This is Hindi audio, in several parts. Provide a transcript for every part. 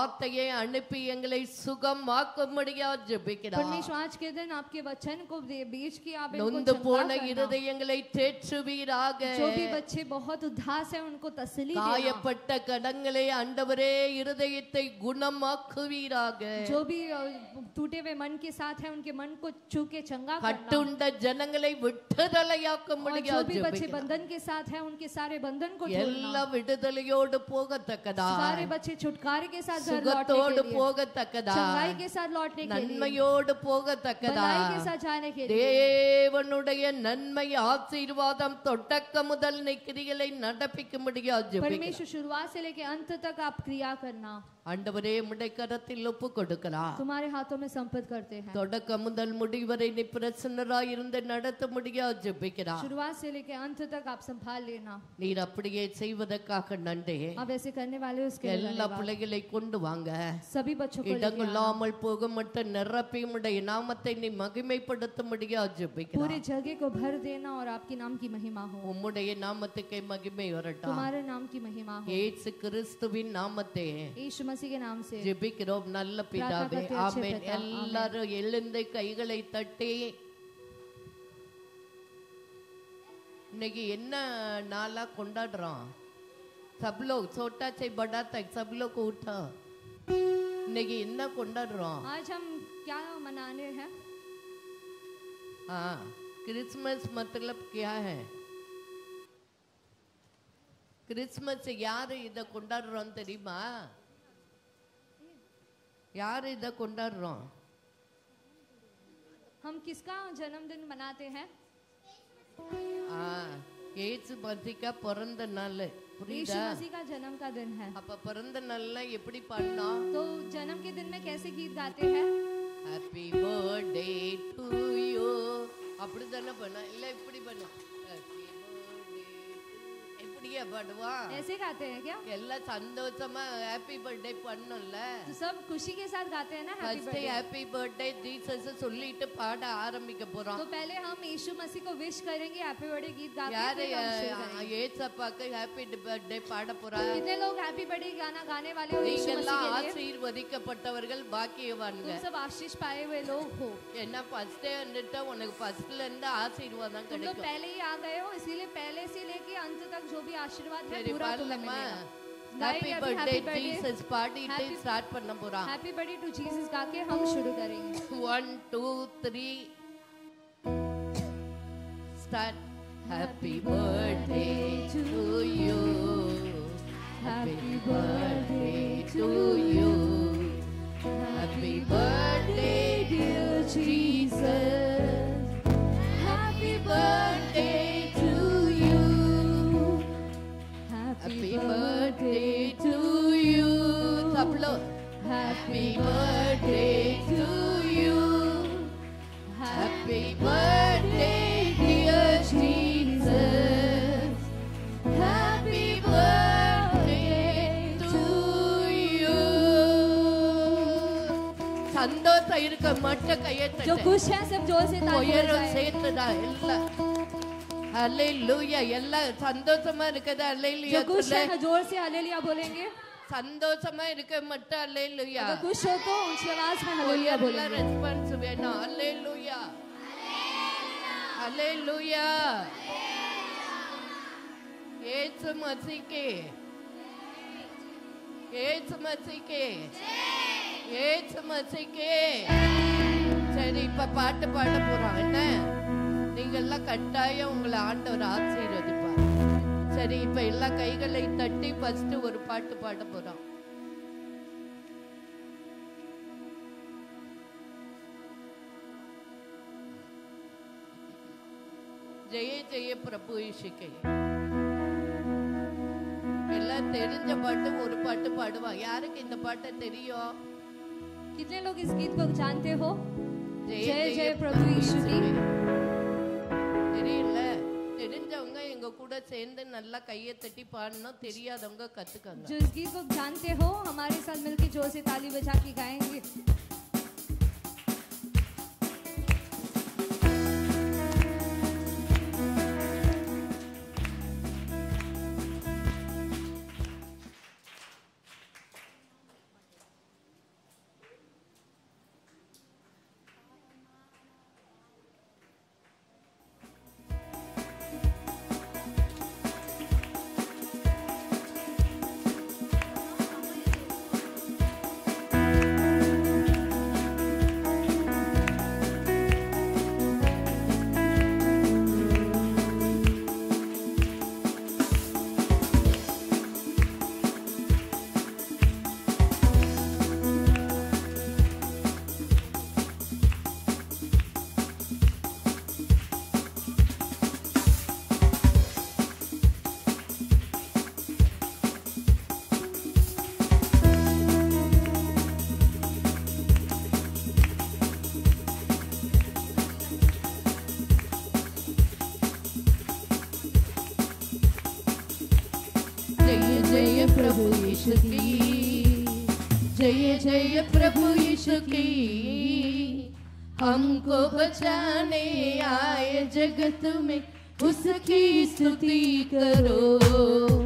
உம்முடைய வார்த்தையை அனுப்பி எங்களை சுகமாக்கும்படியா ஜெபிக்கிறார் परमेश्वर आज के दिन आपके वचन को दे- बेच के आप इनको நொந்து चंगा போன करना। இருதயங்களை தேற்றுவீராக जो भी बच्चे बहुत उदास है उनको तसली देना காயப்பட்ட கடங்களை ஆண்டவரே இருதயத்தை குணமாக்குவீராக जो भी अ, टूटे हुए मन के साथ है उनके मन को छू के चंगा करना கட்டுண்ட ஜனங்களை और விடுதலையாக்கும்படியா जो भी बच्चे ஜெபிக்கிறார் बंधन के साथ है उनके सारे बंधन को तोड़ना எல்லா விடுதலையோடு போகத்தக்கதா सारे बच्चे छुटकारे के साथ घर लौटने சுகத்தோடு के लिए போகத்தக்கதா चंगाई के साथ लौटने के लिए நன்மையோடு போகத்தக்கதா भलाई के साथ जाने के लिए தேவனுடைய நன்மை ஆசீர்வாதம் தொடக்க முதல் நீ கிரிகளை நடப்பிக்கும்படியா ஜெபிக்கிறேன் परमेश्वर शुरुआत से लेके अंत तक आप क्रिया करना ஆண்டவரே உம்முடைய கரத்தில் ஒப்பு கொடுக்கிறார் तुम्हारे हाथों में संपत करते हैं தொடக்க முதல் முடிவரை நீ பிரசன்னராய் இருந்து நடத்த முடியா ஜெபிக்கிறார் शुरुआत से लेके अंत तक आप संभाल लेना நீர் அப்படியே செய்வதற்காக நன்றி आप ऐसे करने वाले हो उसके लिए எல்லா பிள்ளைகளை கொண்டு வாங்க सभी बच्चों को लेके இடங்கொள்ளாமல் போக மட்டும் நிரப்பி உம்முடைய நாமத்தை நீ மகிமைப்படுத்த முடியா ஜெபிக்கிறார் पूरी जगह को भर देना और आपके नाम की महिमा हो உம்முடைய நாமத்துக்கே மகிமை வரட்டும் तुम्हारे नाम की महिमा हो ஏசு கிறிஸ்துவின் நாமத்தை यीशु मसीह के नाम से ஜெபிக்கிறோம் நல்ல பிதாவே करते अच्छे ஆமென் पिता, आमीन। எல்லாரும் எழுந்து கைகளை தட்டி இன்னைக்கு என்ன நாளா கொண்டாடுறோம் सब लोग छोटा से बड़ा तक सब लोग को उठा இன்னைக்கு என்ன கொண்டாடுறோம் आज हम क्या मनाने हैं हाँ क्रिसमस मतलब क्या है கிறிஸ்மஸ் யாரு இதை கொண்டாடுறோம் தெரியுமா யார் இதை கொண்டாடுறோம் हम किसका जन्मदिन मनाते हैं ஆ ஏசு மசிக்கா பிறந்த நாள் यीशु புரியுதா मसीह का जन्म का दिन है அப்ப பிறந்த நாள்ல எப்படி பாடினோம் तो जन्म के दिन में कैसे गीत गाते हैं ஹாப்பி பர்த்டே டு யூ அப்படிதானே பண்ண இல்ல இப்படி பண்ண ஹாப்பி பர்த்டே எப்படியா பாடுவா ऐसे गाते हैं क्या எல்லாம் சந்தோஷமா ஹாப்பி பர்த்டே பண்ணோம்ல तो सब खुशी के साथ गाते हैं ना happy first birthday happy birthday Jesus சொல்லிட்டு பாட ஆரம்பிக்க போறோம் तो पहले हम यीशु मसीह को विश करेंगे हैप्पी बर्थडे गीत गा के யாரு फिर हम शुरू करेंगे। ஏசப்பாக்கு ஹாப்பி பர்த்டே பாட போறா कितने लोग हैप्पी बर्थडे गाना गाने वाले हो यीशु நீங்கெல்லாம் मसीह के लिए ஆசீர்வதிக்கப்பட்டவர்கள் பாக்கியவான்கள் तुम सब आशीष पाए हुए लोग हो ஏன்னா ஃபர்ஸ்டே வந்துட்டா உனக்கு ஃபர்ஸ்ட்ல இருந்து ஆசீர்வாதம் तुम लोग கிடைக்கும் पहले ही आ गए हो इसीलिए पहले से लेके अंत तक जो भी भी आशीर्वाद है पूरा तुम्हें मिलेगा। Happy birthday Jesus party it start करना पूरा हैप्पी बर्थडे टू जीसस गा के हम शुरू करेंगे। 1 2 3 start happy birthday to you happy birthday to you happy birthday happy birthday to you सब लोग Happy birthday to you. Happy birthday, dear Jesus. Happy birthday to you. சந்தோஷம் இருக்க மட்டும் கையை जो தட்டு खुश है सब जोर से ताली உயரம் बजाएं। சேர்த்துடா எல்லாம் அல்லேலூயா எல்லாம் சந்தோஷமா இருக்குது जो அல்லேலூயா खुश சொல்லு. है जोर से हालेलुया बोलेंगे சந்தோஷமா இருக்க மட்டும் அல்லேலூயா अगर खुश हो तो ऊंची आवाज में हालेलुया உயர்ந்த बोलेंगे ரெஸ்பான்ஸ் வேணும் அல்லேலூயா அல்லேலூயா ஏசு மசிக்கே ஏசு மசிக்கே ஏசு மசிக்கே சரி இப்ப பாட்டு பாட போறோம் என்ன நீங்க எல்லாம் கட்டாயம் உங்களை ஆண்டவர் ஆசீர்வதிப்பார் சரி இப்ப எல்லா கைகளை தட்டி ஃபர்ஸ்ட் ஒரு பாட்டு பாட போறோம் ஜெய ஜெய பிரபு இஷிகை எல்லாம் தெரிஞ்ச பாட்டு ஒரு பாட்டு பாடுவா யாருக்கு இந்த பாட்டு தெரியும் कितने लोग इस गीत को जानते हो ஜெய जय जय प्रभु यीशु की தெரியல தெரிஞ்சவங்க எங்க கூட சேர்ந்து நல்லா கையை தட்டி பாடணும் தெரியாதவங்க கத்துக்கங்க जो इस गीत को जानते हो हमारे साथ मिलके जोर से ताली बजा के गाएंगे जय जय प्रभु यीशु की हमको बचाने आए जगत में उसकी स्तुति करो।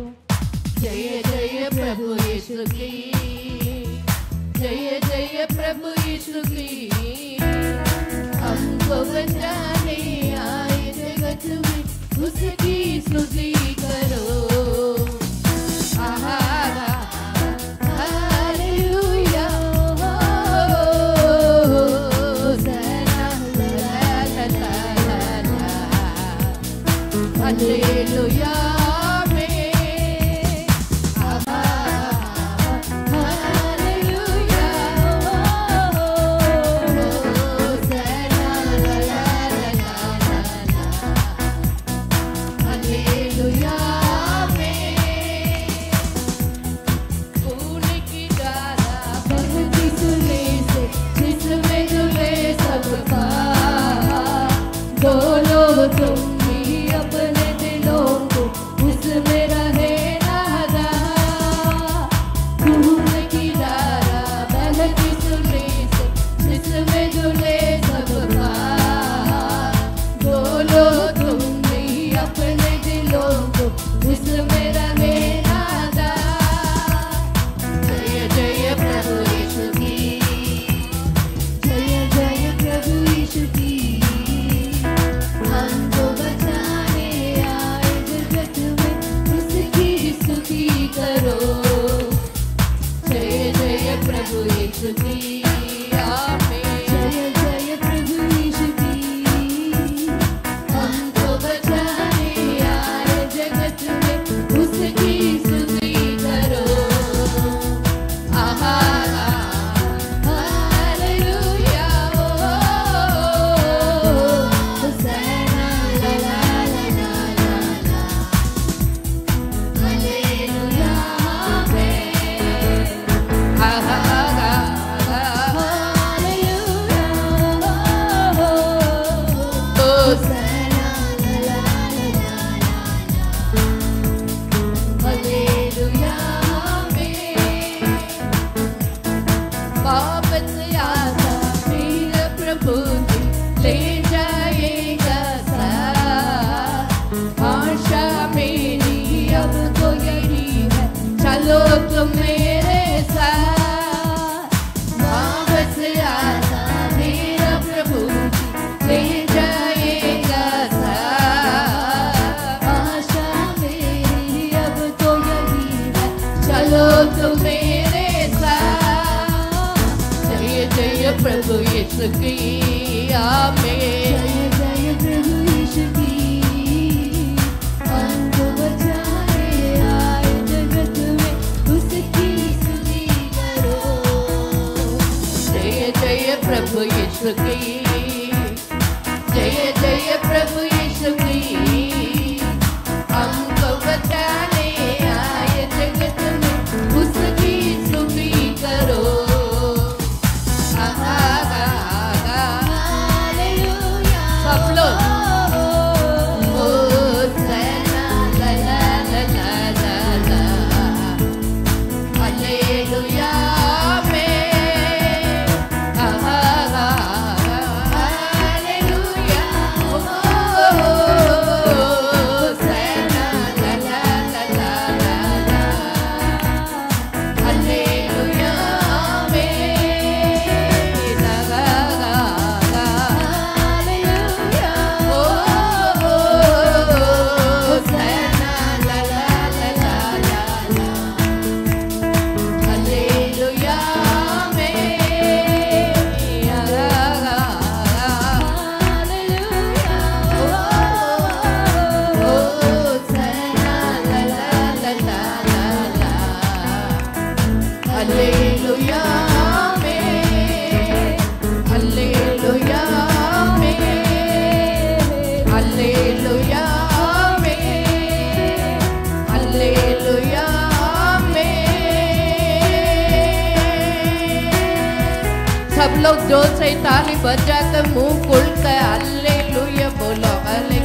लोग जो शैतानी बजाते मुँह खुलते हल्ले लुया बोलो हल्ले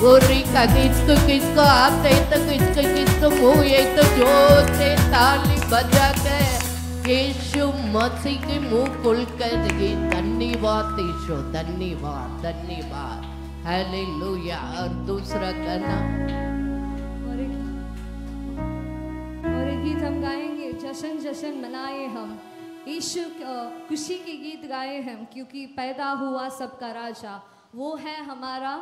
गोरी का किसको तो किसको आते तो किसको किसको तो मुँह, ये तो जो शैतानी बजाते यीशु मसीह के मुँह खुल कर दिए धन्यवाद यीशु, धन्यवाद धन्यवाद। हले लुया और दूसरा गाना और और एक गीत हम गाएँगे, जशन जशन मनाए हम। यीशु खुशी के गीत गाए हम, क्योंकि पैदा हुआ सबका राजा। वो है हमारा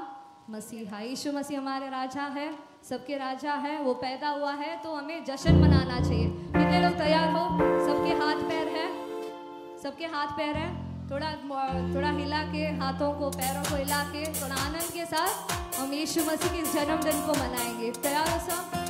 मसीहा। यीशु मसीह हमारे राजा है, सबके राजा है। वो पैदा हुआ है तो हमें जश्न मनाना चाहिए। कितने लोग तैयार हो? सबके हाथ पैर है? सबके हाथ पैर है? थोड़ा थोड़ा हिला के, हाथों को, पैरों को हिला के, थोड़ा आनंद के साथ हम यीशु मसीह के जन्मदिन को मनाएँगे। तैयार हो सब?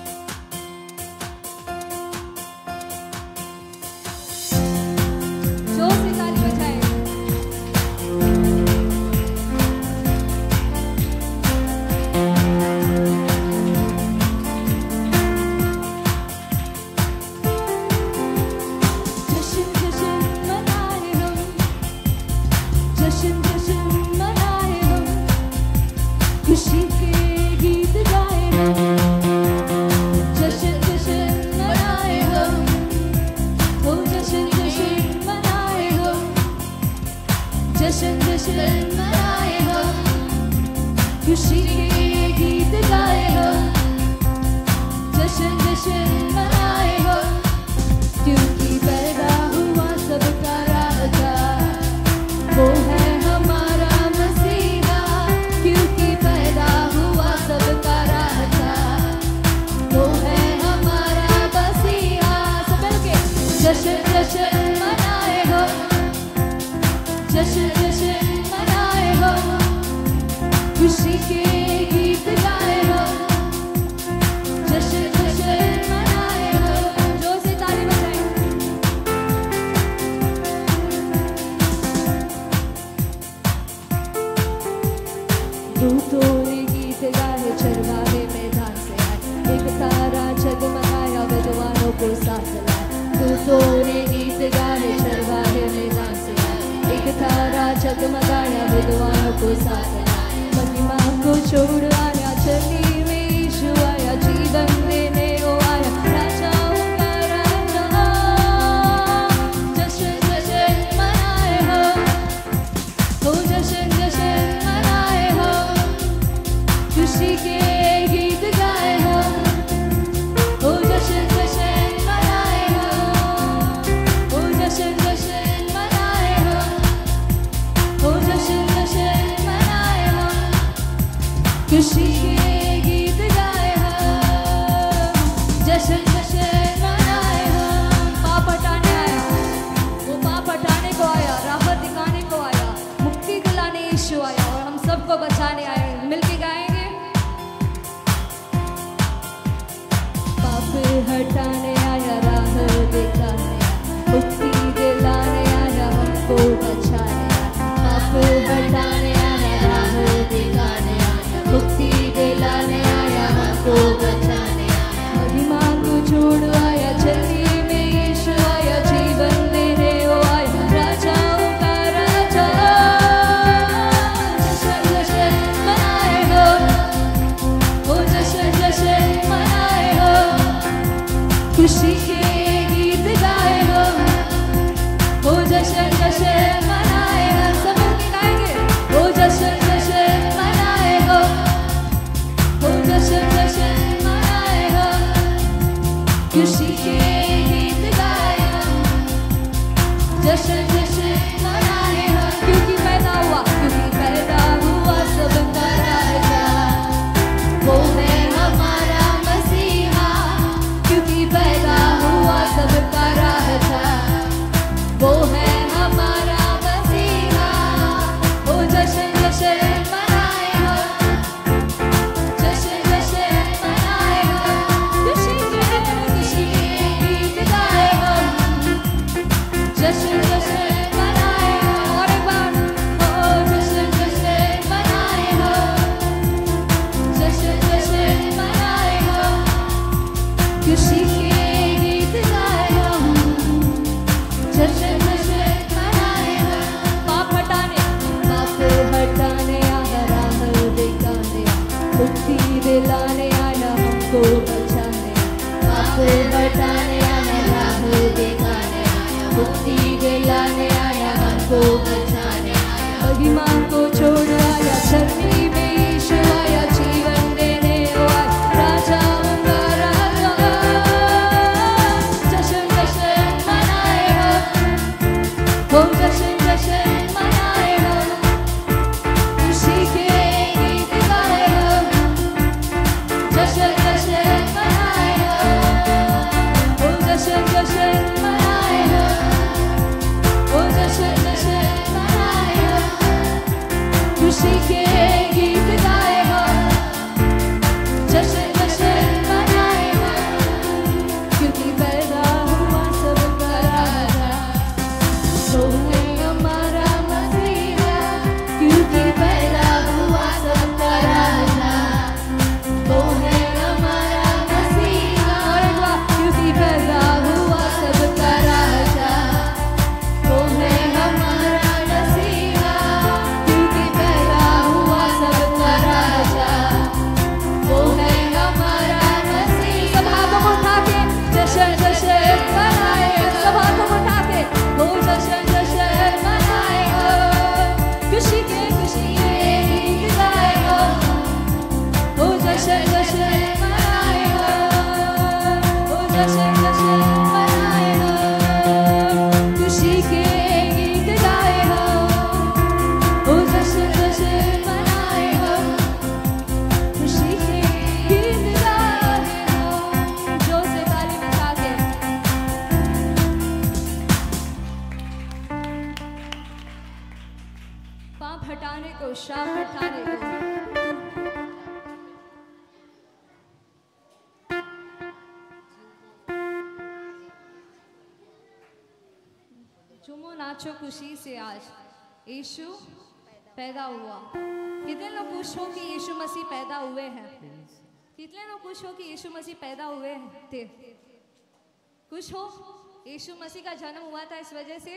वजह से,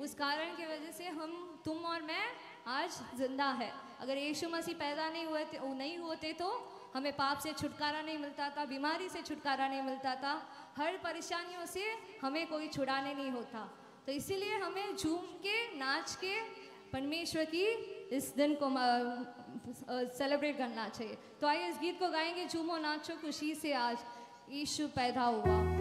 उस कारण की वजह से हम, तुम और मैं आज ज़िंदा है। अगर यीशु मसीह पैदा नहीं हुए थे, नहीं होते तो हमें पाप से छुटकारा नहीं मिलता था, बीमारी से छुटकारा नहीं मिलता था। हर परेशानियों से हमें कोई छुड़ाने नहीं होता। तो इसीलिए हमें झूम के, नाच के, परमेश्वर की इस दिन को सेलिब्रेट करना चाहिए। तो आइए इस गीत को गाएँगे, झूमो, नाचो, खुशी से आज यीशु पैदा हुआ।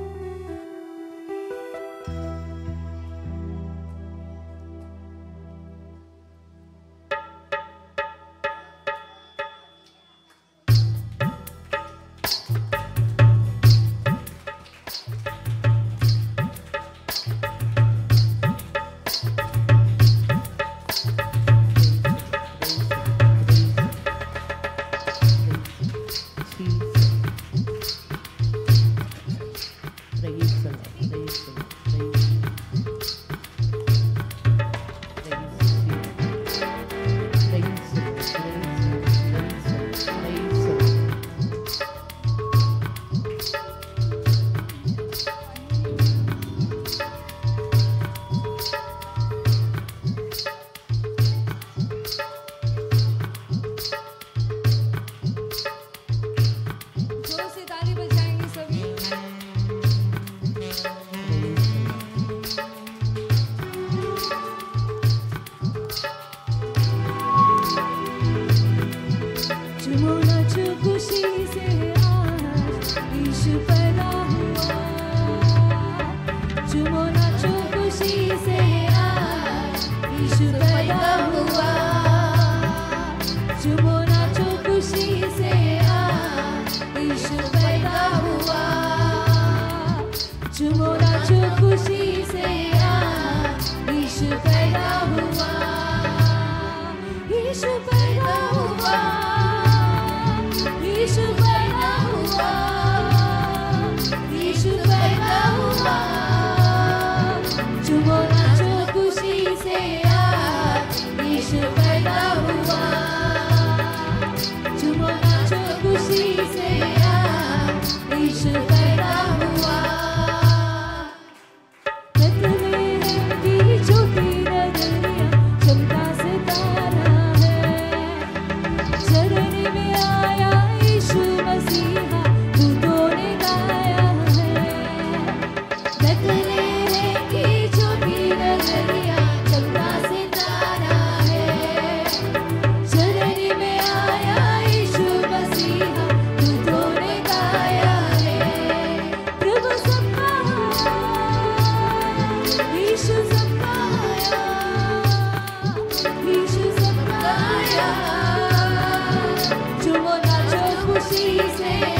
Thursday.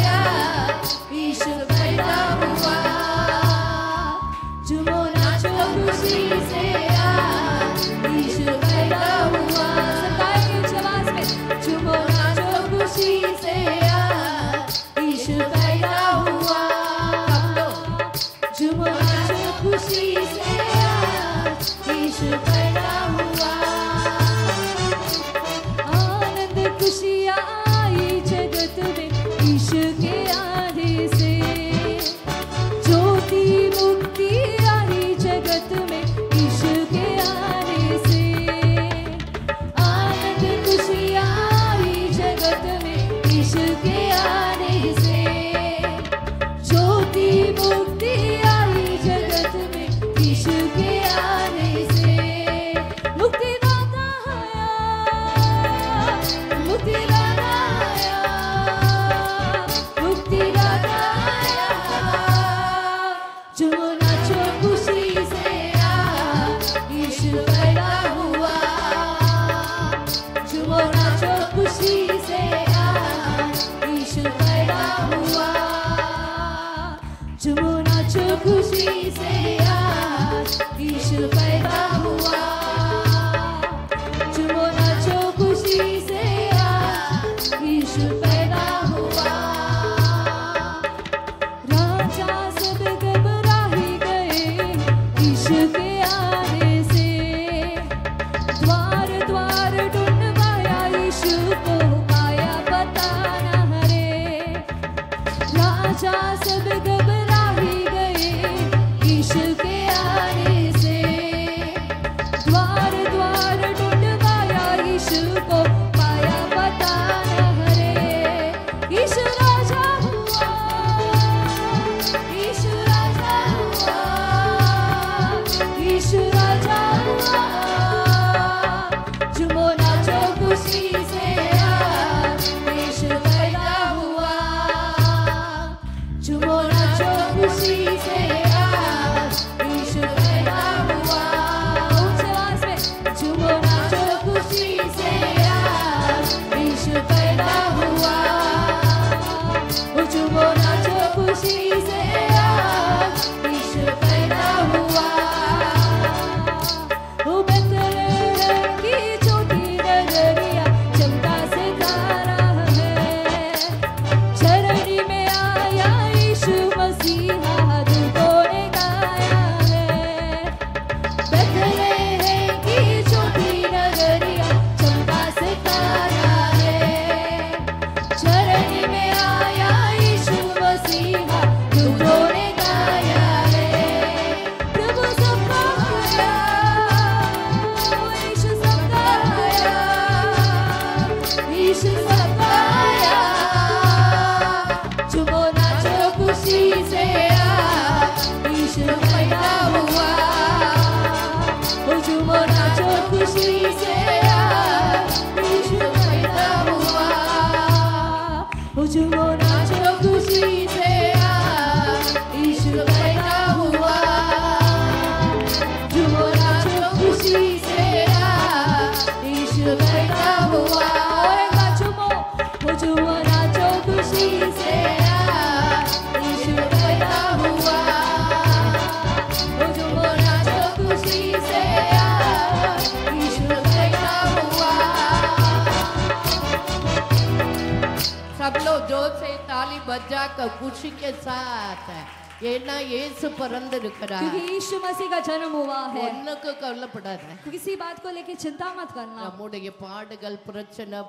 चिंता मत करना நம்முடைய பாடுகள் பிரச்சனை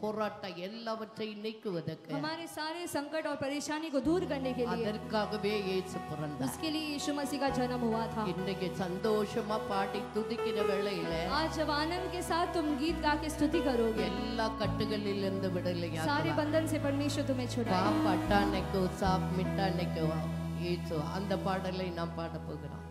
போராட்டம் எல்லாவற்றையும் நீக்குவதற்கு हमारे सारे संकट और परेशानी को दूर करने के लिए அதற்காகவே இயேசு பிறந்தார். उसके लिए यीशु मसीह का जन्म हुआ था। இன்னைக்கு சந்தோஷமா பாடி துதிக்கிற வேளையில आज आनंद के साथ तुम गीत गा के स्तुति करोगे எல்லா கட்டுகளிலிருந்து விடுதலையாக सारे बंधन से परमेश्वर तुम्हें छुड़ाएगा। பாப்பட்டானைக்கோ சாப்பிட்டானைக்கோ இயேசு அந்த பாடலை நாம் பாட போகிறோம்.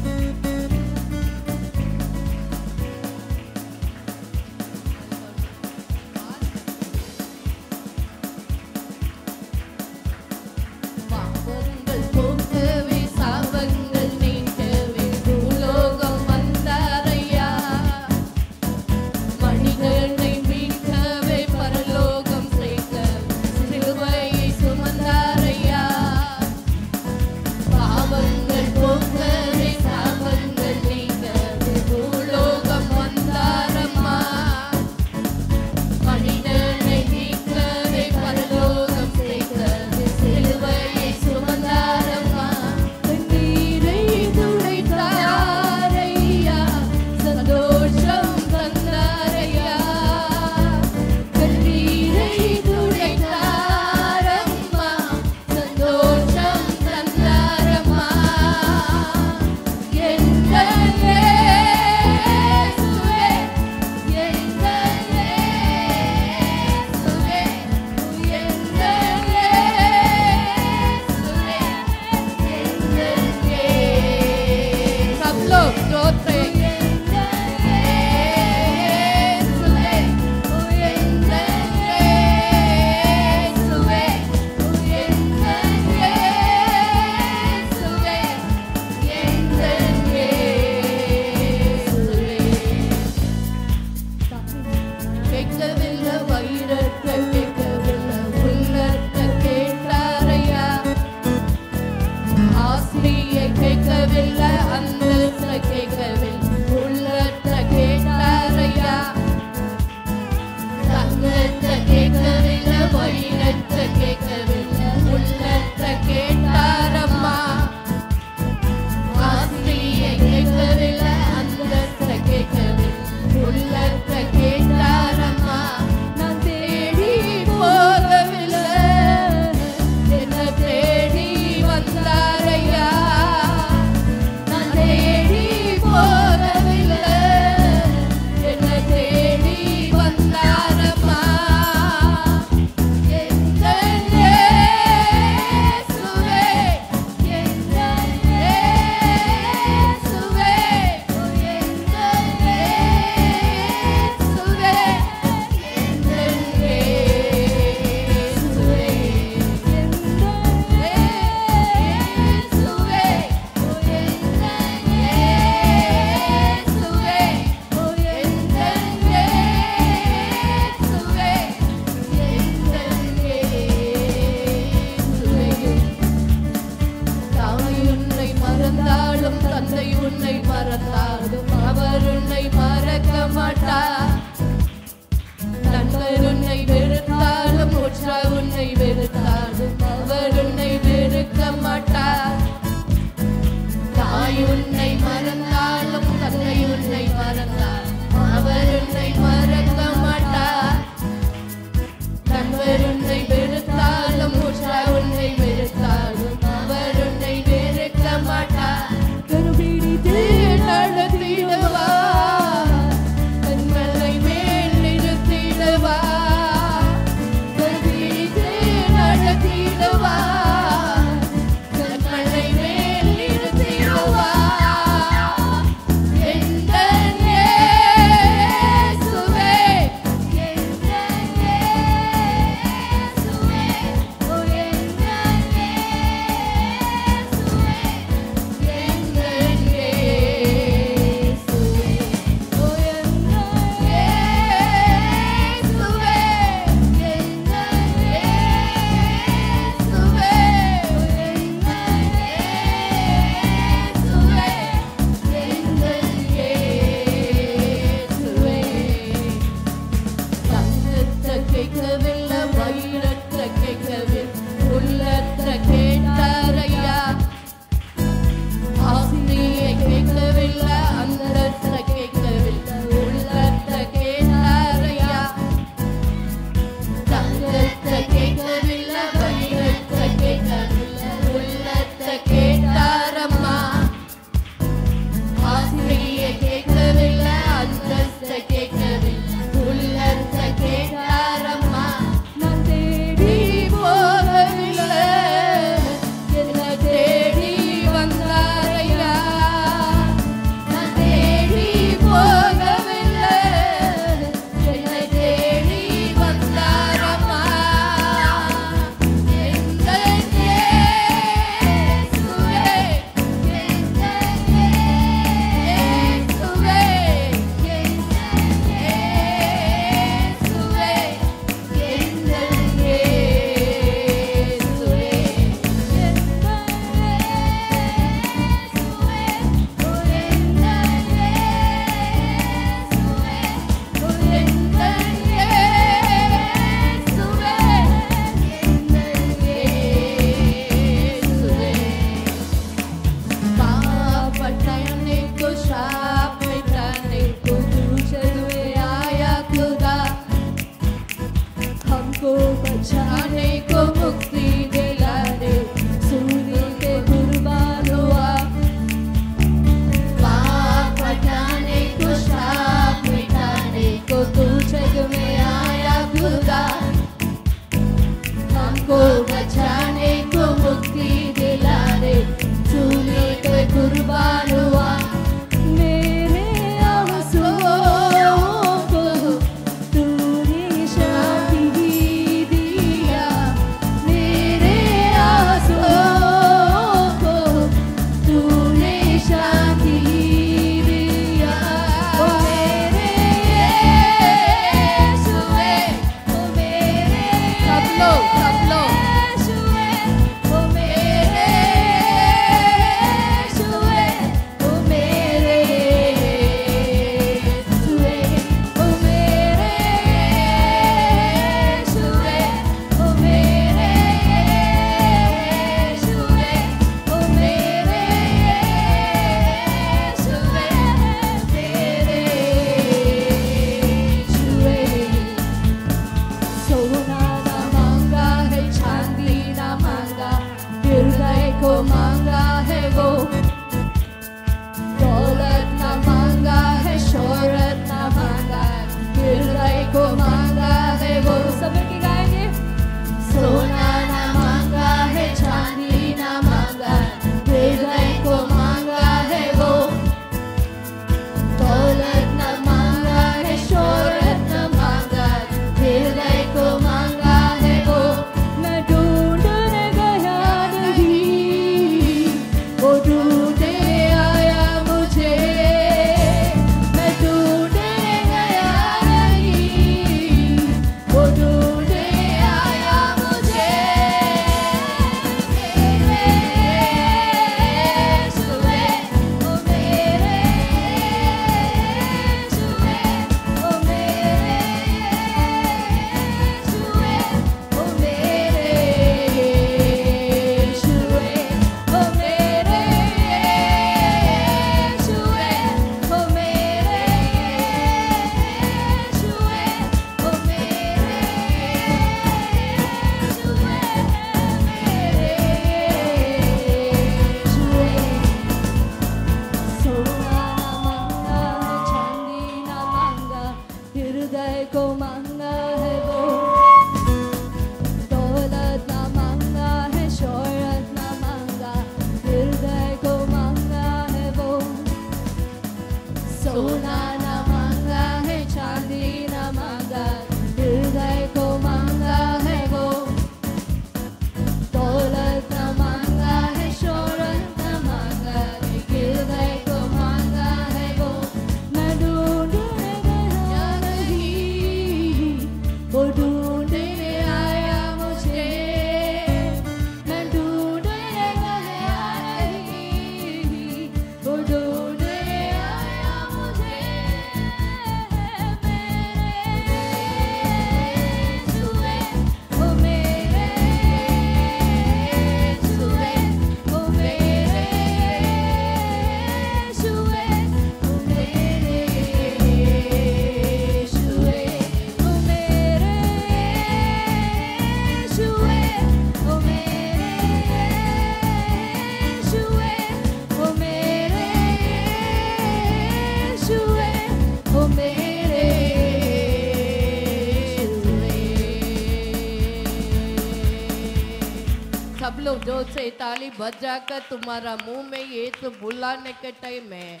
से ताली बजाकर तुम्हारा मुँह में ये तो बुलाने के टाइम है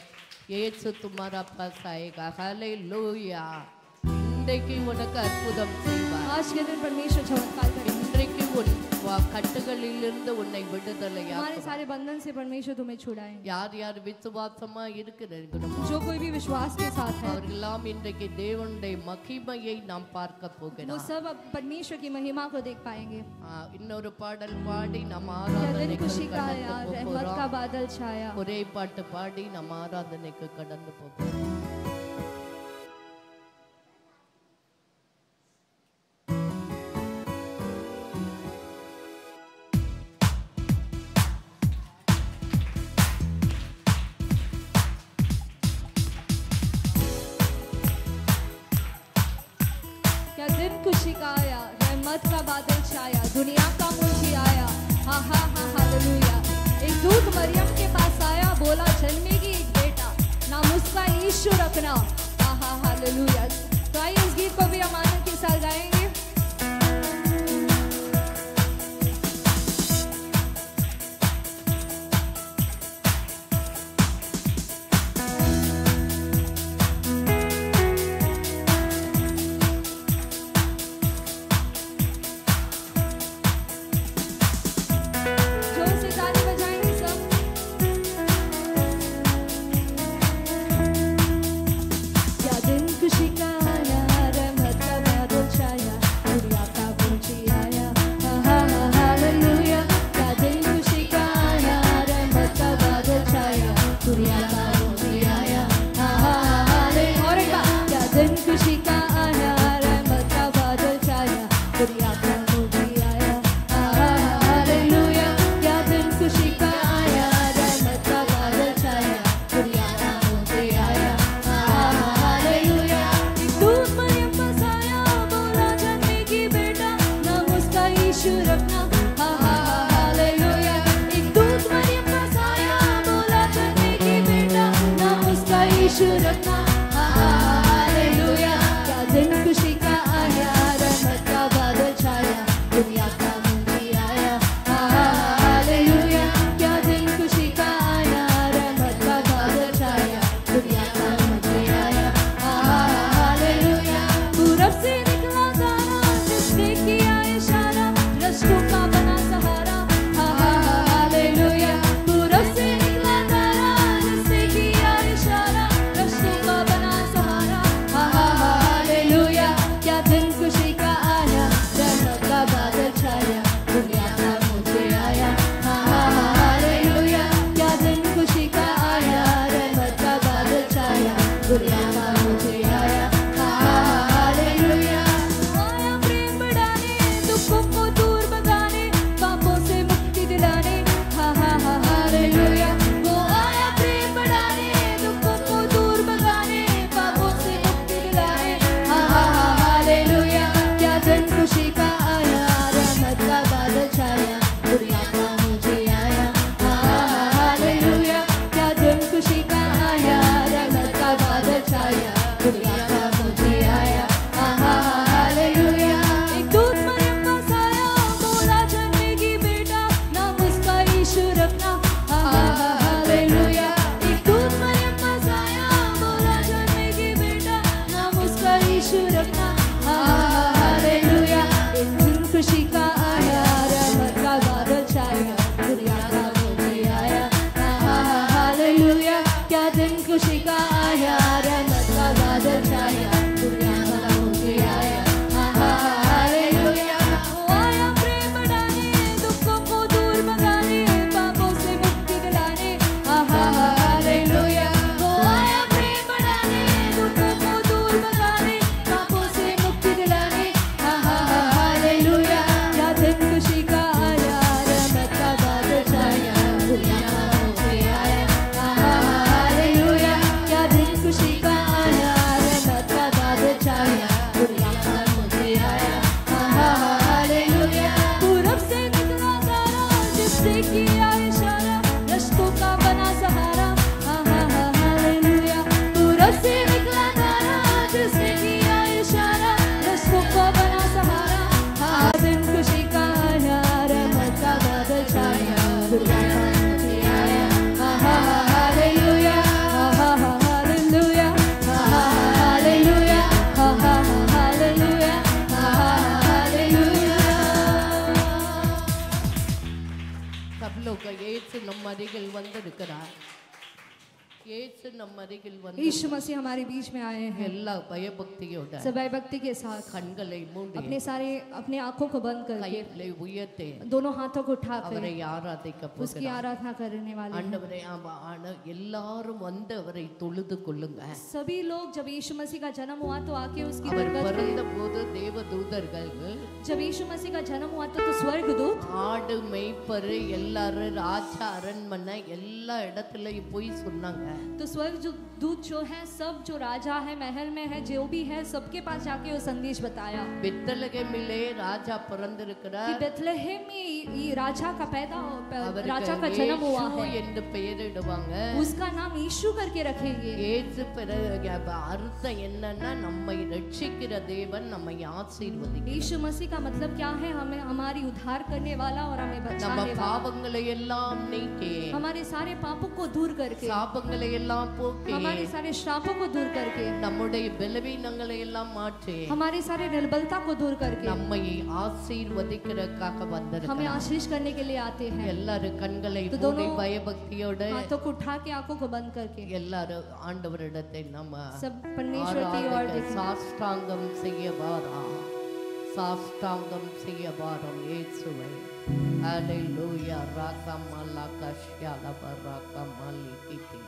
ये तो तुम्हारा पास आएगा हाले लोहिया இன்றைக்கு உனக்கு அற்புதம் செய்வார் ஆசிரியர் பரமேஸ்வர் சமத்கால் இன்றைக்கு உன் கட்டுகளிலிருந்து உன்னை விடுதலையா से परमेश्वर तुम्हें छुड़ाए யார் யார் விசுவாசமா இருக்கிறீர்களோ जो कोई भी विश्वास के साथ है அவர்களெல்லாம் இன்றைக்கு தேவனுடைய மகிமையை நாம் பார்க்க वो போகிறோம் सब अब परमेश्वर की महिमा को देख पाएँगे ஆ, இன்னொரு பாடல் பாடி நாம் क्या दिन खुशी ஆராதனைக்கு का आया கடந்து रहमत का போகிறோம் बादल छाया ஒரே பாட்டு பாடி நாம் ஆராதனைக்கு கடந்து போகிறோம் के साथ ये सारे अपने आँखों को बंद कर दोनों हाथों को उठा कर उसकी आराधना करने वाले सभी लोग जब यीशु मसीह का जन्म हुआ तो आके उसकी जब यीशु मसीह का जन्म हुआ था तो स्वर्गदूत ஆடு மேய்ப்பர் எல்லாரும் ராஜா அரண்மனை எல்லா இடத்துலயும் போய் சொன்னாங்க तो जो है सब जो राजा है महल में है जो भी है सबके पास जाके वो संदेश बताया। பித்தளை ராஜா कि பிறந்திருக்கிறார் बेथलेहम में ये राजा का पैदा அவருக்கு राजा का जन्म हुआ இயேசு है என்று பெயரிடுவாங்க उसका नाम यीशु करके रखेंगे இயேசு பிறகு அர்த்தம் என்னன்னா நம்மை ரட்சிக்கிற தேவன் நம்மை ஆசீர்வதிக்கிறார் यीशु मसीह का मतलब क्या है हमें हमारी उद्धार करने वाला और हमें நம்ம बचाने वाला பாவங்களை எல்லாம் நீக்கி हमारे सारे पापों को दूर करके சாபங்களை எல்லாம் போக்கி हमारे सारे श्रापों को दूर करके நம்முடைய பலவீனங்களை எல்லாம் மாற்றி हमारे सारे निर्बलता को दूर करके நம்மை ஆசீர்வதிக்கிறதுக்காக हमें வந்திருக்கிறார் आशीष करने के लिए आते हैं எல்லாரும் கண்களை तो மூடி दोनों பயபக்தியோட हाथों को उठा के आंखों को बंद करके எல்லாரும் ஆண்டவரிடத்தை நம்ம सब परमेश्वर की ओर ஆராதிக்க देखें சாஷ்டாங்கம் செய்ய வாரா சாஷ்டாங்கம் செய்ய வாரம் இயேசுவை ஹalleluya ராகமலா கஷ்யால பரகமலி கிதி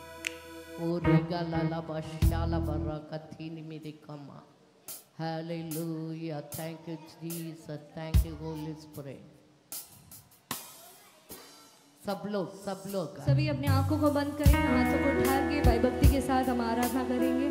ஓரிகலல பஷ்யால பரகதினி மிதிகமா Hallelujah. Thank you, Jesus. Thank you, Holy Spirit. सब लोग सब लोग सभी अपने आँखों को बंद करें हाथों को उठा के भाई भक्ति के साथ हम आराधना करेंगे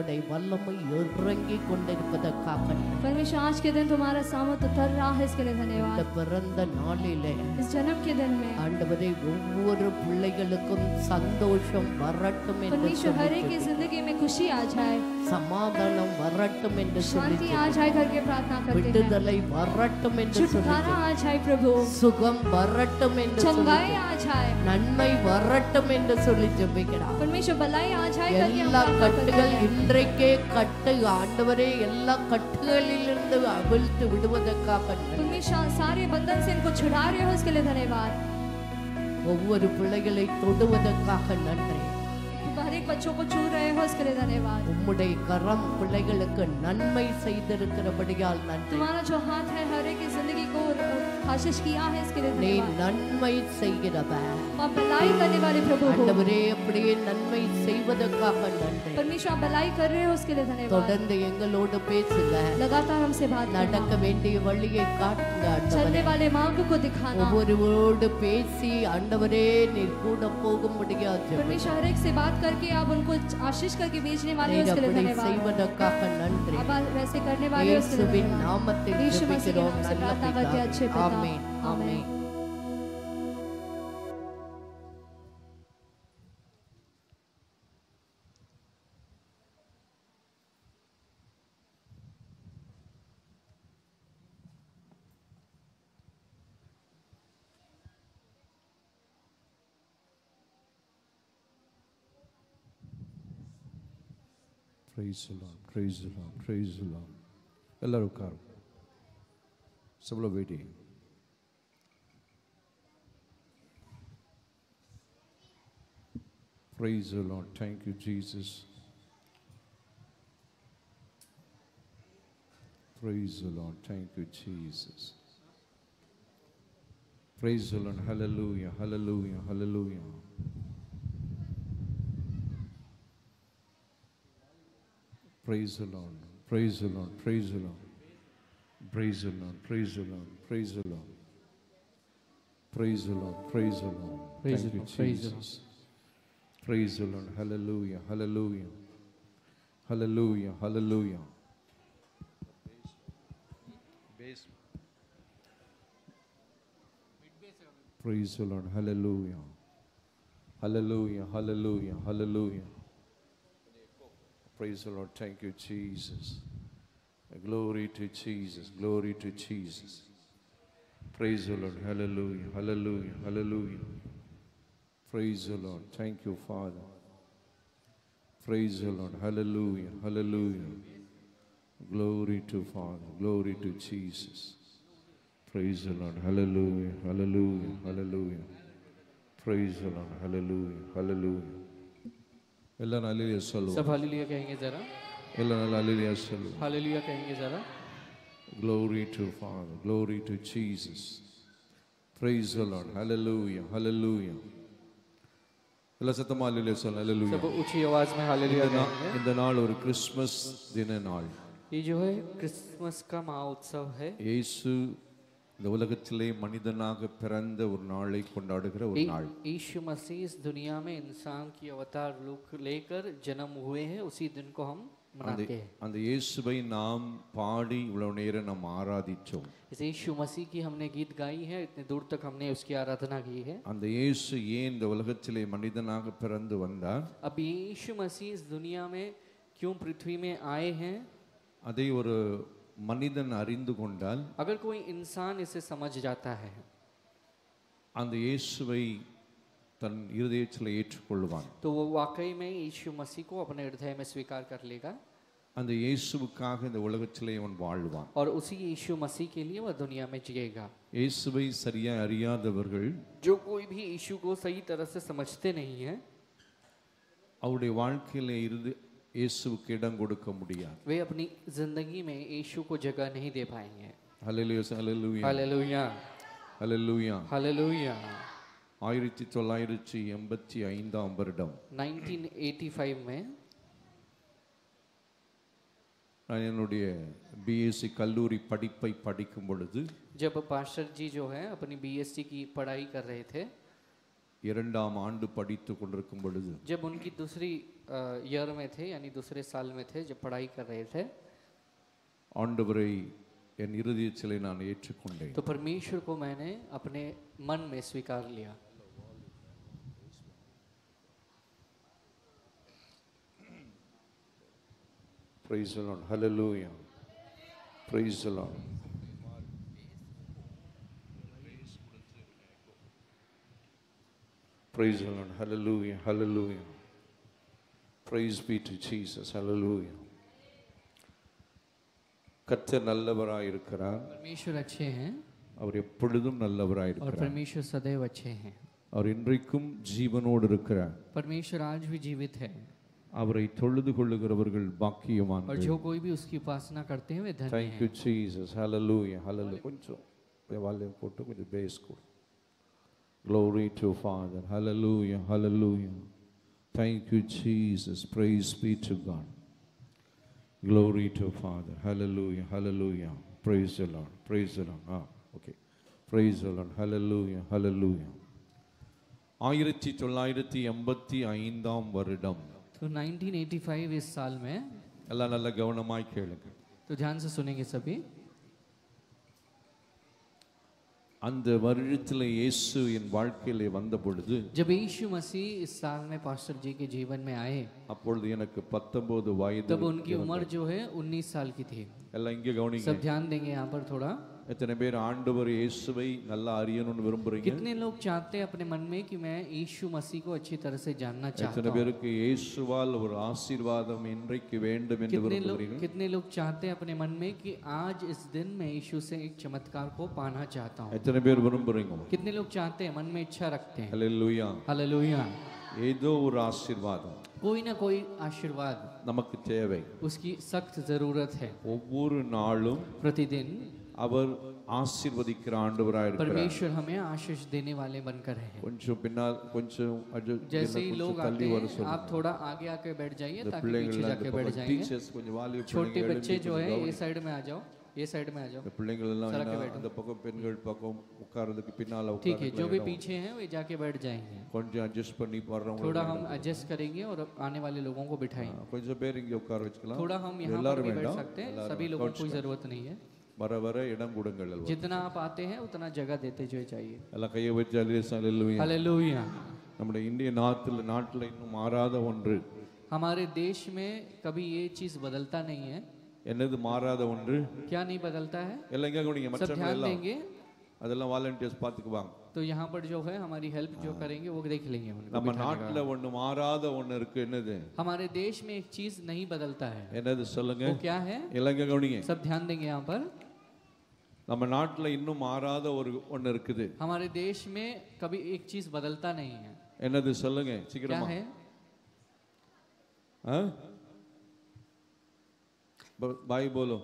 உம்முடைய வல்லமை இறங்கி கொண்டிருப்பதற்காக நன்றி. परमेश्वर आज के दिन तुम्हारा सामर्थ उतर रहा है इसके लिए இந்த धन्यवाद பிறந்த நாளிலே इस जन्म के दिन में ஆண்டவரே ஒவ்வொரு பிள்ளைகளுக்கும் சந்தோஷம் வரட்டும் என்று परमेश्वर हर एक சொல்லி की जिंदगी में खुशी आ जाए சமாதானம் வரட்டும் என்று சொல்லி शांति आ जाए करके प्रार्थना करते हैं விடுதலை வரட்டும் என்று சொல்லி छुटकारा आ जाए प्रभु சுகம் வரட்டும் என்று சொல்லி चंगाई आ जाए நன்மை வரட்டும் என்று சொல்லி ஜெபிக்கிறார் परमेश्वर भलाई आ जाए करके हम எல்லா प्रार्थना करते கட்டுகள் हैं இன்றைக்கே கட்டு ஆண்டவரே எல்லா கட்டுகளிலிருந்து அவிழ்த்து விடுவதற்காக நன்றி. परमेश्वर सारे बंधन से इनको छुड़ा रहे हो इसके लिए धन्यवाद ஒவ்வொரு பிள்ளைகளை தொடுவதற்காக நன்றி हर एक बच्चों को छू रहे हो इसके लिए धन्यवाद உம்முடைய கரம் பிள்ளைகளுக்கு நன்மை செய்திருக்கிறபடியால் நன்றி तुम्हारा जो हाथ है हर एक की जिंदगी को आशीष किया है इसके लिए நீ धन्यवाद நன்மை செய்கிறவர் आप भलाई करने वाले प्रभु हो ஆண்டவரே அப்படியே நன்மை செய்வதற்காக நன்றி परमेश्वर आप भलाई कर रहे हो उसके लिए धन्यवाद தொடர்ந்து எங்களோடு பேசுங்க लगातार हमसे बात நடக்க करना வேண்டிய வழியை காட்டுங்க चलने ஆண்டவரே वाले मार्ग को दिखाना ஒவ்வொருவரோடு பேசி ஆண்டவரே நீர் கூட போகும்படியா ஜெபிக்கிறேன். परमेश्वर हर एक से बात करके आप उनको आशीष करके भेजने वाले हो நீர் उसके लिए அப்படி धन्यवाद செய்வதற்காக நன்றி आप आज वैसे करने वाले हो उसके लिए இயேசுவின் धन्यवाद நாமத்தில் यीशु मसीह के ஜெபிக்கிறோம் नाम से நல்ல प्रार्थना करते हैं अच्छे பிதாவே. पिता ஆமென் आमीन ஆமென் ப்ரைஸ் எல்லாம் ப்ரைஸ் எல்லாம் ப்ரைஸ் எல்லாம் எல்லோரும் உட்காரும் செவ்வளோ வெயிட்டிங் ப்ரைஸ் எல்லாம் தேங்க்யூ ஜீசஸ் ப்ரைஸ் எல்லாம் தேங்க்யூ ஜீசஸ் ப்ரைஸ் எல்லாம் hallelujah hallelujah hallelujah Praise the Lord. Praise the Lord. Praise the Lord. Praise the Lord. Praise the Lord. Praise the Lord. Praise the Lord. Praise the Lord. Praise Thank the you, Lord. The Lord. Jesus. Praise the Lord. Hallelujah. Hallelujah. Hallelujah. Hallelujah. Praise the Lord. Hallelujah. Hallelujah. Hallelujah. Hallelujah. Praise the Lord. Thank you, Jesus. Glory to Jesus. Glory to Jesus. Praise the Lord. Hallelujah. Hallelujah. Hallelujah. Praise the Lord. Thank you, Father. Praise the Lord. Hallelujah. Hallelujah. Glory to Father. Glory to Jesus. Praise the Lord. Hallelujah. Hallelujah. Hallelujah. Praise the Lord. Hallelujah. Hallelujah. எல்லாரும் அலிலியா सब சொல்லுவோம் हालेलुया कहेंगे जरा எல்லாரும் அலிலியா சொல்லுவோம் हालेलुया कहेंगे जरा Glory to Father. Glory to Jesus. Praise the Lord. Hallelujah. Hallelujah. எல்லா சத்தமா அல்லேலூயா சொல்ல सब Hallelujah. ऊंची आवाज में हालेलुया இந்த நா- कहेंगे இந்த நாள் ஒரு கிறிஸ்மஸ் தின நாள் ये जो है क्रिसमस का महोत्सव है இயேசு இந்த உலகத்திலே மனிதனாக பிறந்த ஒரு நாளை கொண்டாடுகிற ஒரு நாள் इ- यीशु मसीह इस दुनिया में इंसान की अवतार रूप लेकर जन्म हुए हैं उसी दिन को हम அந்த मनाते हैं அந்த இயேசுவை நாம் பாடி இவ்வளவு நேரம் நாம் ஆராதிச்சோம் इस यीशु मसीह की हमने गीत गाई है इतने दूर तक हमने उसकी आराधना की है அந்த இயேசு ஏன் இந்த உலகத்திலே மனிதனாக பிறந்து வந்தார் अब यीशु मसीह इस दुनिया में क्यों पृथ्वी में आए हैं அதை ஒரு மனிதன் அறிந்து கொண்டால் अगर कोई इंसान इसे समझ जाता है அந்த இயேசுவை தன் இருதயத்தில் ஏற்றுக்கொள்வான் तो वो वाकई में यीशु मसीह को अपने हृदय में स्वीकार कर लेगा அந்த இயேசுவுக்காக இந்த உலகத்திலே அவன் வாழ்வான் और उसी यीशु मसीह के लिए वह दुनिया में जिएगा இயேசுவை சரியா அறியாதவர்கள் जो कोई भी यीशु को सही तरह से समझते नहीं है அவருடைய வாழ்க்கையில இருந்து இயேசுவுக்கு இடம் கொடுக்க முடியாது वे अपनी जिंदगी में यीशु को जगह नहीं दे पाएंगे ஹalleluya ஹalleluya हालेलुया ஹalleluya हालेलुया ஆயிரத்தி தொள்ளாயிரத்தி எண்பத்தி ஐந்தாம் வருடம் 1985 में நான் என்னுடைய பிஎஸ்சி கல்லூரி படிப்பை படிக்கும் பொழுது जब पास्टर जी जो है अपनी बीएससी की पढ़ाई कर रहे थे இரண்டாம் ஆண்டு படித்து கொண்டிருக்கும் பொழுது जब उनकी दूसरी ईयर में थे यानी दूसरे साल में थे जब पढ़ाई कर रहे थे ஆண்டவரை என் இருதயத்திலே நான் ஏற்றுக்கொண்டேன் तो परमेश्वर को मैंने अपने मन में स्वीकार लिया Praise the Lord. Hallelujah. Praise the Lord. Praise the Lord. Hallelujah. Hallelujah. Praise be to Jesus hallelujah கர்த்தர் நல்லவராய் இருக்கிறார் परमेश्वर अच्छे हैं அவர் எப்பொழுதும் நல்லவராய் और இருக்கிறார் परमेश्वर सदैव अच्छे हैं அவர் இன்றைக்கும் ஜீவனோடு இருக்கிறார் परमेश्वर आज भी जीवित है அவரை தொழுது கொள்ளுகிறவர்கள் और பாக்கியவான்கள் जो कोई भी उसकी उपासना करते हैं वे धन्य थैंक यू हैं ஜீசஸ் ஹalleluya hallelujah கொஞ்சம் வால்யூம் போட்டு கொஞ்சம் பேஸ் கொடு glory to father hallelujah hallelujah Thank you, Jesus. Praise be to God. Glory to Father. Hallelujah. Hallelujah. Praise the Lord. Praise the Lord. Ah, okay. Praise the Lord. Hallelujah. Hallelujah. ஆயிரத்தி தொள்ளாயிரத்தி எண்பத்தி ஐந்தாம் வருடம் तो 1985 इस साल में अल्लाह நல்லா கவனமாய் கேளுங்க तो ध्यान से सुनेंगे सभी அந்த வருடத்தில் இயேசு என் வாழ்க்கையிலே வந்த பொழுது जब यीशु मसीह इस साल में पास्टर जी के जीवन में आए அப்பொழுது எனக்கு பத்தொன்பது வயது तब उनकी उम्र जो है 19 साल की थी எல்லாம் இங்கே கவனிங்க सब ध्यान देंगे यहाँ पर थोड़ा எத்தனை பேர் ஆண்டவர் இயேசுவை நல்லா அறியணும்னு விரும்புறீங்க कितने लोग चाहते हैं अपने मन में कि मैं यीशु मसीह को अच्छी तरह से जानना चाहता எத்தனை हूँ பேருக்கு இயேசுவால் ஒரு ஆசீர்வாதம் இன்றைக்கு வேண்டும் என்று कितने लोग விரும்புகிறீர்கள் कितने लोग चाहते हैं अपने मन में कि आज इस दिन मैं यीशु से एक चमत्कार को पाना चाहता हूँ எத்தனை பேர் விரும்புறீங்க कितने लोग चाहते हैं मन में इच्छा रखते हैं ஹalleluya हालेलुया ஏதோ ஒரு ஆசீர்வாதம் कोई ना कोई आशीर्वाद நமக்கு தேவை उसकी सख्त जरूरत है ஒவ்வொரு நாளும் प्रतिदिन அவர் ஆசீர்வதிக்கிற ஆண்டவராக இருக்கிறார் परमेश्वर हमें आशीष देने वाले बनकर रहे हैं கொஞ்சம் பின்னால் கொஞ்சம் அஜு- जैसे என்ன ही கொஞ்சம் लोग தள்ளி आते வர हैं சொல்லுங்க आप थोड़ा आगे आके बैठ जाइए இந்த ताकि பிள்ளைகள் पीछे அந்த जाके बैठ பக்கம் जाएंगे டீச்சர்ஸ் கொஞ்சம் வாலிப छोटे பிள்ளைங்க बच्चे எழுந்து जो है கொஞ்சம் ये साइड में आ जाओ ये साइड में आ जाओ இந்த பிள்ளைங்கள் எல்லாம் சரக்கு என்ன, बैठो। அந்த பக்கம் பெண்கள் பக்கம் உட்கார்றதுக்கு பின்னால ठीक है जो भी உட்கார்ந்து पीछे हैं वे जाके बैठ जाएंगे கொஞ்சம் அட்ஜஸ்ட் பண்ணி थोड़ा வர்றவங்க हम एडजस्ट करेंगे और आने वाले लोगों को बिठाएंगे கொஞ்சம் பேர் இங்க உட்கார வச்சுக்கலாம் थोड़ा हम यहाँ पर எல்லாரும் भी बैठ வேண்டாம் सकते हैं எல்லாரும் सभी लोगों को कोई जरूरत नहीं है வர வர இடம் கொடுங்கள் எல்லாம். जितना आप आते हैं उतना जगह देते जो चाहिए எல்லாம் கையை வச்சு அலிசல்லுவீங்க हालेलुया நம்முடைய இந்திய நாட்டில் நாட்டில் இன்னும் மாறாத ஒன்று हमारे देश में कभी ये चीज बदलता नहीं है என்னது மாறாத ஒன்று क्या नहीं बदलता है எல்லாம் எங்க கவனிங்க सब மற்றவங்க ध्यान எல்லாம் देंगे அதெல்லாம் வாலண்டியர்ஸ் பார்த்துக்குவாங்க तो यहाँ पर जो है हमारी हेल्प जो करेंगे वो देख लेंगे उनको நம்ம बिठाने का। நாட்டில் ஒன்று மாறாத ஒன்று இருக்கு என்னது हमारे देश में एक चीज नहीं बदलता है என்னது சொல்லுங்க वो क्या है எல்லாம் எங்க கவனிங்க सब ध्यान देंगे यहाँ पर நம்ம நாட்டில் இன்னும் மாறாத ஒரு ஒன்று இருக்குது हमारे देश में कभी एक चीज बदलता नहीं है என்னது சொல்லுங்க क्या சீக்கிரமா है हाँ? ब- भाई बोलो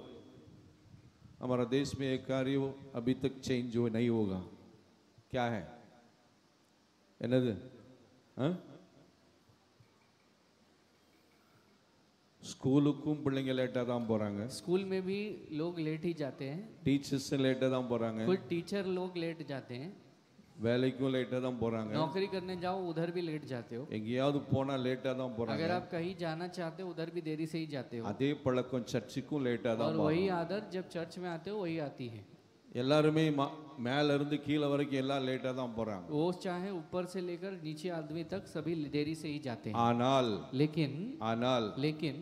हमारा देश में एक कार्य वो अभी तक चेंज हो नहीं होगा क्या है என்னது ஆ? ஸ்கூலுக்கும் பிள்ளைங்க லேட்டாக தான் போகிறாங்க स्कूल में भी लोग लेट ही जाते हैं டீச்சர்ஸும் லேட்டாக தான் போகிறாங்க कुछ टीचर लोग लेट जाते हैं வேலைக்கும் லேட்டாக தான் போகிறாங்க नौकरी करने जाओ उधर भी लेट जाते हो எங்கேயாவது போனால் லேட்டாக தான் போகிறாங்க अगर आप कहीं जाना चाहते हो उधर भी देरी से ही जाते हो அதே பழக்கம் சர்ச்சுக்கும் லேட்டாக தான் और वही आदत जब चर्च में आते हो वही आती है எல்லாருமே மா- மேல இருந்து கீழே வரைக்கும் எல்லாம் லேட்டாக தான் போகிறாங்க वो चाहे ऊपर से लेकर नीचे आदमी तक सभी देरी से ही जाते हैं ஆனால் लेकिन ஆனால் लेकिन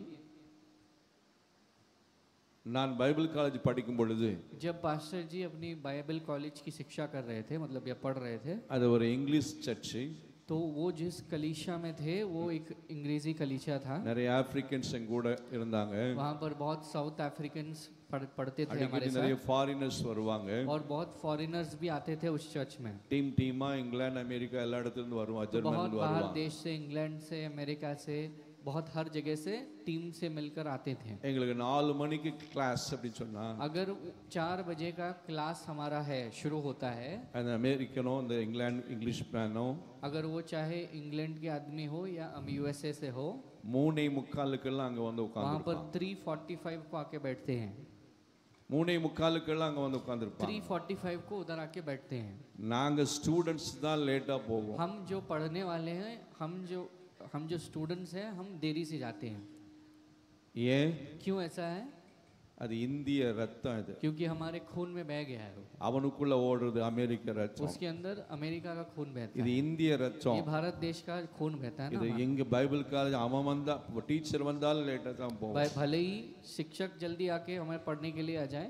நான் பைபிள் காலேஜ் படிக்கும் பொழுது जब पास्टर जी अपनी बाइबल कॉलेज की शिक्षा कर रहे थे मतलब या पढ़ रहे थे அது ஒரு இங்கிலீஷ் சர்ச்சு तो वो जिस कलीशा में थे वो एक अंग्रेजी कलीशा था நிறைய ஆப்பிரிக்கன்ஸ் எங்க கூட இருந்தாங்க वहाँ पर बहुत साउथ अफ्रीकन्स पढ़, पढ़ते थे हमारे அடிக்கடி साथ நிறைய ஃபாரினர்ஸ் வருவாங்க और बहुत फॉरेनर्स भी आते थे उस चर्च में டீம் டீமா இங்கிலாந்து அமெரிக்கா எல்லா இடத்துல இருந்து வருவான் तो बहुत ஜெர்மனில बाहर வருவான் देश से इंग्लैंड से अमेरिका से बहुत हर जगह से टीम से मिलकर आते थे எங்களுக்கு நாலு மணிக்கு கிளாஸ் அப்படின்னு சொன்னா अगर चार बजे का क्लास हमारा है शुरू होता है அந்த அமெரிக்கனோ இந்த இங்கிலாந்து இங்கிலீஷ் மேனோ अगर वो चाहे इंग्लैंड के आदमी हो या हम यूएसए से हो மூணே முக்காலுக்கெல்லாம் அங்க வந்து वहाँ पर உட்காந்துருப்பான் थ्री फोर्टी फाइव को आके बैठते हैं மூணே முக்காலுக்கெல்லாம் அங்க வந்து உட்காந்துருப்பான் थ्री फोर्टी फाइव को उधर आके बैठते हैं நாங்க ஸ்டூடெண்ட்ஸ் தான் லேட்டா போவோம் हम जो पढ़ने वाले हैं हम जो हम जो स्टूडेंट्स हैं हम देरी से जाते हैं ஏன் क्यों ऐसा है அது இந்திய ரத்தம் இது क्योंकि हमारे खून में बह गया है वो அவனுக்குள்ள ஓடுறது அமெரிக்க ரத்தம் उसके अंदर अमेरिका का खून बहता இது है இந்திய ये ரத்தம் भारत देश का खून बहता है இது ना எங்க பைபிள் காலேஜ் அவன் வந்தா டீச்சர் வந்தாலும் லேட்டா தான் போவோம் भाई- भले ही शिक्षक जल्दी आके हमें पढ़ने के लिए आ जाए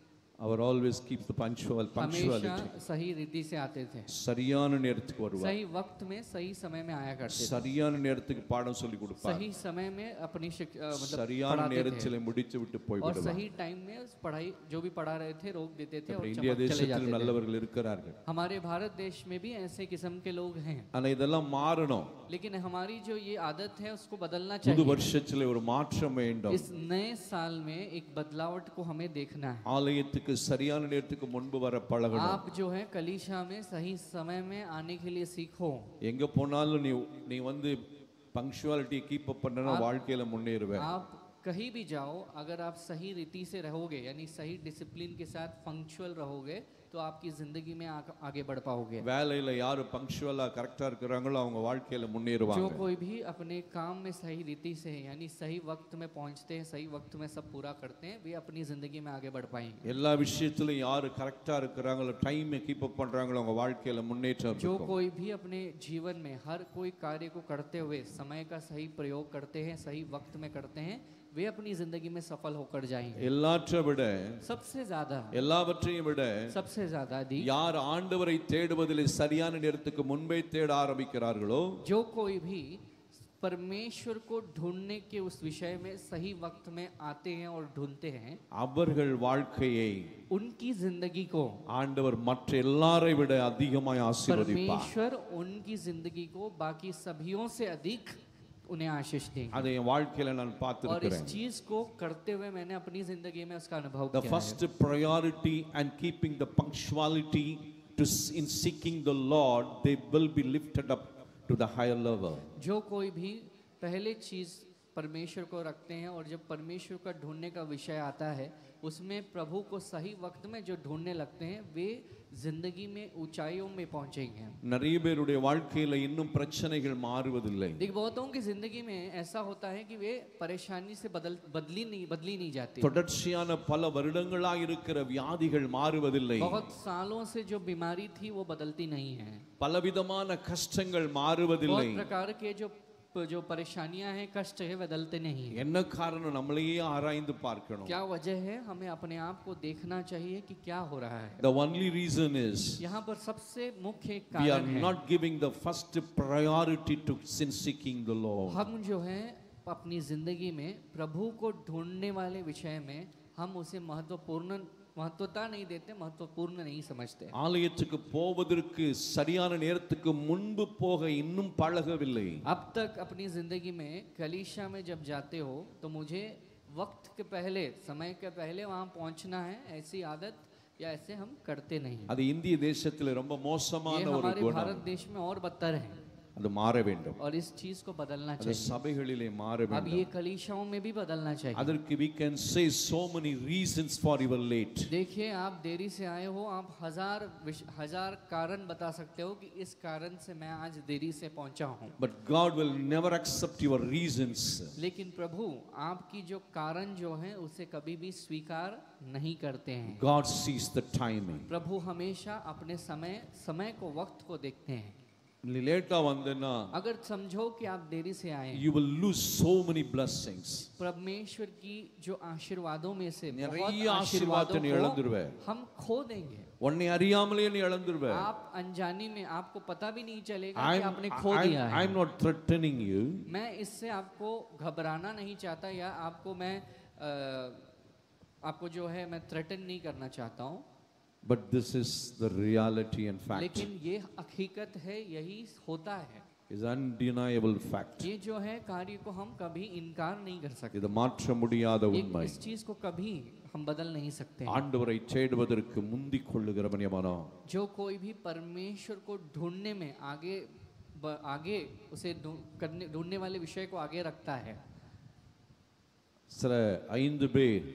அவர் ஆல்வேஸ் கீப் த பங்க்சுவல் हमेशा பங்க்சுவாலிட்டி सही रीति से आते थे சரியான நேரத்துக்கு வருவார் सही वक्त में सही समय में आया करते थे சரியான நேரத்துக்கு பாடம் சொல்லி கொடுப்பார் सही समय में अपनी शिक- अ, मतलब சரியான पढ़ाते थे நேரத்தில் முடிச்சு விட்டு और போய்விடுவார் सही टाइम में उस पढ़ाई जो भी पढ़ा रहे थे रोक देते थे और அப்புறம் இந்திய चमक चले தேசத்தில் जाते थे நல்லவர்கள் இருக்கிறார்கள் हमारे भारत देश में भी ऐसे किस्म के लोग हैं ஆனா இதெல்லாம் மாறணும் लेकिन हमारी जो ये आदत है उसको बदलना புது चाहिए வருஷத்துல ஒரு மாற்றம் வேண்டும் इस नए साल में एक बदलावट को हमें देखना है ஆலயத்துக்கு சரியான நேரத்துக்கு முன்பு வர பழகணும் आप जो है कलीशा में सही समय में आने के लिए सीखो எங்க போனாலும் நீ நீ வந்து பங்க்சுவாலிட்டியை கீப் அப் பண்ணனா வாழ்க்கையில முன்னேறுவ आप कहीं भी जाओ अगर आप सही रीति से रहोगे यानी सही डिसिप्लिन के साथ फंक्चुअल रहोगे तो आपकी जिंदगी में आ- आगे बढ़ पाओगे வேலையில யாரு பங்க்சுவலா கரெக்டா இருக்கிறாங்களோ அவங்க வாழ்க்கையில जो முன்னேறுவாங்க कोई भी अपने काम में सही रीति से है यानी सही वक्त में पहुंचते हैं सही वक्त में सब पूरा करते हैं वे अपनी जिंदगी में आगे बढ़ पाएंगे எல்லா விஷயத்திலும் யாரு கரெக்டா இருக்கிறாங்களோ டைமை கீப் அப் பண்றாங்களோ அவங்க வாழ்க்கையில முன்னேற்றம் जो இருக்கும் कोई भी अपने जीवन में हर कोई कार्य को करते हुए समय का सही प्रयोग करते हैं सही वक्त में करते हैं वे अपनी जिंदगी में सफल होकर जाएंगे எல்லாற்றை விட सबसे ज्यादा எல்லாவற்றையும் விட सबसे ज्यादा अधिक யார் ஆண்டவரை தேடுவதில் சரியான நேரத்துக்கு முன்பே தேட ஆரம்பிக்கிறார்களோ जो कोई भी परमेश्वर को ढूंढने के उस विषय में सही वक्त में आते हैं और ढूंढते हैं அவர்கள் வாழ்க்கையை उनकी जिंदगी को ஆண்டவர் மற்ற எல்லாரை விட அதிகமாய் ஆசீர்வதிப்பார் परमेश्वर उनकी जिंदगी को बाकी सभीयों से अधिक उन्हें आशीष देंगे அதை என் வாழ்க்கையில நான் और इस பார்த்திருக்கிறேன் चीज को करते हुए मैंने अपनी जिंदगी में उसका अनुभव The किया है first priority and keeping the punctuality to s- in seeking the Lord, they will be lifted up to the higher level. जो कोई भी पहले चीज परमेश्वर को रखते हैं और जब परमेश्वर का ढूंढने का विषय आता है उसमें प्रभु को सही वक्त में जो ढूंढने लगते हैं वे जिंदगी में ऊंचाइयों में पहुंचेंगे நிறைய பேருடைய வாழ்க்கையில இன்னும் பிரச்சனைகள் மாறுவதில்லை देखिए बहुतों की जिंदगी में ऐसा होता है कि वे परेशानी से बदल बदली नहीं बदली नहीं जाती தொடர்ச்சியான பல வருடங்களாக இருக்கிற வியாதிகள் மாறுவதில்லை बहुत सालों से जो बीमारी थी वो बदलती नहीं है பலவிதமான கஷ்டங்கள் மாறுவதில்லை बहुत प्रकार के जो जो परेशानियां हैं कष्ट है बदलते नहीं है என்ன காரணம் நம்மளையே ஆராய்ந்து பார்க்கணும் क्या वजह है हमें अपने आप को देखना चाहिए कि क्या हो रहा है The only reason is यहाँ पर सबसे मुख्य एक we are कारण है not giving the first priority to sin seeking the Lord. हम जो है अपनी जिंदगी में प्रभु को ढूंढने वाले विषय में हम उसे महत्वपूर्ण महत्वता नहीं देते महत्वपूर्ण नहीं समझते ஆலயத்துக்கு போவதற்கு சரியான நேரத்துக்கு முன்பு போக இன்னும் பழகவில்லை अब तक अपनी जिंदगी में कलीशा में जब जाते हो तो मुझे वक्त के पहले समय के पहले वहाँ पहुँचना है ऐसी आदत या ऐसे हम करते नहीं அது இந்திய தேசத்தில் ரொம்ப ये மோசமான ஒரு हमारे குணம் भारत देश में और बदतर है அது மாற வேண்டும் और इस चीज को बदलना அது चाहिए சபைகளிலே மாற अब வேண்டும் ये कलीशाओं में भी बदलना चाहिए அதற்கு we can say so many reasons for your late देखिए आप देरी से आए हो आप हजार विश- हजार कारण बता सकते हो कि इस कारण से मैं आज देरी से पहुंचा हूँ but God will never accept your reasons लेकिन प्रभु आपकी जो कारण जो है उसे कभी भी स्वीकार नहीं करते हैं God sees the timing प्रभु हमेशा अपने समय समय को वक्त को देखते हैं நீ லேட்டா வந்தேன்னா अगर समझो कि आप देरी से आए हैं, you will lose so many blessings परमेश्वर की जो आशीर्वादों में से बहुत நிறைய आशीर्वादों ஆசீர்வாதத்தை நீ को இழந்துருவ हम खो देंगे உன்னை அறியாமலே நீ இழந்துருவ आप अनजानी में आपको पता भी नहीं चलेगा कि I'm, आपने खो I'm, दिया है I'm not threatening you मैं इससे आपको घबराना नहीं चाहता या आपको मैं अ, आपको जो है मैं थ्रेटन नहीं करना चाहता हूँ but this is the reality and fact लेकिन ये हकीकत है यही होता है is undeniable fact ये जो है कार्य को हम कभी इनकार नहीं कर सकते இது மாற்ற முடியாத एक உண்மை इस चीज को कभी हम बदल नहीं सकते ஆண்டவரை தேடுவதற்கு முந்திக் கொள்ளுகிறவன் எவனோ जो कोई भी परमेश्वर को ढूंढने में आगे ब- आगे उसे ढूंढ- करने ढूंढने वाले विषय को आगे रखता है சில ஐந்து பேர்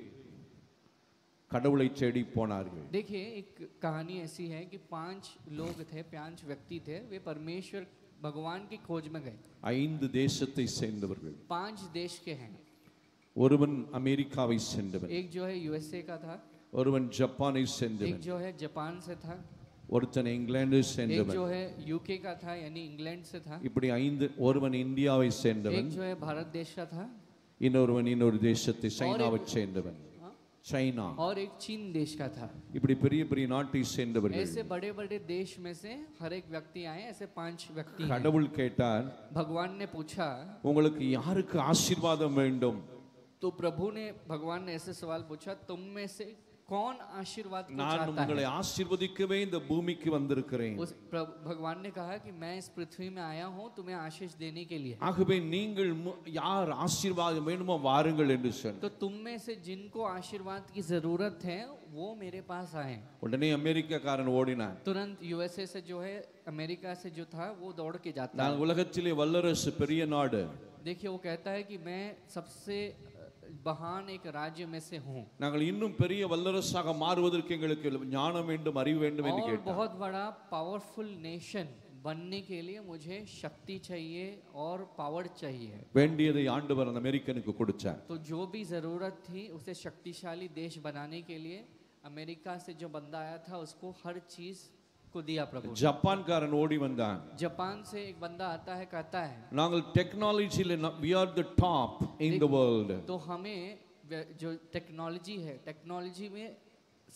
கடவுளை தேடி போனார்கள் देखिए एक कहानी ऐसी है कि पांच लोग थे पांच व्यक्ति थे वे परमेश्वर भगवान की खोज में गए ஐந்து தேசத்தை சேர்ந்தவர்கள் पांच देश के हैं ஒருவன் அமெரிக்காவை சேர்ந்தவன் एक जो है यूएसए का था ஒருவன் ஜப்பானை एक சேர்ந்தவன் जो है जापान से था ஒருத்தன் இங்கிலாந்து एक சேர்ந்தவன் जो है यूके का था यानी इंग्लैंड से था இப்படி ஐந்து ஒருவன் இந்தியாவை एक சேர்ந்தவன் जो है भारत देश का था இன்னொருவன் இன்னொரு தேசத்தை சைனாவை சேர்ந்தவன் हाँ? சைனா और एक चीन देश का था இப்படி பெரிய பெரிய நாட்டை சேர்ந்தவர்கள் ऐसे बड़े बड़े देश में से हर एक व्यक्ति आए ऐसे पांच व्यक्ति हैं। கடவுள் கேட்டார் भगवान ने पूछा உங்களுக்கு யாருக்கு ஆசீர்வாதம் வேண்டும் तो प्रभु ने भगवान ने ऐसे सवाल पूछा तुम में से कौन आशीर्वाद को நான் चाहता உங்களை है ஆசீர்வதிக்கவே இந்த பூமிக்கு வந்திருக்கிறேன் उस प्रभु भगवान ने कहा कि मैं इस पृथ्वी में आया हूँ तुम्हें आशीष देने के लिए ஆகவே நீங்கள் மு- யார் ஆசீர்வாதம் வேணுமோ வாருங்கள் என்று சொன்னார் तो तुम में से जिनको आशीर्वाद की जरूरत है वो मेरे पास आए உடனே அமெரிக்காக்காரன் ஓடினான் तुरंत यूएसए से जो है अमेरिका से जो था वो दौड़ के जाता நான் है உலகத்திலே வல்லரசு பெரிய நாடு देखिए वो कहता है कि मैं सबसे अ, महान एक राज्य में से हूँ நாங்கள் இன்னும் பெரிய வல்லரசாக மாறுவதற்கு எங்களுக்கு ஞானம் வேண்டும் அறிவு வேண்டும் என்று और கேட்டார் बहुत बड़ा पावरफुल नेशन बनने के लिए मुझे शक्ति चाहिए और पावर चाहिए வேண்டியதை ஆண்டவர் அந்த அமெரிக்கனுக்கு கொடுத்தார் तो जो भी ज़रूरत थी उसे शक्तिशाली देश बनाने के लिए अमेरिका से जो बंदा आया था उसको हर चीज़ को दिया प्रभु ने। ஜப்பான்காரன் ஓடி வந்தான் जापान से एक बंदा आता है कहता है நாங்கள் டெக்னாலஜியில் we are the top in the world तो हमें वे- जो टेक्नोलॉजी है टेक्नोलॉजी में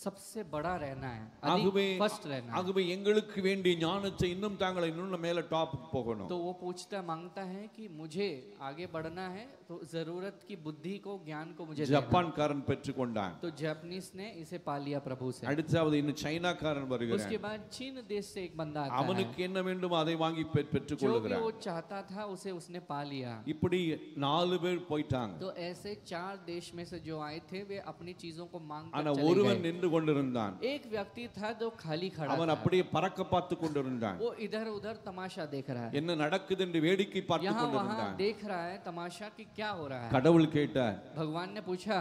सबसे बड़ा रहना है ஆகவே फर्स्ट रहना है ஆகவே எங்களுக்கு வேண்டிய ஞானத்தை இன்னும் தாங்களை இன்னும் மேல டாப் போகணும் तो वो पूछता मांगता है कि मुझे आगे बढ़ना है तो जरूरत की बुद्धि को ज्ञान को मुझे देना। ஜப்பான்காரன் பெற்றுக்கொண்டான் तो जापानीज ने इसे पा लिया प्रभु से அடுத்தாவது இன்னும் சைனாக்காரன் उसके வருகிறான் बाद चीन देश से एक बंदा आता है அவனுக்கு என்ன வேண்டுமோ அதை வாங்கி பெ- जो भी பெற்றுக்கொள்ளுகிறான் वो चाहता था उसे उसने पा लिया இப்படி நாலு பேர் போயிட்டாங்க तो ऐसे चार देश में से जो आए थे वे अपनी चीजों को मांग ஆனா कर चले ஒருவன் गए நின்று கொண்டிருந்தான் एक व्यक्ति था जो खाली खड़ा அவன் था அப்படியே பறக்க பார்த்து கொண்டிருந்தான் वो इधर उधर तमाशा देख रहा है என்ன நடக்குது என்று வேடிக்கை பார்த்து यहाँ वहाँ கொண்டிருந்தான் देख रहा है तमाशा कि क्या हो रहा है கடவுள் கேட்டார் भगवान ने पूछा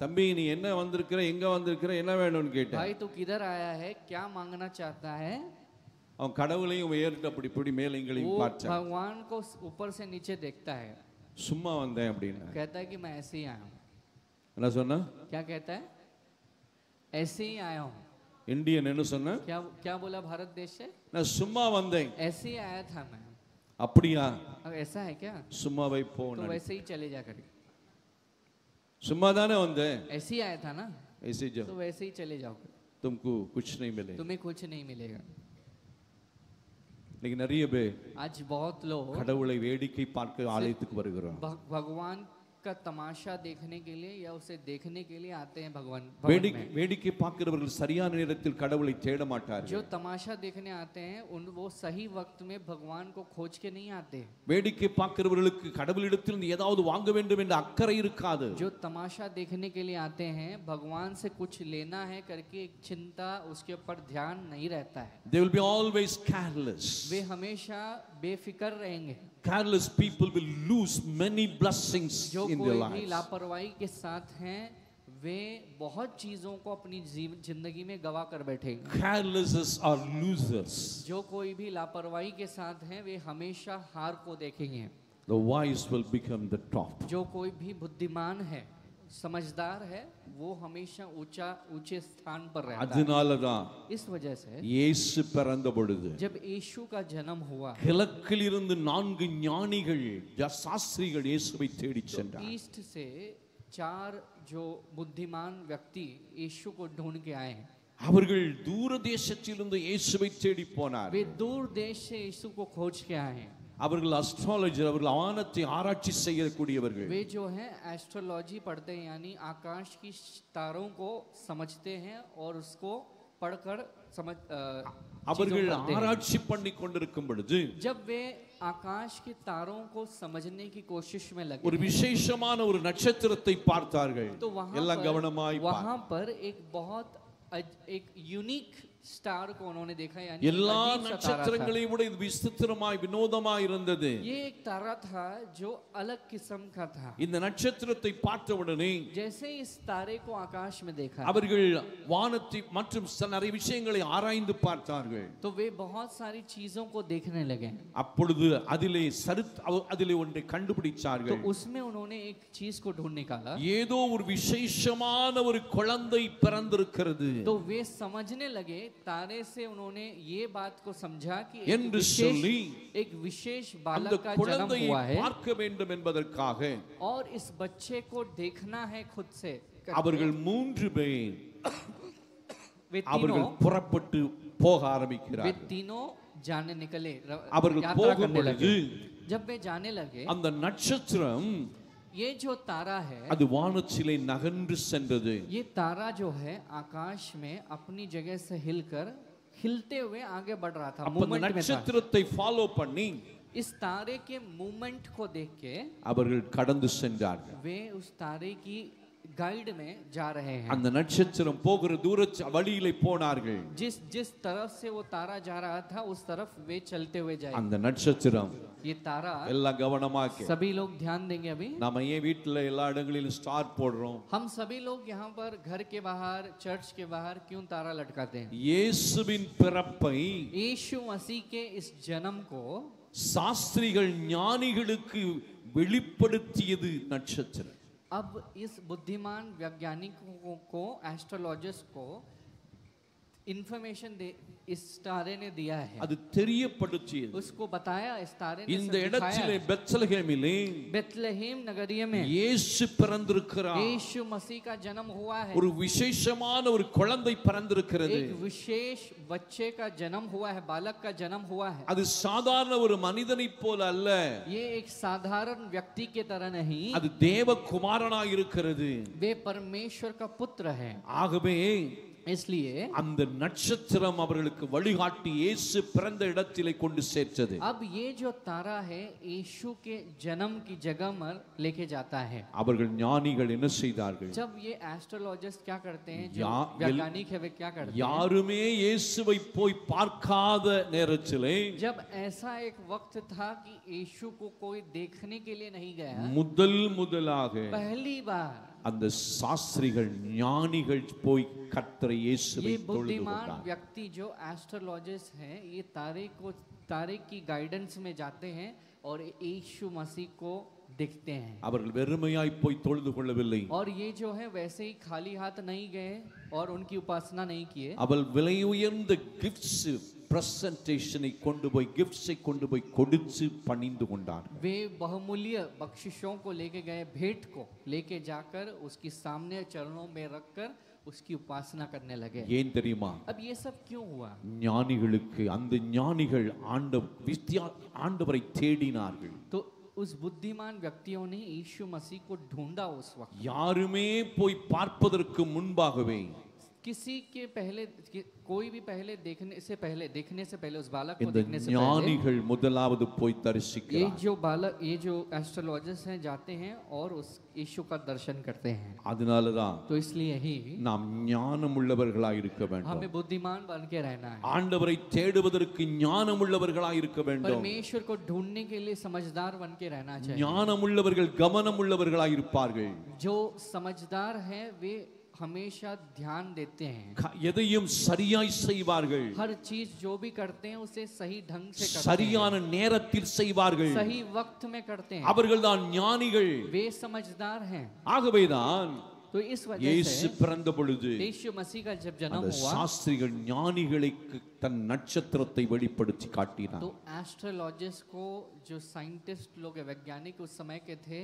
தம்பி நீ என்ன வந்திருக்கிற எங்க வந்திருக்கிற என்ன வேணும்னு கேட்டார் भाई तू किधर आया है क्या मांगना चाहता है அவன் கடவுளையும் உயர்த்து அப்படி இப்படி மேல वो எங்களையும் பார்த்தான் भगवान को ऊपर से नीचे देखता है சும்மா வந்தேன் அப்படின்னா कहता है कि मैं ऐसे ही आया हूँ என்ன சொன்னா क्या कहता है ऐसे ही आया हूँ இந்தியன் என்ன சொன்ன क्या क्या बोला भारत देश से நான் சும்மா வந்தேன் ऐसे ही आया था मैं அப்படியா अब ऐसा है क्या சும்மாவை तो போன वैसे ही चले जा करके சும்மா தானே வந்தேன் ऐसे ही आया था ना ऐसे जाओ तो वैसे ही चले जाओ तुमको कुछ नहीं मिले तुम्हें कुछ नहीं मिलेगा இன்னைக்கு நிறைய பேர் आज बहुत लोग கடவுளை வேடிக்கை பார்க்க ஆலயத்துக்கு வருகிறோம் भग- भगवान का तमाशा देखने के लिए या उसे देखने के लिए आते हैं भगवान भवन வேடிக்கை में। வேடிக்கை பார்க்கிறவர்கள் சரியான நேரத்தில் கடவுளை தேட जो மாட்டார்கள் तमाशा देखने आते हैं उन वो सही वक्त में भगवान को खोज के नहीं आते வேடிக்கை பார்க்கிறவர்களுக்கு கடவுளிடத்தில் இருந்து ஏதாவது வாங்க வேண்டும் என்ற அக்கறை இருக்காது जो तमाशा देखने के लिए आते हैं भगवान से कुछ लेना है करके एक चिंता उसके ऊपर ध्यान नहीं रहता है they will be always careless वे हमेशा बेफिक्र रहेंगे careless people will lose many blessings जो in their कोई भी lives. लापरवाही के साथ हैं वे बहुत चीज़ों को अपनी ज़िंदगी में गवा कर बैठेंगे। Careless are losers. जो कोई भी लापरवाही के साथ हैं वे हमेशा हार को देखेंगे। The wise will become the top. जो कोई भी बुद्धिमान है समझदार है वो हमेशा ऊंचा ऊंचे स्थान पर रहता है அதனாலதான் इस वजह से இயேசு பிறந்த பொழுது जब यीशु का जन्म हुआ கிழக்கில் இருந்து நான்கு ஞானிகள் ஜ- சாஸ்திரிகள் இயேசுவை தேடிச் சென்றார் ईस्ट से चार जो बुद्धिमान व्यक्ति यीशु को ढूंढ के आए हैं அவர்கள் தூர தேசத்திலிருந்து இயேசுவை தேடி போனார் वे दूर देश से यीशु को खोज के आए हैं அவர்கள் அஸ்ட்ராலஜர் அவர்கள் வானத்தை ஆராய்ச்சி செய்யக்கூடியவர்கள் वे जो है एस्ट्रोलॉजी पढ़ते हैं यानी आकाश की तारों को समझते हैं और उसको पढ़कर समझ अ, चीजों அவர்கள் करते हैं। ஆராய்ச்சி பண்ணி கொண்டிருக்கும் பொழுது जब वे आकाश की तारों को समझने की कोशिश में लगे ஒரு விசேஷமான ஒரு நட்சத்திரத்தை பார்த்தார்கள் तो वहां எல்லாம் पर, கவனமாய் பார். वहां पर एक बहुत अज- एक यूनिक स्टार को उन्होंने देखा यानी एक எல்லா अजीब सा तारा था। நட்சத்திரங்களையும் விட இது விசித்திரமாய் வினோதமாய் இருந்தது ये एक तारा था जो अलग किस्म का था இந்த நட்சத்திரத்தை பார்த்தவுடனே जैसे ही इस तारे को आकाश में देखा அவர்கள் வானத்தை மற்றும் சில நிறைய விஷயங்களை ஆராய்ந்து பார்த்தார்கள் तो वे बहुत सारी चीजों को देखने लगे அப்பொழுது அதிலே சரித் அவ- அதிலே ஒன்றை तो கண்டுபிடிச்சார்கள் उसमें उन्होंने एक चीज को ढूंढ निकाला ஏதோ ஒரு விசேஷமான ஒரு குழந்தை பிறந்திருக்கிறது तो वे समझने लगे तारे से उन्होंने ये बात को समझा कि एक என்று विशेष, சொல்லி एक विशेष அந்த बालक का जन्म குழந்தையை हुआ है பார்க்க வேண்டும் என்பதற்காக और इस बच्चे को देखना है खुद से करके அவர்கள் மூன்று பேர் वे அவர்கள் तीनों புறப்பட்டு போக वे ஆரம்பிக்கிறார்கள் तीनों जाने निकले र- அவர்கள் यात्रा போகும் करने பொழுது लगे जब वे जाने लगे அந்த நட்சத்திரம் ये जो तारा है அது வானத்திலே நகன்று சென்றது ये तारा जो है आकाश में अपनी जगह से हिलकर हिलते हुए आगे बढ़ रहा था அப்ப அந்த मूवमेंट में था நட்சத்திரத்தை ஃபாலோ பண்ணி इस तारे के मूवमेंट को देख के அவர்கள் கடந்து சென்றார்கள் वे उस तारे की गाइड में जा रहे हैं அந்த நட்சத்திரம் போகிற தூர வழியிலே போனார்கள் जिस जिस तरफ से वो तारा जा रहा था उस तरफ वे चलते हुए जाए அந்த நட்சத்திரம் ये तारा எல்லாம் கவனமாக்க सभी लोग ध्यान देंगे अभी நாம ஏன் வீட்டுல எல்லா இடங்களிலும் ஸ்டார் போடுறோம் हम सभी लोग यहाँ पर घर के बाहर चर्च के बाहर क्यों तारा लटकाते हैं இயேசுவின் பிறப்பை यीशु मसीह के इस जन्म को சாஸ்திரிகள் ஞானிகளுக்கு வெளிப்படுத்தியது நட்சத்திரம் अब इस बुद्धिमान वैज्ञानिकों को एस्ट्रोलॉजिस्ट को इंफॉर्मेशन दे इस तारे ने दिया है அது தெரியப்படுத்தியது उसको बताया इस तारे ने இந்த सब இடத்திலே दिखाया பெத்லகேமிலே बेतलहेम नगरीय में இயேசு பிறந்திருக்கிறார் यीशु मसीह का जन्म हुआ है ஒரு விசேஷமான ஒரு குழந்தை பிறந்திருக்கிறது एक विशेष बच्चे का जन्म हुआ है बालक का जन्म हुआ है அது சாதாரண ஒரு மனிதனைப் போல அல்ல ये एक साधारण व्यक्ति के तरह नहीं அது தேவகுமாரனாய் இருக்கிறது वे परमेश्वर का पुत्र है ஆகவே इसलिए அந்த நட்சத்திரம் அவர்களுக்கு வழிகாட்டி இயேசு பிறந்த இடத்திலே கொண்டு சேர்த்தது अब ये जो तारा है यीशु के जन्म की जगह पर लेके जाता है அவர்கள் ஞானிகள் என்ன செய்தார்கள் जब ये एस्ट्रोलॉजिस्ट क्या करते हैं जो या- वैज्ञानिक है वे क्या करते हैं யாருமே இயேசுவை போய் பார்க்காத நேரத்திலே जब ऐसा एक वक्त था कि यीशु को कोई देखने के लिए नहीं गया முதல் முதலாக पहली बार அந்த சாஸ்திரிகள் ஞானிகள் போய் கர்த்தரை இயேசுவை ये தொழுது बुद्धिमान கொண்டார் व्यक्ति जो एस्ट्रोलॉजिस्ट हैं ये तारे को तारे की गाइडेंस में जाते हैं और यीशु मसीह को देखते हैं அவர்கள் வெறுமையாய் போய் தொழுது கொள்ளவில்லை और ये जो है वैसे ही खाली हाथ नहीं गए और उनकी उपासना नहीं किए அவள் விலை உயர்ந்த கிஃப்ட்ஸ் பிரசன்டேஷனை கொண்டு போய் கிஃப்ட்ஸை கொண்டு போய் கொடுத்து பணிந்து கொண்டார் वे बहुमूल्य बख्शिशों को लेके गए भेंट को लेके जाकर उसके सामने चरणों में रखकर उसकी उपासना करने लगे ஏன் தெரியுமா अब ये सब क्यों हुआ ஞானிகளுக்கு அந்த ஞானிகள் ஆண்ட வித்யா ஆண்டவரை தேடினார்கள் तो उस बुद्धिमान व्यक्तियों ने यीशु मसीह को ढूंढा उस वक्त யாருமே போய் பார்ப்பதற்கு முன்பாகவே किसी के पहले कि, कोई भी पहले देखने से पहले देखने से पहले उस बालक को இந்த देखने से पहले ஞானிகள் முதலாவது போய் ये தரிசிக்கிறார் जो बालक ये जो एस्ट्रोलॉजर्स हैं जाते हैं और उस यीशु का दर्शन करते हैं அதனாலதான் तो इसलिए ही நாம் ஞானம் உள்ளவர்களாய் இருக்க வேண்டும் हमें बुद्धिमान बन के रहना है ஆண்டவரை தேடுவதற்கு ஞானம் உள்ளவர்களாய் இருக்க வேண்டும் परमेश्वर को ढूंढने के लिए समझदार बन के रहना चाहिए ஞானம் உள்ளவர்கள் கவனம் உள்ளவர்களாய் இருப்பார்கள் जो समझदार हैं वे हमेशा ध्यान देते हैं க- எதையும் சரியாய் செய்வார்கள் हर चीज जो भी करते हैं उसे सही ढंग से करते हैं சரியான நேரத்தில் செய்வார்கள் सही वक्त में करते हैं அவர்கள்தான் ஞானிகள் वे समझदार हैं ஆகவேதான் तो इस वजह இயேசு से பிறந்த பொழுது यीशु मसीह का जब जन्म அந்த हुआ சாஸ்திரிகள் ஞானிகளுக்கு தன் நட்சத்திரத்தை வெளிப்படுத்தி காட்டினார் तो एस्ट्रोलॉजिस्ट को जो साइंटिस्ट लोग हैं, वैज्ञानिक उस समय के थे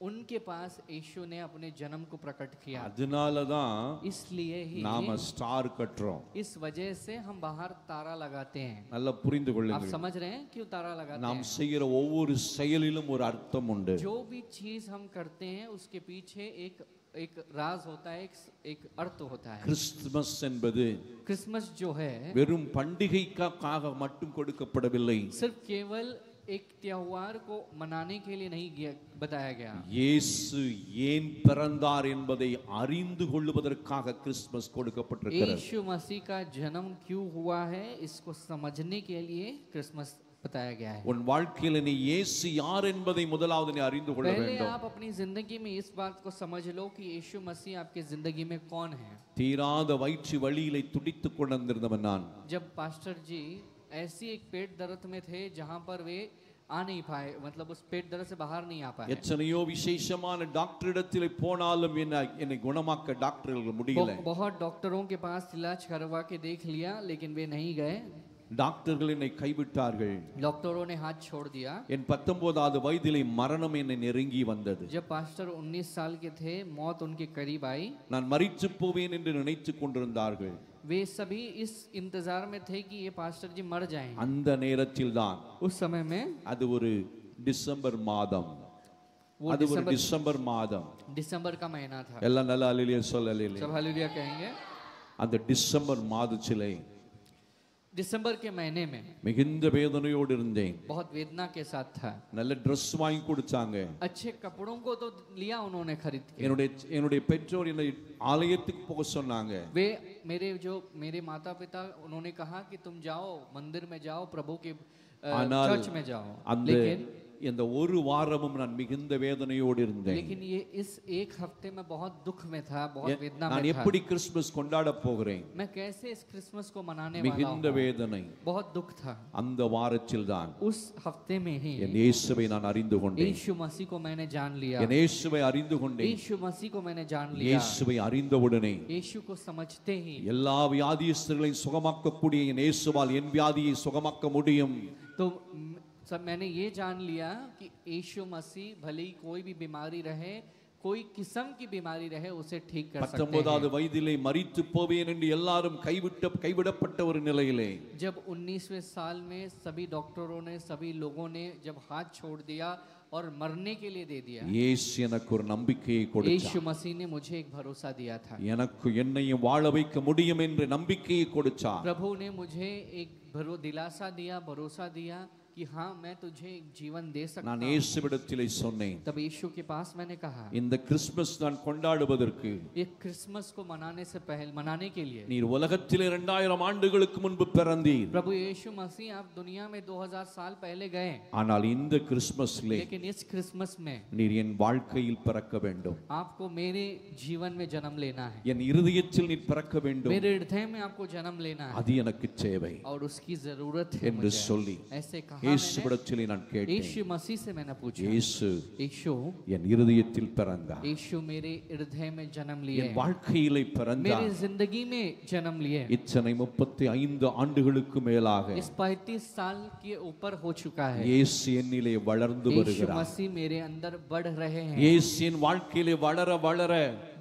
उनके पास यीशु ने अपने जन्म को प्रकट किया அதனாலதான் इसलिए ही நாம ஸ்டார் கட்டுறோம் इस वजह से हम बाहर तारा लगाते हैं நல்லா புரிந்து आप கொள்ளுங்கள் समझ रहे हैं क्यों तारा लगाते நாம் हैं செய்கிற ஒவ்வொரு செயலிலும் ஒரு அர்த்தம் உண்டு जो भी चीज हम करते हैं उसके पीछे एक एक राज होता है एक एक अर्थ होता है கிறிஸ்துமஸ் என்பது क्रिसमस जो है வெறும் பண்டிகைக்காக மட்டும் கொடுக்கப்படவில்லை सिर्फ केवल एक त्योहार को मनाने के लिए नहीं किया- बताया गया இயேசு ஏன் பிறந்தார் என்பதை அறிந்து கொள்வதற்காக கிறிஸ்துமஸ் கொடுக்கப்பட்டிருக்கிறது यीशु मसीह का जन्म क्यों हुआ है इसको समझने के लिए क्रिसमस बताया गया है உன் வாழ்க்கையில நீ இயேசு யார் என்பதை முதலாவது நீ அறிந்து கொள்ள पहले வேண்டும் आप अपनी जिंदगी में इस बात को समझ लो कि यीशु मसीह आपकी जिंदगी में कौन है தீராத வயிற்று வழியிலே துடித்துக் கொண்டிருந்தவன் நான் जब पास्टर जी ऐसी एक पेट दर्द में थे जहां पर वे आ नहीं पाए मतलब उस पेट दर्द से बाहर नहीं आ पाए எத்தனையோ விசேஷமான டாக்டரிடத்திலே போனாலும் என்ன என்னை குணமாக்க டாக்டர்கள் முடியல बहु- बहुत डॉक्टरों के पास इलाज करवा के देख लिया लेकिन वे नहीं गए டாக்டர்கள் என்னை கைவிட்டார்கள் डॉक्टरों ने हाथ छोड़ दिया என் பத்தொன்பதாவது வயதிலே மரணம் என்னை நெருங்கி வந்தது जब पास्टर 19 साल के थे मौत उनके करीब आई நான் மறித்து போவேன் என்று நினைத்துக் கொண்டிருந்தார்கள் वे सभी इस इंतजार में थे कि ये पास्टर जी मर जाएं அந்த நேரத்தில் தான் उस समय में அது ஒரு டிசம்பர் மாதம் वो அது ஒரு दिसंबर டிசம்பர் மாதம் दिसंबर का महीना था எல்லாம் நல்லா அலிலிய சொல்ல सब हालेलुया कहेंगे அந்த டிசம்பர் மாதத்திலே दिसंबर के महीने में மிகுந்த வேதனையோடு இருந்தேன் बहुत वेदना के साथ था நல்ல ட்ரெஸ் வாங்கி கொடுத்தாங்க अच्छे कपड़ों को तो लिया उन्होंने खरीद के என்னுடைய என்னுடைய பெற்றோர் என்னை ஆலயத்துக்கு போக சொன்னாங்க वे मेरे जो मेरे माता पिता उन्होंने कहा कि तुम जाओ मंदिर में जाओ प्रभु के अ, ஆனால் चर्च में जाओ அந்த लेकिन இந்த ஒரு வாரமும் நான் மிகுந்த வேதனையோடு இருந்தேன் लेकिन ये इस एक हफ्ते में बहुत दुख में था बहुत वेदना நான் में था எப்படி கிறிஸ்துமஸ் கொண்டாட போகிறேன் मैं कैसे इस क्रिसमस को मनाने वाला மிகுந்த हूँ வேதனை बहुत दुख था அந்த வாரத்தில் தான் उस हफ्ते में ही என் இயேசுவை நான் அறிந்து கொண்டேன் यीशु मसीह को मैंने जान लिया என் இயேசுவை அறிந்து கொண்டேன் यीशु मसीह को मैंने जान लिया இயேசுவை அறிந்தவுடனே यीशु को समझते ही எல்லா வியாதியஸ்தர்களையும் சுகமாக்கக்கூடிய என் இயேசுவால் என் வியாதியை சுகமாக்க முடியும் तो म- सब मैंने ये जान लिया कि यीशु मसीह भले ही कोई भी बीमारी रहे कोई किस्म की बीमारी रहे उसे ठीक कर सकते பத்தொன்பதாவது हैं வயதிலே மறித்து போவேன் என்று எல்லாரும் கைவிட்ட கைவிடப்பட்ட ஒரு நிலையிலே जब 19वें साल में सभी डॉक्टरों ने सभी लोगों ने जब हाथ छोड़ दिया और मरने के लिए दे दिया இயேசு எனக்கு ஒரு நம்பிக்கையை கொடுத்தார் यीशु मसीह ने मुझे एक भरोसा दिया था எனக்கு என்னையும் வாழ வைக்க முடியும் என்று நம்பிக்கையை கொடுத்தார் प्रभु ने मुझे एक भरो दिलासा दिया भरोसा दिया कि हाँ मैं तुझे एक जीवन दे सकता நான் हूँ இயேசுவிடத்திலே சொன்னேன் तब यीशु के पास मैंने कहा இந்த கிறிஸ்துமஸ் நான் கொண்டாடுவதற்கு ये क्रिसमस को मनाने से पहले मनाने के लिए நீர் உலகத்திலே இரண்டாயிரம் ஆண்டுகளுக்கு முன்பு பிறந்தீர் प्रभु यीशु मसीह आप दुनिया में 2000 साल पहले गए ஆனால் இந்த கிறிஸ்துமஸ்லே लेकिन इस क्रिसमस में நீர் என் வாழ்க்கையில் பிறக்க வேண்டும் आपको मेरे जीवन में जन्म लेना है என் இருதயத்தில் நீர் பிறக்க வேண்டும் मेरे हृदय में आपको जन्म लेना है அது எனக்கு தேவை और उसकी जरूरत है என்று मुझे சொல்லி ऐसे कहा मैंने இயேசுவிடத்திலே நான் கேட்டேன் यीशु मसीह से मैंने पूछा இயேசு यीशु என் இருதயத்தில் பிறந்தார் यीशु मेरे हृदय में जन्म लिए என் வாழ்க்கையிலே பிறந்தார் मेरी जिंदगी में जन्म लिए இத்தனை முப்பத்தி ஐந்து ஆண்டுகளுக்கு மேலாக इस पैंतीस साल के ऊपर हो चुका है இயேசு என்னிலே வளர்ந்து यीशु வருகிறார் मसीह मेरे अंदर बढ़ रहे हैं இயேசு என் வாழ்க்கையிலே வளர வளர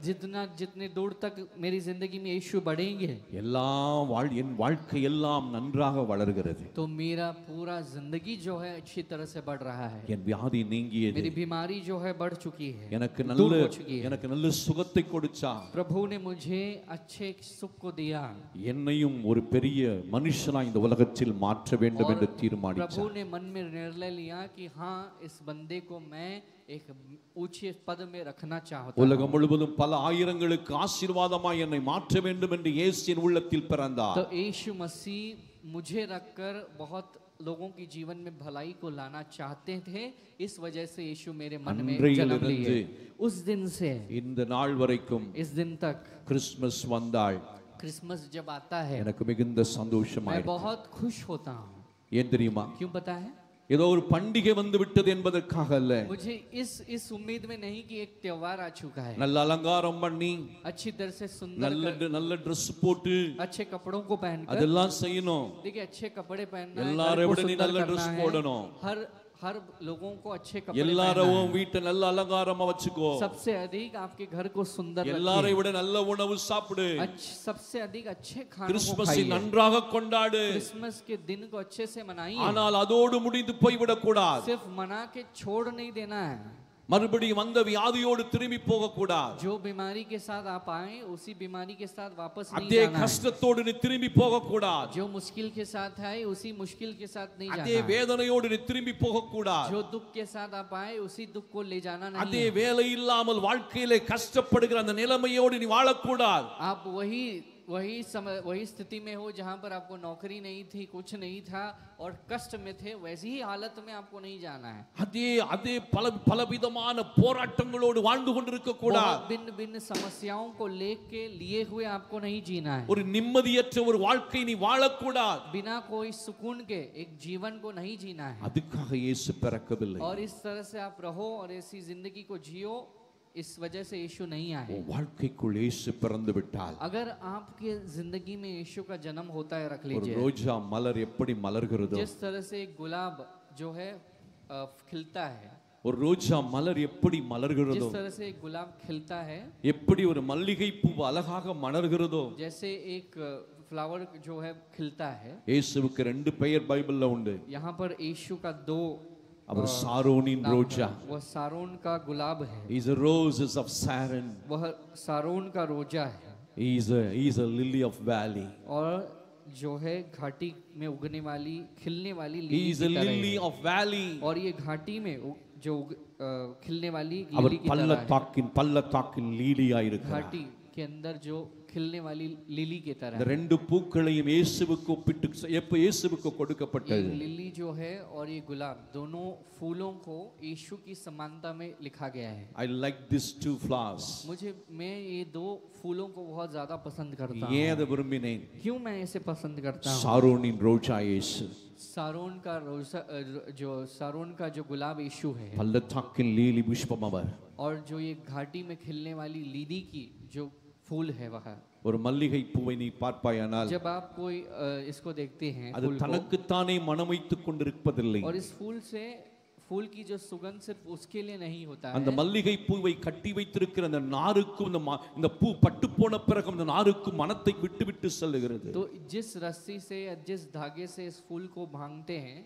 जितना जितने दूर तक मेरी जिंदगी में यीशु बढ़ेंगे எல்லா வாழ் என் வாழ்க்கை எல்லாம் நன்றாக வளர்கிறது तो मेरा पूरा जिंदगी जो है अच्छी तरह से बढ़ रहा है என் வியாதி நீங்கியது मेरी बीमारी जो है बढ़ चुकी है எனக்கு दूर நல்ல हो चुकी है எனக்கு நல்ல சுகத்தை கொடுத்தா प्रभु ने मुझे अच्छे सुख को दिया என்னையும் ஒரு பெரிய மனுஷனா இந்த உலகத்தில் மாற்ற வேண்டும் என்று प्रभु தீர்மானித்தார் ने मन में निर्णय लिया कि हाँ इस बंदे को मैं एक ऊंचे पद में रखना चाहता हूँ உலகம் முழுவதும் பல ஆயிரங்களுக்கு ஆசீர்வாதமாய் என்னை மாற்ற வேண்டும் என்று இயேசுவின் உள்ளத்தில் பிறந்தார் तो यीशु मसीह मुझे रखकर बहुत लोगों की जीवन में भलाई को लाना चाहते थे इस वजह से यीशु मेरे मन में जन्म लिए उस दिन से இந்த நாள் வரைக்கும் इस दिन तक கிறிஸ்துமஸ் வந்தாள் क्रिसमस जब आता है எனக்கு மிகுந்த मैं சந்தோஷமாயிருக்கு बहुत खुश होता हूँ ஏன் தெரியுமா क्यों पता है ஏதோ ஒரு பண்டிகை வந்து விட்டது என்பதற்காக அல்ல मुझे इस इस उम्मीद में नहीं कि एक त्योहार आ चुका है நல்ல அலங்காரம் பண்ணி अच्छी तरह से सुंदर நல்ல कर, நல்ல Dress போட்டு अच्छे कपड़ों को पहनकर அதெல்லாம் செய்யணும் देखिए अच्छे कपड़े पहनना है, எல்லாரை घर को விட நீ सुंदर நல்ல करना Dress है। போடணும் हर हर लोगों को अच्छे कपड़े पहनना எல்லாரும் है। உன் வீட்டை நல்ல அலங்காரமா வச்சுக்கோ सबसे अधिक आपके घर को सुंदर எல்லாரை रखिए விட நல்ல உணவு சாப்பிடு अच्छ- सबसे अधिक अच्छे खानों को கிறிஸ்துமஸை खाइए நன்றாக கொண்டாடு क्रिसमस के दिन को अच्छे से मनाइए ஆனால் அதோடு முடிந்து போய்விடக் கூடாது सिर्फ मना के छोड़ नहीं देना है மறுபடியும் அந்த வியாதியோடு திரும்பி போக கூடாது जो बीमारी के साथ आप आए उसी बीमारी के साथ वापस नहीं அதே जाना है கஷ்டத்தோடு நீ திரும்பி போக கூடாது जो मुश्किल के साथ आए उसी मुश्किल के साथ नहीं அதே जाना है। வேதனையோடு நீ திரும்பி போக கூடாது जो दुख के साथ आप आए उसी दुख को ले जाना नहीं அதே है। வேலை இல்லாமல் வாழ்க்கையிலே கஷ்டப்படுகிற அந்த நிலைமையோடு நீ வாழக்கூடாது आप वही वही समय वही स्थिति में हो जहाँ पर आपको नौकरी नहीं थी कुछ नहीं था और कष्ट में थे वैसी ही हालत में आपको नहीं जाना है அதே அதே பல பலவிதமான போராட்டங்களோடு வாழ்ந்து கொண்டிருக்க கூடாது बहुत भिन्न भिन्न समस्याओं को लेके लिए हुए आपको नहीं जीना है ஒரு நிம்மதியற்ற ஒரு வாழ்க்கை நீ வாழக்கூடாது बिना कोई सुकून के एक जीवन को नहीं जीना है அதுக்காக இயேசு பிறக்கவில்லை और इस तरह से आप रहो और ऐसी जिंदगी को जियो इस वजह से यीशु नहीं आए உன் வாழ்க்கைக்குள் இயேசு பிறந்து விட்டால் अगर आपके जिंदगी में यीशु का जन्म होता है रख ஒரு लीजिए ரோஜா மலர் எப்படி மலர்கிறதோ जिस तरह से एक गुलाब जो है अ, खिलता है ஒரு ரோஜா மலர் எப்படி மலர்கிறதோ जिस तरह से एक गुलाब खिलता है எப்படி ஒரு மல்லிகை பூ அழகாக மலர்கிறதோ जैसे एक फ्लावर जो है खिलता है இயேசுவுக்கு ரெண்டு பெயர் பைபிள்ல உண்டு यहाँ पर यीशु का दो और हाँ। सारोनिन रोजा। वह सारोन का गुलाब है। इज़ रोजेस ऑफ़ सारन वह सारोन का रोजा है। Is is a lily of valley और जो है घाटी में उगने वाली खिलने वाली lily is a lily of valley और ये घाटी में जो उग, आ, खिलने वाली लिली की तरह है। पल्लत ताकिन पल्लत ताकिन लीली आई घाटी के अंदर जो खिलने वाली लिली की तरह இந்த है। ரெண்டு பூக்களையும் இயேசுவுக்கு ஒப்பிட்டு எப்ப இயேசுவுக்கு ये கொடுக்கப்பட்டது लिली जो है और ये गुलाब दोनों फूलों को यीशु की समानता में लिखा गया है I like this two flowers मुझे मैं ये दो फूलों को बहुत ज्यादा पसंद करता ஏன் हूँ அதை விரும்பினேன் क्यों मैं इसे पसंद करता हूँ சாரோனின் ரோஜா இயேசு सारोन का रोजा अ, जो सारोन का जो गुलाब यीशु है பள்ளத்தாக்கின் லீலி புஷ்பம் அவர் और जो ये घाटी में खिलने वाली लीली की जो फूल है वह ஒரு மல்லிகை பூவை நீ பார்ப்பாயானால் जब आप कोई अ, इसको देखते हैं அது फूल को, தனக்குத்தானே மனமைத்துக் கொண்டிருப்பதில்லை और इस फूल से फूल की जो सुगंध सिर्फ उसके लिए नहीं होता அந்த है மல்லிகை பூவை கட்டி வைத்திருக்கிற அந்த நாருக்கும் இந்த மா- இந்த பூ பட்டு போன பிறகு அந்த நாருக்கும் மனத்தை விட்டு விட்டு செல்லுகிறது तो जिस रस्सी से या जिस धागे से इस फूल को भांगते हैं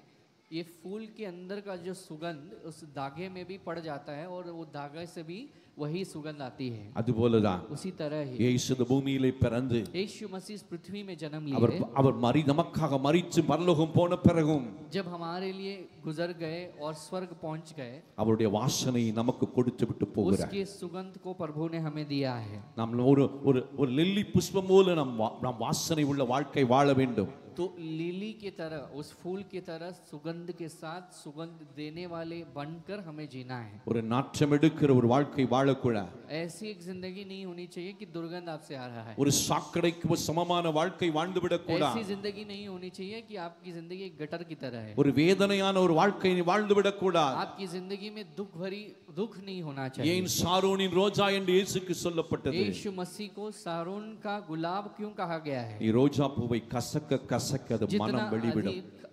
ये फूल के अंदर का जो सुगंध उस धागे में भी पड़ जाता है और वो धागे से भी वही सुगंध आती है அதுபோலதான் उसी तरह ही இயேசு இந்த பூமியிலே பிறந்து यीशु मसीह इस पृथ्वी में जन्म அவர் लिए அவர் மறி நமக்காக மறித்து பரலோகம் போன பிறகும் जब हमारे लिए गुजर गए और स्वर्ग पहुंच गए அவருடைய வாசனையை நமக்கு கொடுத்து விட்டு போகிறார் उसके सुगंध को प्रभु ने हमें दिया है நாம் ஒரு ஒரு ஒரு லில்லி புஷ்பம் போல நாம் வா- நாம் வாசனை உள்ள வாழ்க்கை வாழ வேண்டும் तो लिली की तरह उस फूल की तरह सुगंध के साथ सुगंध देने वाले बनकर हमें जीना है ஒரு நாற்றம் எடுக்கிற ஒரு வாழ்க்கை வாழக்கூடாது ऐसी एक जिंदगी नहीं होनी चाहिए कि दुर्गंध आपसे आ रहा है ஒரு சாக்கடைக்கு ஒரு சமமான வாழ்க்கை வாழ்ந்து விடக்கூடாது ऐसी जिंदगी नहीं होनी चाहिए कि आपकी जिंदगी एक गटर की तरह है ஒரு வேதனையான ஒரு வாழ்க்கை நீ வாழ்ந்து விடக்கூடாது आपकी जिंदगी में दुख भरी दुख नहीं होना चाहिए ஏன் சாரோனின் ரோஜா என்று இயேசுக்கு சொல்லப்பட்டது यीशु मसीह को सारोन का गुलाब क्यों कहा गया है நீ ரோஜா பூவை கசக்க கசக்க सकते जितना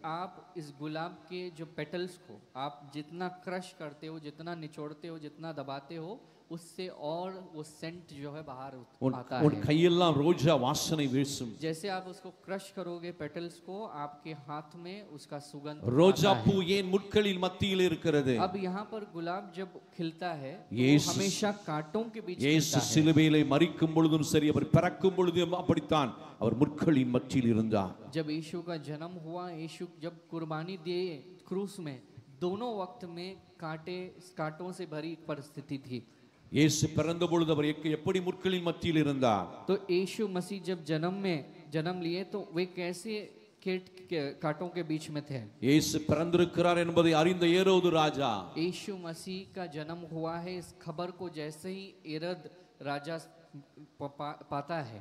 आप इस गुलाब के जो पेटल्स को आप जितना क्रश करते हो जितना निचोड़ते हो जितना दबाते हो उससे और वो सेंट जो है बाहर उत- உன் आता உன் है கையெல்லாம் ரோஜா வாசனை வீசும் जैसे आप उसको क्रश करोगे पेटल्स को आपके हाथ में उसका सुगंध ரோஜா आता பூ है। ஏன் முட்களில் மத்தியில் இருக்கிறது अब यहाँ पर गुलाब जब खिलता है तो वो यीशु- हमेशा कांटों के बीच இயேசு खिलता है சிலுவையிலே மறிக்கும் பொழுதும் சரி அவர் பிறக்கும் பொழுதும் அப்படித்தான் அவர் முட்களின் மத்தியில் இருந்தார் जब यीशु का जन्म हुआ यीशु जब कुर्बानी दिए क्रूस में दोनों वक्त में कांटे कांटों से भरी एक परिस्थिति थी இயேசு பிறந்த பொழுது அவர் எக்க- எப்படி முட்களின் மத்தியில் இருந்தார் तो यीशु मसीह जब जन्म में जन्म लिए तो वे कैसे केट के- कांटों के बीच में थे இயேசு பிறந்திருக்கிறார் என்பதை அறிந்த ஏரோது ராஜா यीशु मसीह का जन्म हुआ है इस खबर को जैसे ही एरद राजा प- पा- पाता है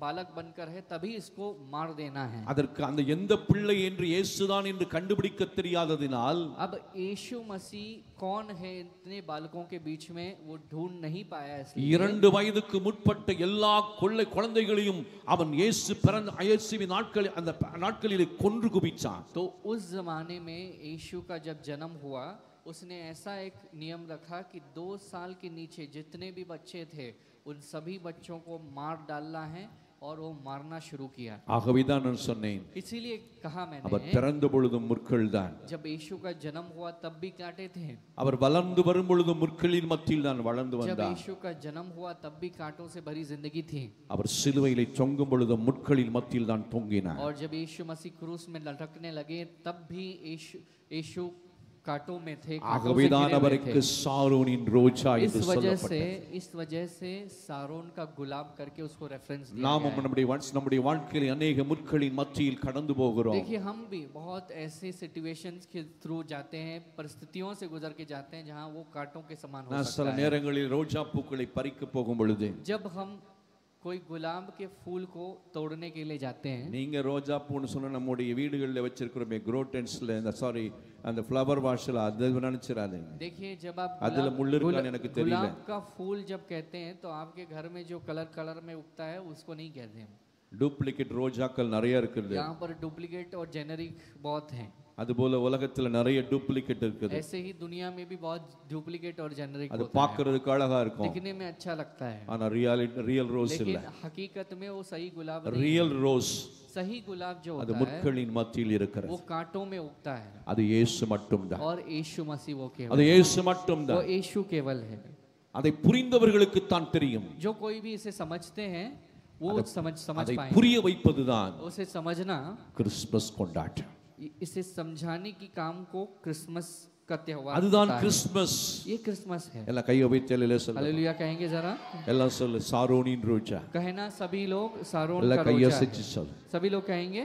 बालक बनकर है तभी इसको मार देना है அதற்கு அந்த எந்த பிள்ளை என்று இயேசுதான் என்று கண்டுபிடிக்க தெரியாததினால் अब यीशु मसीह कौन है इतने बालकों के बीच में वो ढूंढ नहीं पाया इसलिए இரண்டு வயதுக்கு முற்பட்ட எல்லா கொள்ளை குழந்தைகளையும் அவன் இயேசு பிறந்த இயேசுவின் நாட்களில் அந்த ப- நாட்களிலே கொன்று குவிச்சான் तो उस जमाने में यीशु का जब जन्म हुआ उसने ऐसा एक नियम रखा कि दो साल के नीचे जितने भी बच्चे थे उन सभी बच्चों को मार डालना है और वो मारना शुरू किया ஆகவேதான் நான் சொன்னேன் इसीलिए कहा அவர் मैंने பிறந்த பொழுதும் முற்கள் தான் जब यीशु का जन्म हुआ तब भी कांटे थे அவர் வளர்ந்து வரும் பொழுதும் முற்களின் மத்தியில் தான் வளர்ந்து जब வந்தார் यीशु का जन्म हुआ तब भी कांटों से भरी जिंदगी थी அவர் சிலுவையிலே தொங்கும் பொழுதும் முட்களின் மத்தியில் தான் தொங்கினார் और जब यीशु मसीह क्रूस में लटकने लगे तब भी यीशु यीशु कांटों में थे कांटों से ஆகவேதான் घिरे हुए அவருக்கு थे। சாரோனின் ரோஜா इस என்று वजह से சொல்லப்பட்டது इस वजह से सारोन का गुलाब करके उसको रेफरेंस दिया நாமும் गया है। நம்முடைய வாழ்- நம்முடைய வாழ்க்கையில் அநேக முற்களின் மத்தியில் கடந்து போகிறோம் देखिए हम भी बहुत ऐसे सिचुएशंस के थ्रू जाते हैं परिस्थितियों से गुजर के जाते हैं जहाँ वो कांटों के समान हो நான் सकता சில है நேரங்களில் ரோஜா பூக்களை பறிக்க போகும் பொழுது जब हम कोई गुलाब के फूल को तोड़ने के लिए जाते हैं நீங்க ரோஜா பூன்னு சொன்னா நம்முடைய வீடுகளில் வச்சிருக்கிறோமே குரோட்டன்ஸ்ல இந்த சாரி அந்த ஃப்ளவர் வாஷ்ல அது நினைச்சிடாதீங்க देखिए जब आप அதுல गुलाब- முள்ளு இருக்கான்னு गुला- எனக்கு தெரியல. गुलाब का फूल जब कहते हैं तो आपके घर में जो कलर कलर में उगता है उसको नहीं कहते हम டூப்ளிகேட் ரோஜாக்கள் நிறைய இருக்குது यहाँ पर डुप्लीकेट और जेनरिक बहुत हैं அதுபோல உலகத்துல நிறைய டூப்ளிகேட் இருக்குது ऐसे ही दुनिया में भी बहुत डुप्लीकेट और जेनरिक அது होता है பார்க்கிறதுக்கு அழகா இருக்கும் दिखने में अच्छा लगता है ஆனா ரியாலிட்டி ரியல் ரோஸ் இல்ல लेकिन हकीकत में वो सही गुलाब नहीं ரியல் ரோஸ் सही गुलाब जो அது होता है முட்களின் மத்தியில் இருக்கிறது वो कांटों में उगता है அது இயேசு மட்டும்தான் और यीशु मसीह वो केवल அது இயேசு वो மட்டும்தான் यीशु केवल है அதை புரிந்தவர்களுக்கு தான் தெரியும் जो कोई भी इसे समझते हैं वो समझ समझ அதை पाएंगे புரிய வைப்பதுதான் उसे समझना கிறிஸ்துமஸ் கொண்டாட்டம் इ- इसे समझाने की काम को क्रिसमस का त्योहार அதுதான் होता है। கிறிஸ்துமஸ் ये क्रिसमस है எல்லாம் கையை வைத்தல சொல்லு हालेलुया कहेंगे जरा எல்லாம் சொல்லு சாரோனின் ரோஜா कहना सभी लोग सारोन का எல்லாம் रोजा है। கையசைச்சு சொல்லு सभी लोग कहेंगे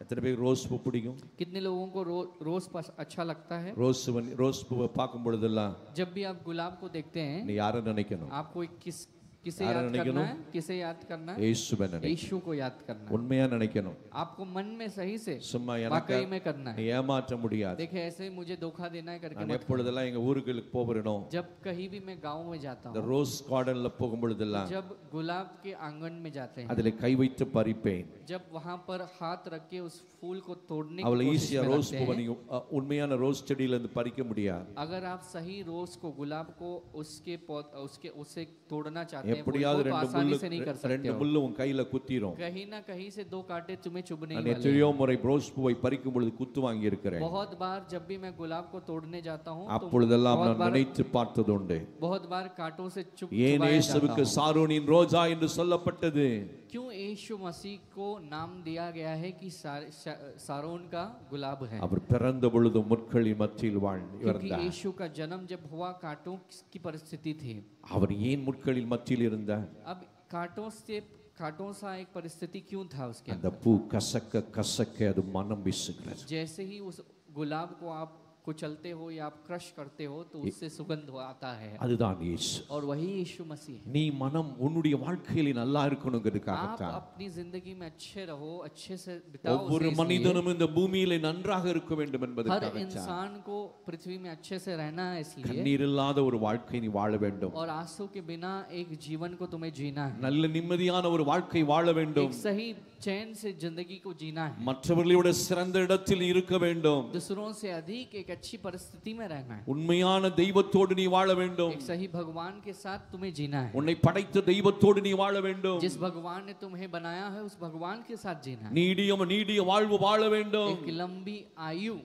எத்தனை பேர் ரோஸ் பூ பிடிக்கும் कितने लोगों को रो, रोज पस- अच्छा लगता है ரோஸ் வந்- ரோஸ் பூவை பார்க்கும் பொழுதெல்லாம் जब भी आप गुलाब को देखते हैं நீ யாரை நினைக்கணும் आपको एक किस किसे यार याद नहीं करना करो। है किसे याद करना है இயேசுவை நினை यीशु को याद करना है உண்மையா நினைக்கணும் आपको मन में सही से சும்மா எனக்கு वाकई में करना நீ है ஏமாற்ற முடியாது देखे ऐसे मुझे धोखा देना है करके நான் मत எப்பொழுதெல்லாம் எங்க ஊர்களுக்கு போகிறேனோ जब कहीं भी मैं गांव में जाता இந்த हूँ ரோஸ் கார்டன்ல போகும் பொழுதெல்லாம் जब गुलाब के आंगन में जाते हैं அதுல கை வைத்து பறிப்பேன் जब वहां पर हाथ रख के उस फूल को तोड़ने की அவளை कोशिश ஈஸியா में ரோஸ் लगते பூவை हैं நீங்க அ, உண்மையான ரோஸ் செடியில இருந்து பறிக்க முடியாது अगर आप सही रोज को गुलाब को उसके पौध उसके उससे तोड़ना चाहते हैं फूल எப்படியாவது को, तो ரெண்டு आसानी முள்ளு से नहीं कर ரெ- सकते ரெண்டு हो முள்ளு உன் கையில குத்திரும் कहीं ना कहीं से दो कांटे तुम्हें चुभने ही நான் वाले எத்தனையோ முறை ரோஸ் பூவை பறிக்கும் பொழுது குத்து வாங்கி இருக்கிறேன் बहुत बार जब भी मैं गुलाब को तोड़ने जाता हूँ तो அப்பொழுதெல்லாம் बहुत நான் बार நினைத்து பார்த்தது உண்டு बहुत बार कांटों से चुप ஏன் चुभाया जाता இயேசுவுக்கு हूँ। சாரோனின் ரோஜா என்று சொல்லப்பட்டது क्यों यीशु मसीह को नाम दिया गया है कि सार, शा- सारोन का गुलाब है அவர் பிறந்த பொழுது முட்களின் மத்தியில் வாழ்ந்து क्योंकि இருந்தார் यीशु का जन्म जब हुआ कांटों की परिस्थिति थी அவர் ஏன் முட்களின் மத்தியில் இருந்தார் अब कांटों से कांटों सा एक परिस्थिति क्यों था उसके அந்த பூ கசக்க கசக்க அது மனம் வீசுகிறது जैसे ही उस गुलाब को आप कुचलते हो या आप क्रश करते हो तो उससे सुगंध आता है அதுதான் இயேசு और वही यीशु मसीह है நீ மனம் உன்னுடைய வாழ்க்கையில நல்லா आप இருக்கணுங்கிறதுக்காகத்தான் अपनी जिंदगी में अच्छे रहो अच्छे से बिताओ ஒவ்வொரு उसे इसलिए। மனிதனும் இந்த பூமியில நன்றாக இருக்க வேண்டும் हर என்பதற்காக इंसान को पृथ्वी में अच्छे से रहना है इसलिए கண்ணீர் இல்லாத ஒரு வாழ்க்கை நீ வாழ வேண்டும் और आंसू के बिना एक जीवन को तुम्हें जीना है நல்ல நிம்மதியான ஒரு வாழ்க்கை வாழ வேண்டும் एक सही चैन से जिंदगी को जीना है மற்றவர்களோட சிறந்த இடத்தில் இருக்க வேண்டும் दूसरों से अधिक एक अच्छी परिस्थिति में रहना है உண்மையான தெய்வத்தோடு நீ வாழ வேண்டும் एक सही भगवान के साथ तुम्हें जीना है உன்னை படைத்த தெய்வத்தோடு நீ வாழ வேண்டும் जिस भगवान ने तुम्हें बनाया है उस भगवान के साथ जीना है நீடிய நீடிய வாழ்வு வாழ வேண்டும் एक लंबी आयु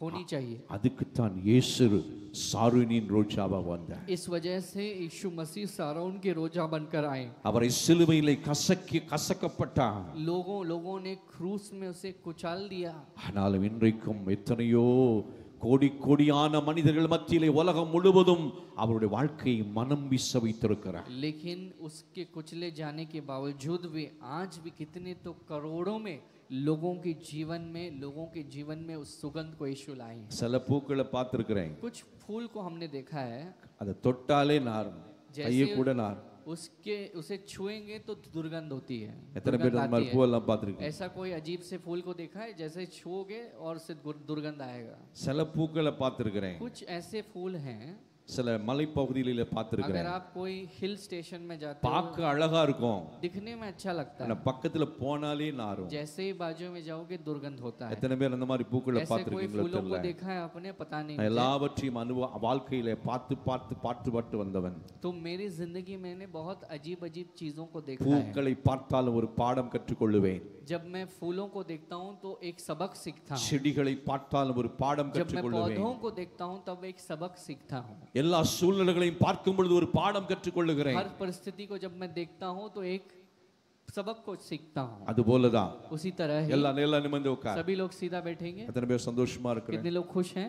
होनी चाहिए அதுக்குத்தான் இயேசு சாருனின் ரோஜாவா வந்தார் इस वजह से यीशु मसीह सारोन के रोजा बनकर आए அவரை சிலுவையிலே கசக்கி கசக்கப்பட்டார் लोगों लोगों ने क्रूस में उसे कुचाल दिया ஆனாலும் இன்றைக்கும் எத்தனையோ கோடி கோடியான மனிதர்கள் மத்தியிலே உலகம் முழுவதும் அவருடைய வாழ்க்கையை மனம் வீச வைத்திருக்கிறார் लेकिन उसके कुचले जाने के बावजूद भी आज भी कितने तो करोड़ों में लोगों के जीवन में लोगों के जीवन में उस सुगंध को यीशु लाए हैं சில பூக்களை பார்த்திருக்கிறேன் कुछ फूल को हमने देखा है அதை தொட்டாலே நாரும் கையை கூட நாரும் उसके उसे छुएंगे तो दुर्गंध होती है எத்தனை பேர் दुर्गंध அந்த மாதிரி आती है। பூவெல்லாம் பார்த்திருக்கீங்க ऐसा कोई अजीब से फूल को देखा है जैसे छुओगे और उससे दुर- दुर्गंध आएगा சில பூக்களை பார்த்திருக்கிறேன் कुछ ऐसे फूल हैं சில மலைப்பகுதிகளில अगर பார்த்திருக்கிறேன் आप कोई हिल स्टेशन में जाते हो பார்க்க அழகா இருக்கும் दिखने में अच्छा लगता ஆனா है பக்கத்துல போனாலே நாரும் जैसे ही बाजू में जाओगे दुर्गंध होता है எத்தனை பேர் அந்த மாதிரி பூக்களை ऐसे कोई பார்த்திருக்கீங்களோ फूलों को தெரியல देखा है आपने पता नहीं நான் எல்லாவற்றையும் அனுபவ வாழ்க்கையில பார்த்து பார்த்து பார்த்து பார்த்து வந்தவன் तो मेरी जिंदगी में मैंने बहुत अजीब अजीब चीजों को देखा है பூக்களை பார்த்தாலும் ஒரு பாடம் கற்றுக்கொள்ளுவேன் जब मैं फूलों को देखता हूँ तो एक सबक सीखता हूँ செடிகளை பார்த்தாலும் ஒரு பாடம் जब मैं கற்றுக்கொள்ளுவேன் पौधों को देखता हूँ तब एक सबक सीखता हूँ எல்லா சூழ்நிலைகளையும் பார்க்கும் பொழுது ஒரு பாடம் கற்றுக்கொள்ளுகிறேன் हर परिस्थिति को जब मैं देखता हूँ तो एक सबक को सीखता हूँ அது போலதான் उसी तरह ही எல்லா எல்லாம் நிமிர்ந்து உட்கார் सभी लोग सीधा बैठेंगे எத்தனை பேர் சந்தோஷமா இருக்கிறேன் कितने लोग खुश हैं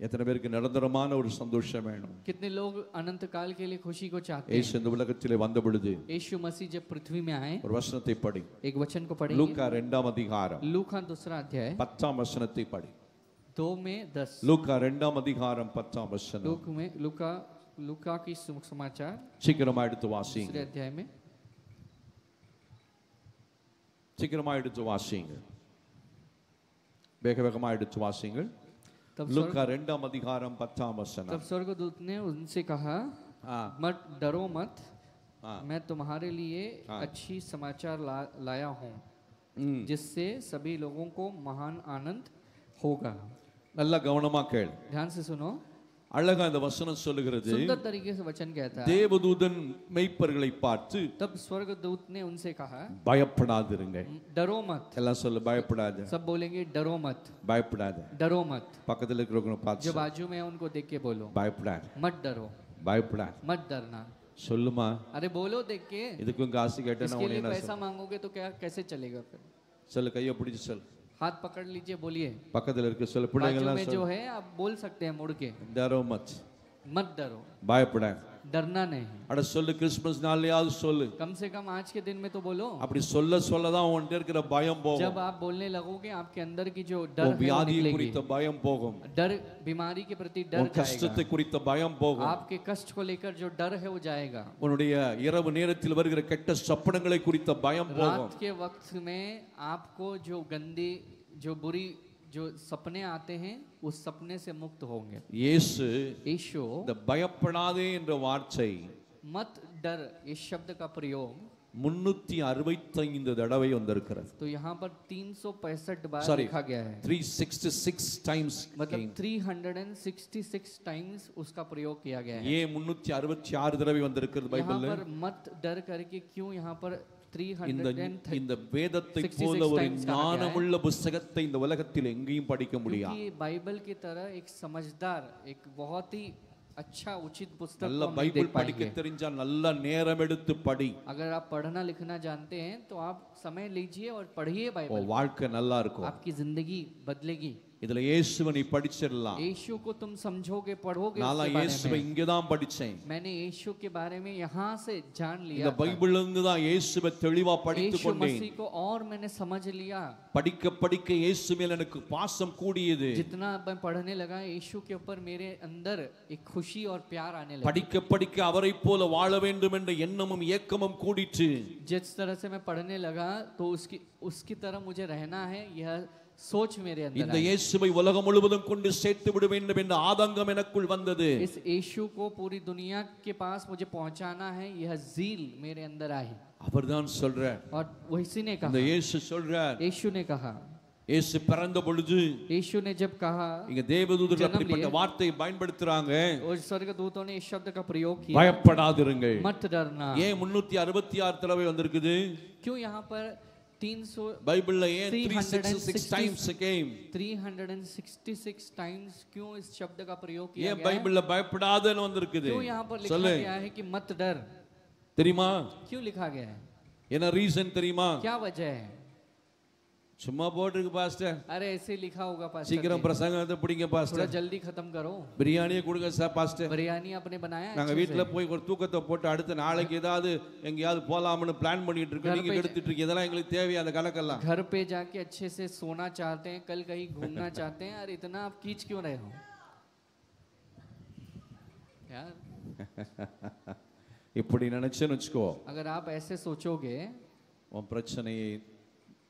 எத்தனை பேருக்கு நிரந்தரமான ஒரு சந்தோஷம் வேணும் कितने लोग अनंत काल के लिए खुशी को चाहते ஏசு இந்த உலகத்திலே வந்த பொழுது हैं यीशु मसीह जब पृथ्वी में आए ஒரு வசனத்தை படி एक वचन को पढ़ेंगे லூக்கா ரெண்டாம் அதிகாரம் लूका दूसरा अध्याय பத்தாம் வசனத்தை படி दो में दस லூக்கா ரெண்டாம் அதிகாரம் பத்தாம் வசனம் लूक में लूका लूका की सुख समाचार சீக்கிரமா எடுத்து வாசிங்க दूसरे अध्याय में சீக்கிரமா எடுத்து வாசிங்க வேக வேகமா எடுத்து வாசிங்க तब स्वर्ग லூக்கா ரெண்டாம் அதிகாரம் பத்தாம் வசனம் तब स्वर्गदूत ने उनसे कहा ஆ, मत डरो मत हाँ। मैं तुम्हारे लिए हाँ। अच्छी समाचार ला, लाया हूँ जिससे सभी लोगों को महान आनंद होगा நல்லா கவனமா கேள் ध्यान से सुनो அழகா இந்த வசனம் சொல்லுகிறது सुंदर तरीके से वचन कहता है தேவதூதன் மெய்ப்பர்களை பார்த்து तब स्वर्ग दूत ने उनसे कहा பயப்படாதிருங்க डरो मत எல்லாம் சொல்லு பயப்படாத सब बोलेंगे डरो मत பயப்படாத डरो मत பக்கத்துல இருக்கிறவங்க जो பார்த்து बाजू में है उनको देख के बोलो பயப்படாத मत डरो பயப்படாத मत डरना சொல்லுமா अरे बोलो देख के இதுக்கும் காசு கேட்டேன் इसके உன்னை लिए என்ன पैसा मांगोगे तो क्या कैसे चलेगा फिर சொல்லு கையை பிடிச்சு சொல்லு हाथ पकड़ लीजिए बोलिए பக்கத்துல இருக்க சொல்லு बाजू பிள்ளைங்கெல்லாம் में जो है आप बोल सकते हैं मुड़ के டரோ மச் मत डरो பயப்படாத डरना नहीं அட சொல்லு கிறிஸ்மஸ் நாள்லயாவது சொல்லு कम से कम आज के दिन में तो बोलो அப்படி சொல்ல சொல்லதான் உன்கிட்ட இருக்கிற பயம் போகும் जब आप बोलने लगोगे आपके अंदर की जो உன் डर है वो வியாதியை निकलेगी குறித்த பயம் போகும் डर बीमारी के प्रति डर உன் जाएगा கஷ்டத்தை குறித்த பயம் போகும் आपके कष्ट को लेकर जो डर है वो जाएगा உன்னுடைய இரவு நேரத்தில் வருகிற கெட்ட சப்பனங்களை குறித்த பயம் போகும் रात के वक्त में आपको जो गंदी जो बुरी जो सपने आते हैं उस सपने से मुक्त होंगे இயேசு ईशो இந்த பயப்படாதே என்ற வார்த்தை मत डर इस शब्द का प्रयोग முன்னூத்தி அறுபத்தைந்து தடவை வந்திருக்கிறது तो यहाँ पर 365 बार Sorry. लिखा गया है த்ரீ சிக்ஸ்டி சிக்ஸ் டைம்ஸ் मतलब 366 टाइम्स उसका प्रयोग किया गया है ஏன் முன்னூத்தி அறுபத்தி ஆறு தடவை வந்திருக்கிறது यहाँ பைபிள்ல पर मत डर करके क्यों यहाँ पर இந்த 330 இந்த வேதத்தை 66 போல ஒரு times कहा गया है। ஞானமுள்ள புஸ்தகத்தை இந்த உலகத்தில் எங்கேயும் படிக்க முடியாது क्योंकि बाइबल की तरह एक समझदार एक बहुत ही अच्छा उचित पुस्तक நல்ல को हम नहीं பைபிள் देख படிக்க पाएंगे தெரிஞ்சா நல்ல நேரம் எடுத்து படி अगर आप पढ़ना लिखना जानते हैं तो आप समय लीजिए और पढ़िए உன் बाइबल வாழ்க்கை நல்லா இருக்கும் आपकी जिंदगी बदलेगी இதுல இயேசுவை நீ படிச்சிடலாம் यीशु को तुम समझोगे पढ़ोगे நான் उसके बारे இயேசுவை में இங்கதான் படிச்சேன் मैंने यीशु के बारे में यहाँ से जान இந்த लिया था। பைபிள்ல இருந்து தான் இயேசுவை தெளிவா படித்து यीशु கொண்டேன் मसीह को और मैंने समझ लिया படிக்க படிக்க இயேசு மேல் எனக்கு பாசம் கூடியது जितना मैं पढ़ने लगा यीशु के ऊपर मेरे अंदर एक खुशी और प्यार आने लगा படிக்க படிக்க அவரை போல வாழ வேண்டும் என்ற எண்ணமும் ஏக்கமும் கூடிற்று जिस तरह से मैं पढ़ने लगा तो उसकी उसकी तरह मुझे रहना है यह सोच मेरे अंदर இந்த आई। இயேசுவை உலகம் முழுவதும் கொண்டு சேர்த்து விட வேண்டும் என்ற ஆதங்கம் எனக்குள் வந்தது इस यीशु को पूरी दुनिया के पास मुझे पहुंचाना है यह जील मेरे अंदर आई அவர்தான் சொல்றார் और वैसी ने இந்த कहा இயேசு சொல்றார் यीशु ने कहा இயேசு பிறந்த பொழுது यीशु ने जब कहा இங்க தேவதூதர்கள் ஜனம் அப்படிப்பட்ட लिए। வார்த்தையை பயன்படுத்துறாங்க और स्वर्गदूतों ने इस शब्द का प्रयोग किया பயப்படாதிருங்கள் मत डरना ஏன் முன்னூத்தி அறுபத்தி ஆறு தடவை வந்திருக்குது क्यों यहाँ पर 300 பைபிள்ல ஏன் three 360 six times came 366 times क्यों इस शब्द का प्रयोग किया ஏன் गया है? பைபிள்ல பயப்படாதன்னு வந்திருக்குது क्यों यहाँ पर लिखा சொல்லு गया है कि मत डर தெரியுமா क्यों लिखा गया है என்ன ரீசன் தெரியுமா क्या वजह है சும்மா போட்டிருக்கு பாஸ்டர் अरे ऐसे ही लिखा होगा पास्टर சீக்கிரம் जी। பிரசங்கத்தை பிடிங்க थोड़ा பாஸ்டர் जल्दी खत्म करो பிரியாணியை கொடுங்க சார் பாஸ்டர் बिरयानी आपने बनाया நாங்க अच्छे வீட்ல से? போய் ஒரு தூக்கத்தை போட்டு அடுத்த நாளைக்கு ஏதாவது எங்கேயாவது போலாம்னு பிளான் பண்ணிட்டு இருக்கோம் घर நீங்க पे- கெடுத்துட்டு இருக்கீங்க இதெல்லாம் எங்களுக்கு தேவையா அந்த கணக்கெல்லாம் घर पे जाके अच्छे से सोना चाहते हैं कल कहीं घूमना चाहते हैं और इतना आप खींच क्यों रहे हो यार இப்படி நினைச்சேன்னு வச்சுக்கோ अगर आप ऐसे सोचोगे உன் பிரச்சனையை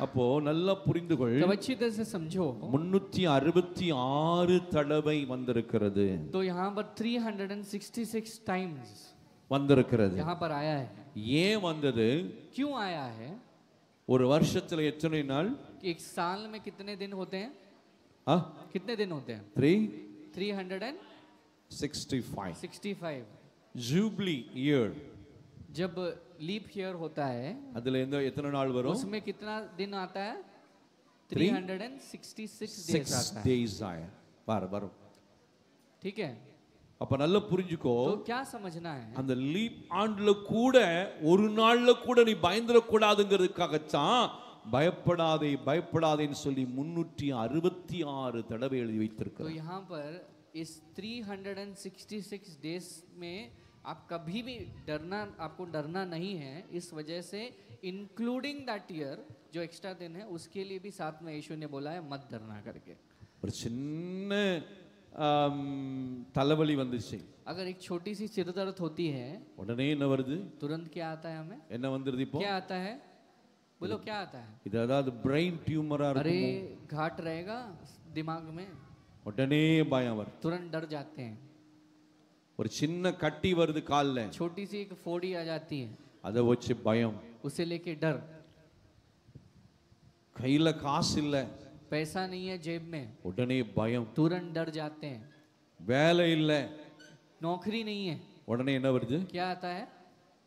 அப்போ நல்லா புரிந்து கொள் जब अच्छी तरह से समझो முன்னூத்தி அறுபத்தி ஆறு தடவை வந்திருக்கிறது तो यहाँ पर 366 टाइम्स வந்திருக்கிறது यहाँ पर आया है ஏன் வந்தது क्यों आया है ஒரு வருஷத்துல எத்தனை நாள் कि एक साल में कितने दिन होते हैं ஆ कितने दिन होते हैं three 365 sixty five 65 jubilee year जब लीप ईयर होता है அதுல எந்த எத்தனை நாள் வரும் उसमें कितना दिन आता है Three? 366 डेज சிக்ஸ் आता है டேஸ் ஆய பாரு வரும் ठीक है அப்ப நல்லா புரிஞ்சுக்கோ तो क्या समझना है அந்த லீப் ஆண்டுல கூட ஒரு நாள்ல கூட நீ பயந்துடக்கூடாதுங்கிறதுக்காகத்தான் பயப்படாதே பயப்படாதேன்னு சொல்லி முன்னூற்றி அறுபத்தி ஆறு தடவை எழுதி तो வைத்திருக்கிறார் यहाँ पर इस 366 डेज में आप कभी भी डरना आपको डरना नहीं है इस वजह से इंक्लूडिंग दैट ईयर जो एक्स्ट्रा दिन है उसके लिए भी साथ में यीशु ने बोला है मत डरना करके ஒரு சின்ன ஆம், தலைவலி வந்துச்சு अगर एक छोटी सी सिर दर्द होती है உடனே என்ன வருது तुरंत क्या आता है हमें என்ன வந்துருது இப்போ क्या आता है बोलो क्या आता है இது அதாவது பிரெயின் டியூமரா अरे இருக்கும் घाट रहेगा दिमाग में உடனே பயம் வரும் तुरंत डर जाते हैं ஒரு சின்ன கட்டி வருது கால்ல छोटी सी एक फोड़ी आ जाती है அதை வச்சு பயம் उसे लेके डर கையில காசு இல்ல पैसा नहीं है जेब में உடனே பயம் तुरंत डर जाते हैं வேலை இல்ல नौकरी नहीं है உடனே என்ன வருது क्या आता है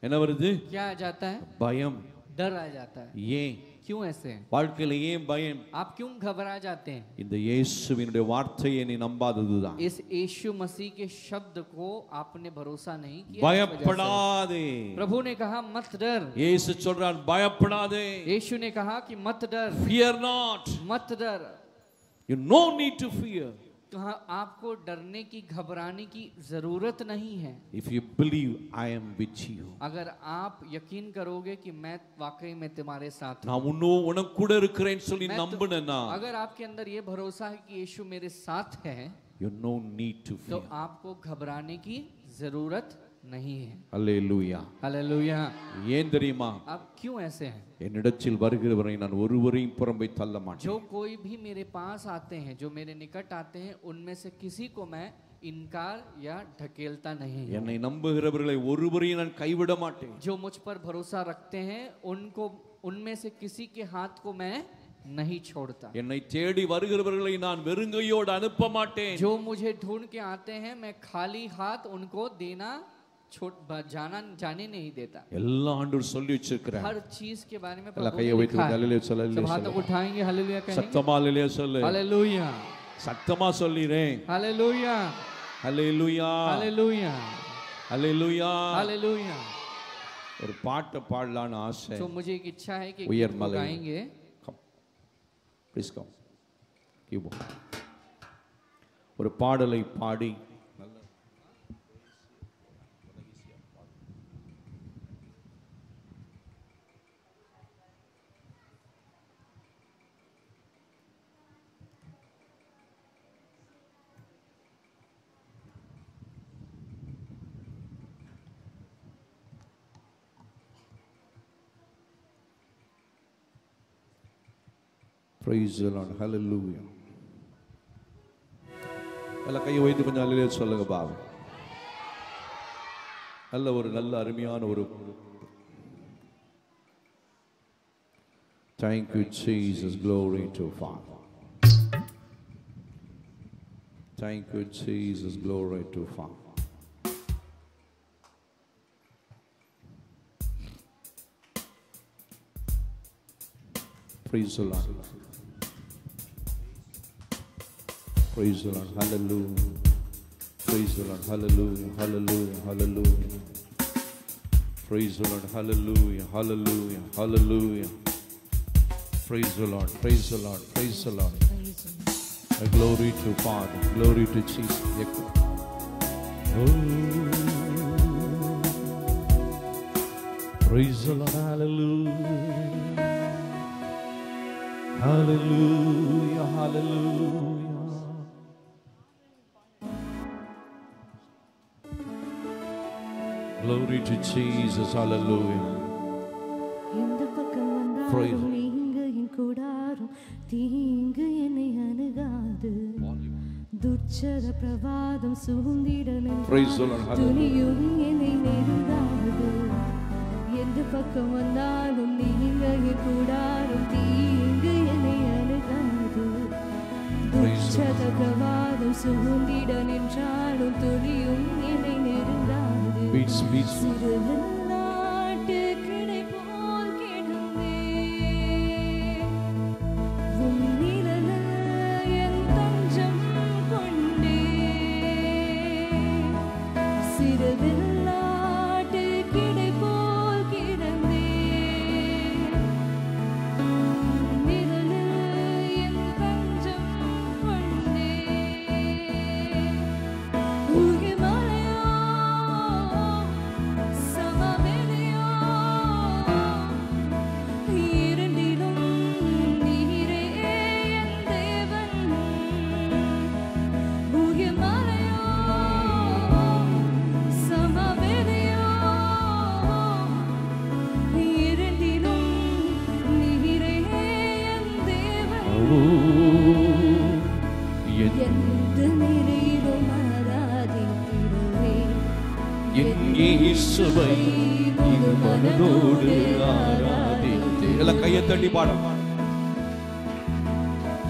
என்ன வருது क्या आ जाता है பயம் डर आ जाता है ஏன் क्यों ऐसे हैं வாழ்க்கையில ஏன் பயம் आप क्यों घबरा जाते हैं இந்த இயேசுவினுடைய வார்த்தையை நீ நம்பாததுதான் इस यीशु मसीह के शब्द को आपने भरोसा नहीं किया इस वजह से। பயப்படாதே प्रभु ने कहा मत डर இயேசு சொல்றான் பயப்படாதே यीशु ने कहा कि मत डर fear not मत डर you no need to fear तो हाँ, आपको डरने की घबराने की जरूरत नहीं है if you believe i am with you अगर आप यकीन करोगे कि मैं वाकई में तुम्हारे साथ हूं நான் உன்னோ உனக்கு கூட இருக்கிறேன்னு சொல்லி मैं तो- நம்பினேன்னா अगर आपके अंदर ये भरोसा है कि यीशु मेरे साथ है you no need to तो fear आपको घबराने की जरूरत नहीं है அல்லேலூயா हालेलुया ஏன் தெரியுமா आप क्यों ऐसे हैं என்னிடத்தில் வருகிறவரை நான் ஒருவரையும் புறம்பை தள்ள மாட்டேன் जो कोई भी मेरे पास आते हैं जो मेरे निकट आते हैं उनमें से किसी को मैं इनकार या ढकेलता नहीं हूं। என்னை நம்புகிறவர்களை ஒருவரையும் நான் கைவிட மாட்டேன் जो मुझ पर भरोसा रखते हैं उनको उनमें से किसी के हाथ को मैं नहीं छोड़ता என்னை தேடி வருகிறவர்களை நான் வெறுங்கையோடு அனுப்ப மாட்டேன் जो मुझे ढूंढ के आते हैं मैं खाली हाथ उनको देना छोड़ ब- जाना जाने नहीं देता எல்லாம் ஆண்டவர் சொல்லி வச்சிருக்கிறார் हर चीज के बारे में எல்லாம் प्रभु கையை ने வைத்து लिखा है। அல்லேலூயா சொல்லு सब அல்லேலூயா हाथ சொல்லு उठाएंगे हालेलुया कहेंगे சத்தமா அல்லேலூயா சொல்லு हालेलुया சத்தமா சொல்லிறேன் हालेलुया அல்லேலூயா हालेलुया அல்லேலூயா हालेलुया ஒரு பாட்டை பாடலான்னு ஆசை तो मुझे एक इच्छा है कि उयर गीत को मलय। गाएंगे ப்ளீஸ் கம் கீபோர்ட் ஒரு பாடலை பாடி Praise the Lord. Hallelujah. எல்லாம் கையை வைத்து கொஞ்சம் அல்லையே சொல்லுங்க பாபு நல்ல ஒரு நல்ல அருமையான ஒரு Thank you, Jesus. Glory to Father. Thank you, Jesus. Glory to Father. Praise the Lord. Praise the Lord. Hallelujah. Praise the Lord. Hallelujah. Hallelujah. Hallelujah. Praise the Lord. Hallelujah. Hallelujah. Hallelujah. Praise the Lord. Praise the Lord. Praise the Lord. A glory to Father. Glory to Jesus. Oh. Praise the Lord. Hallelujah. Hallelujah. Hallelujah. Glory to Jesus. Hallelujah. எந்த பக்கம் Praise. வந்தாலும் நீங்க என் கூடாரம் தீங்கு என்னை அணுகாது துச்சர பிரபாதம் சூழ்ந்திட Praise the Lord. Hallelujah. துணியும் என்னை நெருங்காது எந்த பக்கம் வந்தாலும் நீங்க என் கூடாரம் தீங்கு என்னை அணுகாது துச்சர பிரபாதம் சூழ்ந்திட நின்றாலும் துணியும் நெருங்காது Beats, beats.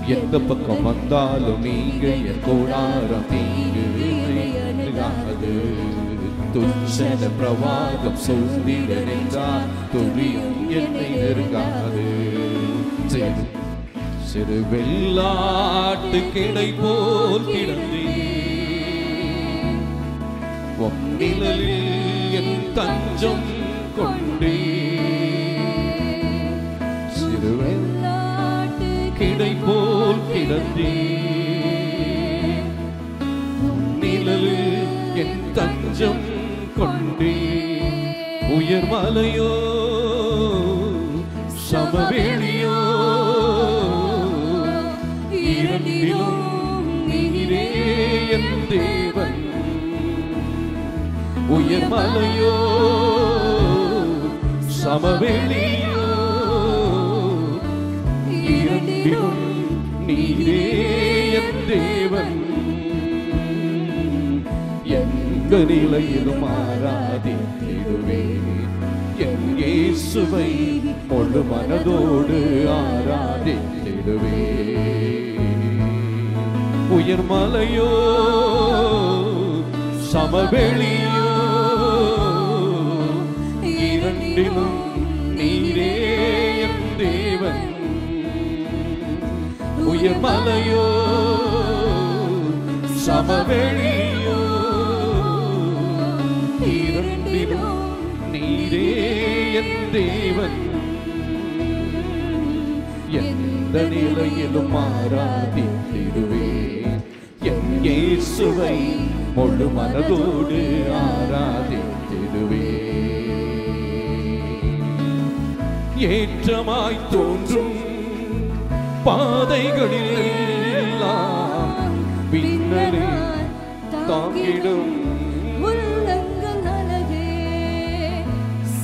எந்த பக்கம் வந்தாலும் நீங்க என் கோடாரம் நீங்காது அணுகாது துச்சன பிரவாகம் சொல்லிட நின்றார் துளியும் என்னை நெருங்காது. சிறு சிறு வெள்ளாட்டு கிடை போல் கிடந்தே. நிழலில் என் தஞ்சம் கொண்டே. போல் கிடந்தே நிழலில் என் தஞ்சம் கொண்டே. உயர் மலையோ சமவெளியோ இரண்டிலும் நீரே என் தேவன். உயர் மலையோ சமவெளியோ இரண்டிலும் நீரே என் தேவன். எங்க நிலையிலும் ஆராதித்திடுவேன் என் இயேசுவை முழு மனதோடு ஆராதித்திடுவேன் உயர் மலையோ சமவெளியோ இரண்டிலும் நீரே என் தேவன். உயர் மலையோ சமவெளியோ இரண்டிலும் நீரே என் தேவன். எந்த நிலையிலும் மாறாதிருவே என் இயேசுவை முழு மனதோடு ஆராதித்திடுவே. ஏற்றமாய் தோன்றும் பாதைகளில் எல்லாம் பின்னரே தாங்கிடும். உள்ளங்கள் அழகே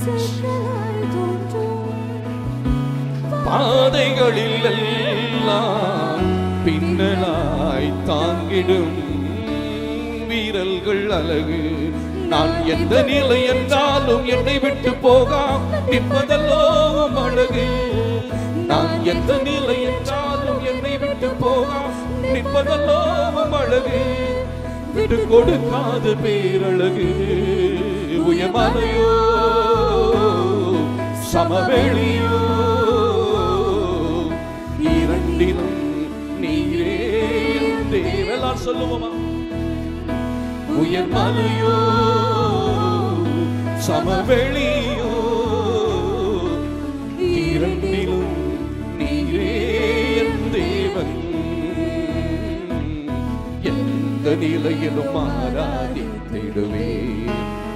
செங்கலாய் தோன்றும். பாதைகளில் எல்லாம் பின்னலாய் தாங்கிடும். வீரல்கள் அழகு. நான் எந்த நிலை என்றாலும் என்னை விட்டு போகா நிற்பதல்லோ அழகு. நான் எந்த நிலை நிற்பதல்லோ உம் அழகு விட்டு கொடுக்காத பேரழகு உயர்மலையோ சமவெளியோ இரண்டிலும் நீரே என் தேவலார் சொல்லுவோமா உயர்மலையோ சமவெளியோ எந்த நிலையிலும் ஆராதித்திடுவேன்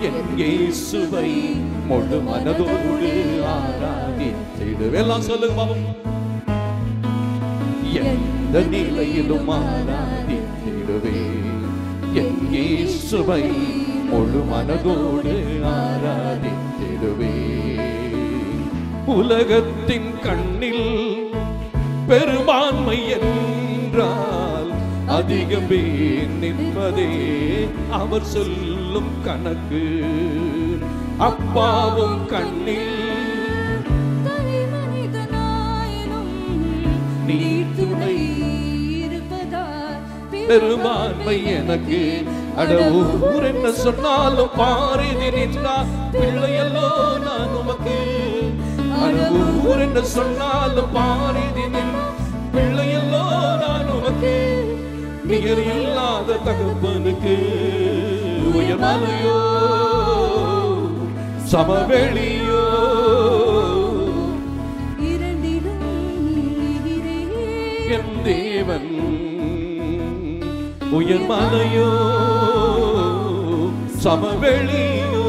என் இயேசுவை முழு மனதோடு ஆராதித்திடுவேன் எல்லாம் சொல்லுங்க பாபம் எந்த நிலையிலும் ஆராதித்திடுவேன் என் இயேசுவை முழு மனதோடு ஆராதித்திடுவேன் உலகத்தின் கண்ணில் பெருமான்மை என்றார் அதிகம் நிற்பதே அவர் சொல்லும் கணக்கு. அப்பாவும் கண்ணில் நீ துணை பெரும்பான்மை எனக்கு. அட ஊர் என்ன சொன்னாலும் பாரிதி நின்றா பிள்ளையல்லோ நான் உமக்கு. அட ஊர் என்ன சொன்னாலும் பாரிதி நின்றா நிகர் இல்லாத தகப்பனுக்கு உயர் மலையோ சமவெளியோ என் தேவன் உயர் மலையோ சமவெளியோ.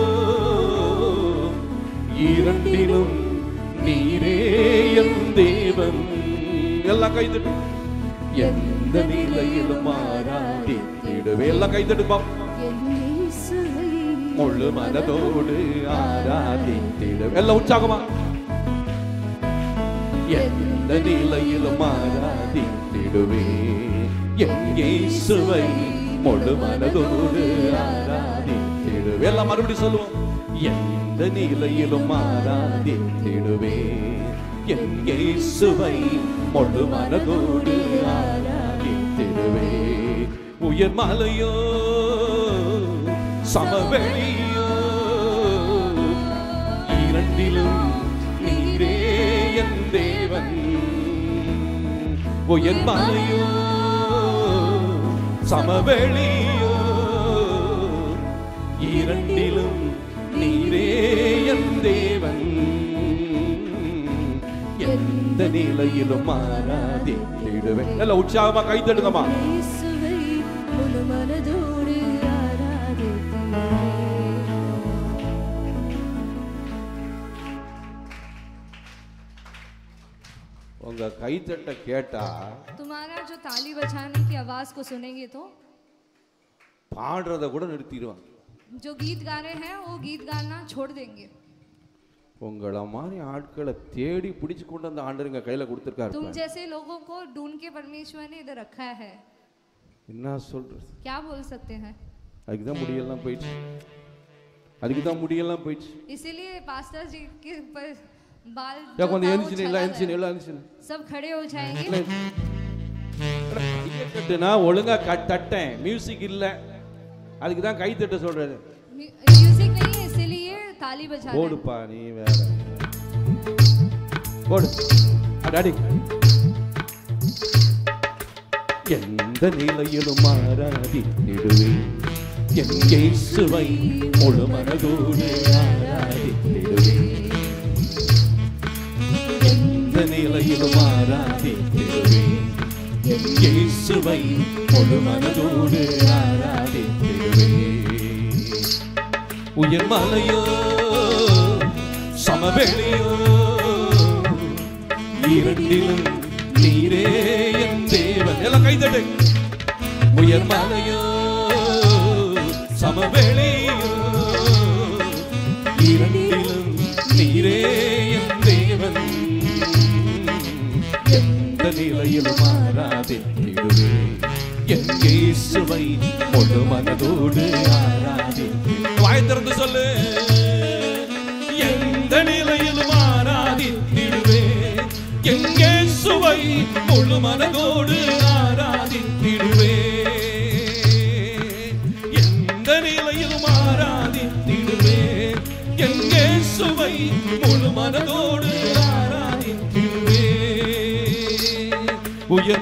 இரண்டிலும் நீரே என் தேவன். எல்லாம் கைதட்டு எந்த நிலையிலும் ஆராதித்திடுவே எல்லாம் கைதட்டு முழு மனதோடு ஆராதித்திடும் எல்லாம் உற்சாகமா. எந்த நிலையிலும் ஆராதித்திடுவே எங்கே முழு மனதோடு ஆராதித்திடுவே எல்லாம் மறுபடியும் சொல்லுவோம். எந்த நிலையிலும் ஆராதித்திடுவே எங்கே சுவை முழு மனதோடு ஆராதித்திடுவே உயர் மலையோ சமவெளியோ இரண்டிலும் நீரே என் தேவன். உயர் மலையோ சமவெளியோ இரண்டிலும் நீரே என் தேவன். எந்த நிலையிலும் மாறாதே. நல்ல உற்சாகமா கை தட்டுங்கம்மா இயேசுவை முழு மனதோடு ஆராதித்தேன் உங்க கைத்தட்ட கேட்டா तुम्हारा जो ताली बजाने की आवाज को सुनेंगे तो பாடுறத கூட நிறுத்திடுவாங்க जो गीत गा रहे हैं वो गीत गाना छोड़ देंगे உங்கள மாதிரி ஆட்களை தேடி பிடிச்சு கொண்டு அந்த ஆண்டருங்க கையில கொடுத்துருக்காரு तुम பாரு. जैसे लोगों को ढूंढ के परमेश्वर ने इधर रखा है என்ன சொல்றது क्या बोल सकते हैं அதுக்கு தான் முடியெல்லாம் போயிடுச்சு அதுக்கு தான் முடியெல்லாம் போயிடுச்சு इसीलिए पास्टर जी के ऊपर बाल जो யா கொஞ்சம் था वो எந்திரிச்சு चला எல்லாம் गया। எந்திரிச்சு எல்லாம் எந்திரிச்சு सब खड़े हो जाएंगे கையை தட்டுனா ஒழுங்கா கட் தட்டேன் மியூசிக் இல்ல அதுக்கு தான் கை தட்ட சொல்றது म्यू- காளி பஜார் ஓடுப்பா நீ வேற. ஓடு அடாடி எந்த நிலையிலும் மாறாதி நெடுவே. என் இயேசுவை முழு மனதோடு ஆராதி நெடுவே. எந்த நிலையிலும் மாறாதி நெடுவே. என் இயேசுவை முழு மனதோடு ஆராதி நெடுவே. உயர் மலையோ சமவெளியோ? இரண்டிலும் நீரே என் தேவன். எல்லாம் கைதட்டு உயர் மலையோ? சமவெளியோ? இரண்டிலும் நீரே என் தேவன். எந்த நிலையிலும் மாறாதே எங்கே சுவை முழு மனதோடு ஆராதி மனதோடு ஆராதித்திடுவே. எந்த நிலையிலும் ஆராதித்திடுவே. எங்கே சுவை முழு மனதோடு ஆராதித்திடுவே. உயர்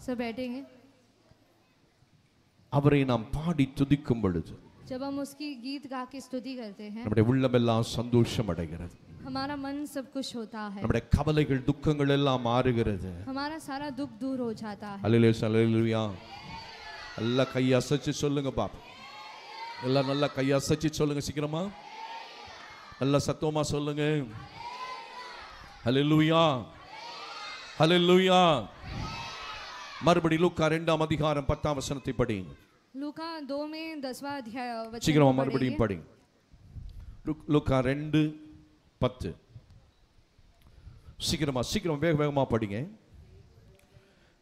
உட்கார் सब बैठेंगे அவரை நாம் பாடி துதிக்கும் பொழுது जब हम उसकी गीत गा के स्तुति करते हैं நம்முடைய உள்ளமெல்லாம் சந்தோஷம் அடைகிறது हमारा मन सब कुछ होता है நம்முடைய கவலைகள் துக்கங்கள் எல்லாம் மாறுகிறது हमारा सारा दुख दूर हो जाता है அல்லேலூயா அல்லேலூயா நல்லா கையை அசைச்சு சொல்லுங்க பாப்பா எல்லாம் நல்லா கையை அசைச்சு சொல்லுங்க சீக்கிரமா நல்லா சத்தமா சொல்லுங்க ஹalleluya ஹalleluya மறுபடி லூக்கா இரண்டாம் அதிகாரம் பத்தாம் வசனத்தை படி लूका दो में दसवां अध्याय वचन சீக்கிரமா को மறுபடியும் पढ़ेंगे। படி லூ- லூக்கா ரெண்டு பத்து சீக்கிரமா சீக்கிரம் வேக வேகமா படிங்க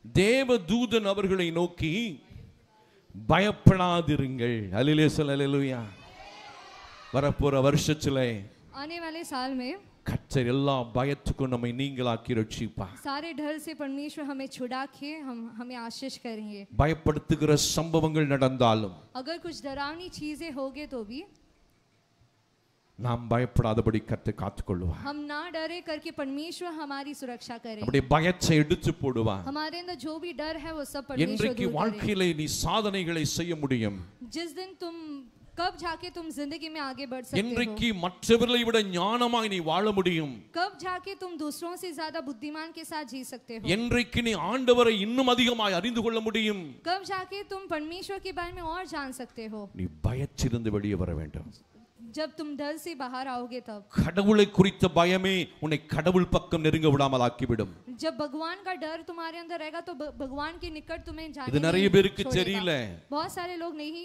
தேவ தூதன் அவர்களை நோக்கி பயப்படாதிருங்கள் அலிலே சொல் அலிலுயா வரப்போற வருஷத்துல आने वाले साल में கர்த்தர் எல்லா பயத்துக்கும் நம்மை நீங்களாக்கி ரட்சிப்பா सारे डर से परमेश्वर हमें छुड़ा के हम हमें आशीष करेंगे பயப்படுத்துகிற சம்பவங்கள் நடந்தாலும் अगर कुछ डरावनी चीजें होगे तो भी நாம் பயப்படாதபடி கர்த்தர் காத்துக்கொள்வார் हम ना डरे करके परमेश्वर हमारी सुरक्षा करे நம்முடைய பயத்தை எடுத்து போடுவார் हमारे अंदर जो भी डर है वो सब परमेश्वर இன்றைக்கு दूर करे। வாழ்க்கையில நீ சாதனைகளை செய்ய முடியும் जिस दिन तुम कब जाके तुम जिंदगी में आगे बढ़ सकते हो இன்றைக்கு மற்றவர்களை விட ஞானமாய் நீ வாழ முடியும் कब जाके तुम दूसरों से ज्यादा बुद्धिमान के साथ जी सकते हो இன்றைக்கு நீ ஆண்டவரை இன்னும் அதிகமாய் அறிந்து கொள்ள முடியும் कब जाके तुम परमेश्वर के बारे में और जान सकते हो நீ பயத்திலிருந்து வெளியே வர வேண்டும் जब तुम डर से बाहर आओगे तब கடவுளை குறித்த பயமே உன்னை கடவுள் பக்கம் நெருங்க விடாமல் ஆக்கிவிடும் जब भगवान का डर तुम्हारे अंदर रहेगा तो भ- भगवान के निकट तुम्हें जाने இது நிறைய नहीं பேருக்கு छोड़ेगा। தெரியல बहुत सारे लोग नहीं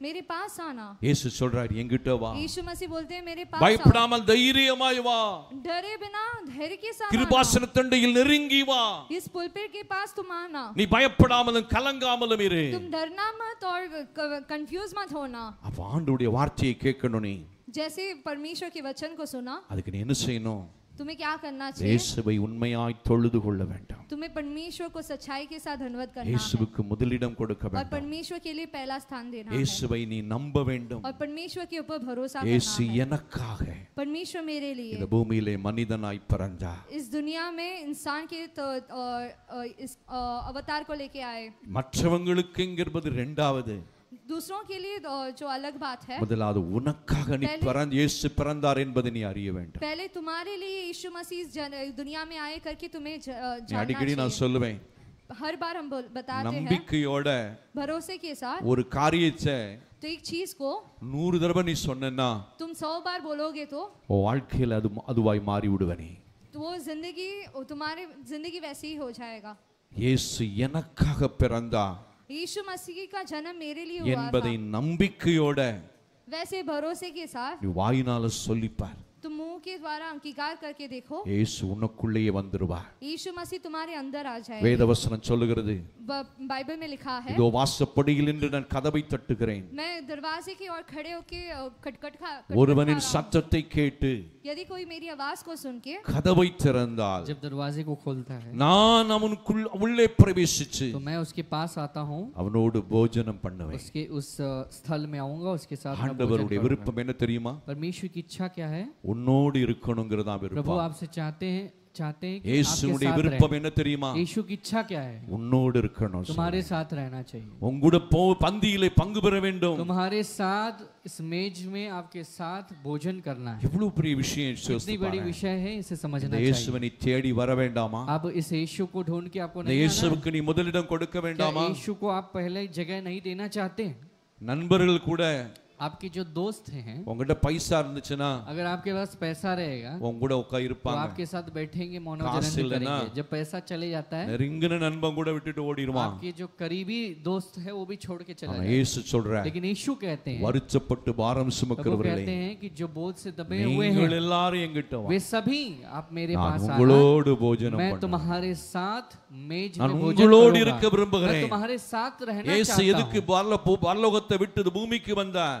मेरे पास आना இயேசு சொல்றார் என்கிட்ட வா यीशु मसीह बोलते हैं मेरे पास आओ। பயப்படாமல் தைரியமாய் வா डरे बिना धैर्य के साथ आना। கிருபாசன தண்டையில் நெருங்கி வா इस पुलपिट के पास तुम आना நீ பயப்படாமலும் கலங்காமலும் இரு तुम डरना मत और कंफ्यूज मत होना அப்ப ஆண்டவருடைய வார்த்தையை கேட்கணும் நீ जैसे परमेश्वर के वचन को सुना அதுக்கு நீ என்ன செய்யணும் तुम्हें क्या करना चाहिए இயேசுவை உண்மையாய் தொழுது கொள்ள வேண்டும் तुम्हें परमेश्वर को सच्चाई के साथ धन्यवाद करना है இயேசுவுக்கு முதலிடம் கொடுக்க और வேண்டும் परमेश्वर के लिए पहला स्थान देना है இயேசுவை நீ நம்ப வேண்டும் और परमेश्वर के ऊपर भरोसा இயேசு करना है எனக்காக परमेश्वर मेरे இந்த लिए பூமியிலே மனிதனாய் பிறந்தார் इस दुनिया में इंसान के तो, अ, अ, इस अ, अवतार को लेके आए மற்றவங்களுக்கு என்கிறது ரெண்டாவது दूसरों के लिए अ, जो अलग बात है முதலாவது உனக்காக நீ பிறந்த இயேசு பிறந்தார் என்பதை நீ அறிய வேண்டும் पहले तुम्हारे लिए यीशु मसीह इस जन, दुनिया में आए करके तुम्हें ज- अ, நீ जानना அடிக்கடி நான் चाहिए। சொல்லுவேன் हर बार हम बोल- बताते हैं நம்பிக்கையோட भरोसे के साथ ஒரு காரியத்தை तो एक चीज को நூறு தடவை நீ சொன்னா तुम सौ बार बोलोगे तो உன் வாழ்க்கையில் அது அதுவாய் மாறி விடுவனே तो वो जिंदगी वो तुम्हारे जिंदगी वैसी ही हो जाएगा இயேசு எனக்காக பிறந்தா यीशु मसीह का जन्म मेरे लिए हुआ என்பதை था நம்பிக்கையோட वैसे भरोसे के साथ நீ வாயினால சொல்லிப்பார் तुम मुंह के द्वारा अंगीकार करके देखो இயேசு உனக்குள்ளேயே வந்துருவார் यीशु मसीह तुम्हारे अंदर आ जाए வேதவசனம் சொல்லுகிறது ब- बाइबल में लिखा है இதோ வாசப்படியில் என்று நான் கதவை தட்டுகிறேன் मैं दरवाजे की ओर खड़े होके अ, खटखट खा ஒருவனின் खटखटा रहा சத்தத்தை கேட்டு हूं। यदि कोई मेरी आवाज को सुन के கதவை திறந்தால் जब दरवाजे को खोलता है நான் அவனுக்குள் உள்ளே பிரவேசிச்சு तो मैं उसके पास आता हूँ அவனோடு போஜனம் பண்ணுவேன் उसके उस अ, स्थल में आऊंगा उसके साथ मैं भोजन ஆண்டவருடைய करूंगा। விருப்பம் என்ன தெரியுமா परमेश्वर की इच्छा क्या है உன்னோடு இருக்கணுங்கிறதா प्रभु விருப்பம் आपसे चाहते हैं चाहते हैं कि आपके இயேசுடைய साथ விருப்பம் रहें। என்ன தெரியுமா यीशु की इच्छा क्या है உன்னோடு இருக்கணும் तुम्हारे साथ रहना चाहिए உங்கூட போ பந்தியிலே பங்கு பெற வேண்டும் तुम्हारे साथ इस मेज में आपके साथ भोजन करना है எவ்வளவு பெரிய விஷயம் इतनी யோசித்து बड़ी பாரு. विषय है इसे समझना இந்த चाहिए இயேசுவை நீ தேடி வர வேண்டாமா अब इस यीशु को ढूंढ के आपको இந்த नहीं आना है? இயேசுவுக்கு நீ முதலிடம் கொடுக்க क्या வேண்டாமா यीशु को आप पहले जगह नहीं देना चाहते हैं நண்பர்கள் கூட आपके जो दोस्त हैं உங்ககிட்ட பைசா இருந்துச்சுன்னா अगर आपके पास पैसा रहेगा உங்க கூட உட்கா तो இருப்பாங்க आपके साथ बैठेंगे काश मनोरंजन भी இல்லைன்னா, करेंगे जब पैसा चले जाता है நெருங்கின நண்பன் கூட விட்டுட்டு ஓடிடுவான் आपके जो करीबी दोस्त है वो भी छोड़ के चला ஆனா जाता இயேசு சொல்ற है लेकिन यीशु कहते हैं வருத்தப்பட்டு பாரம் तो वो சுமக்கிறவர்களே कहते हैं कि जो बोझ से दबे हुए நீங்கள் हैं எல்லாரும் எங்கிட்ட வா वे सभी आप मेरे நான் पास आना உங்களோடு போஜனம் मैं பண்ணுவேன். तुम्हारे साथ मेज நான் में भोजन உங்களோடு करूंगा। இருக்க मैं விரும்புகிறேன் तुम्हारे साथ रहना இயேசு चाहता எதுக்கு हूँ பரல- போ- பரலோகத்தை விட்டு பூமிக்கு வந்தார்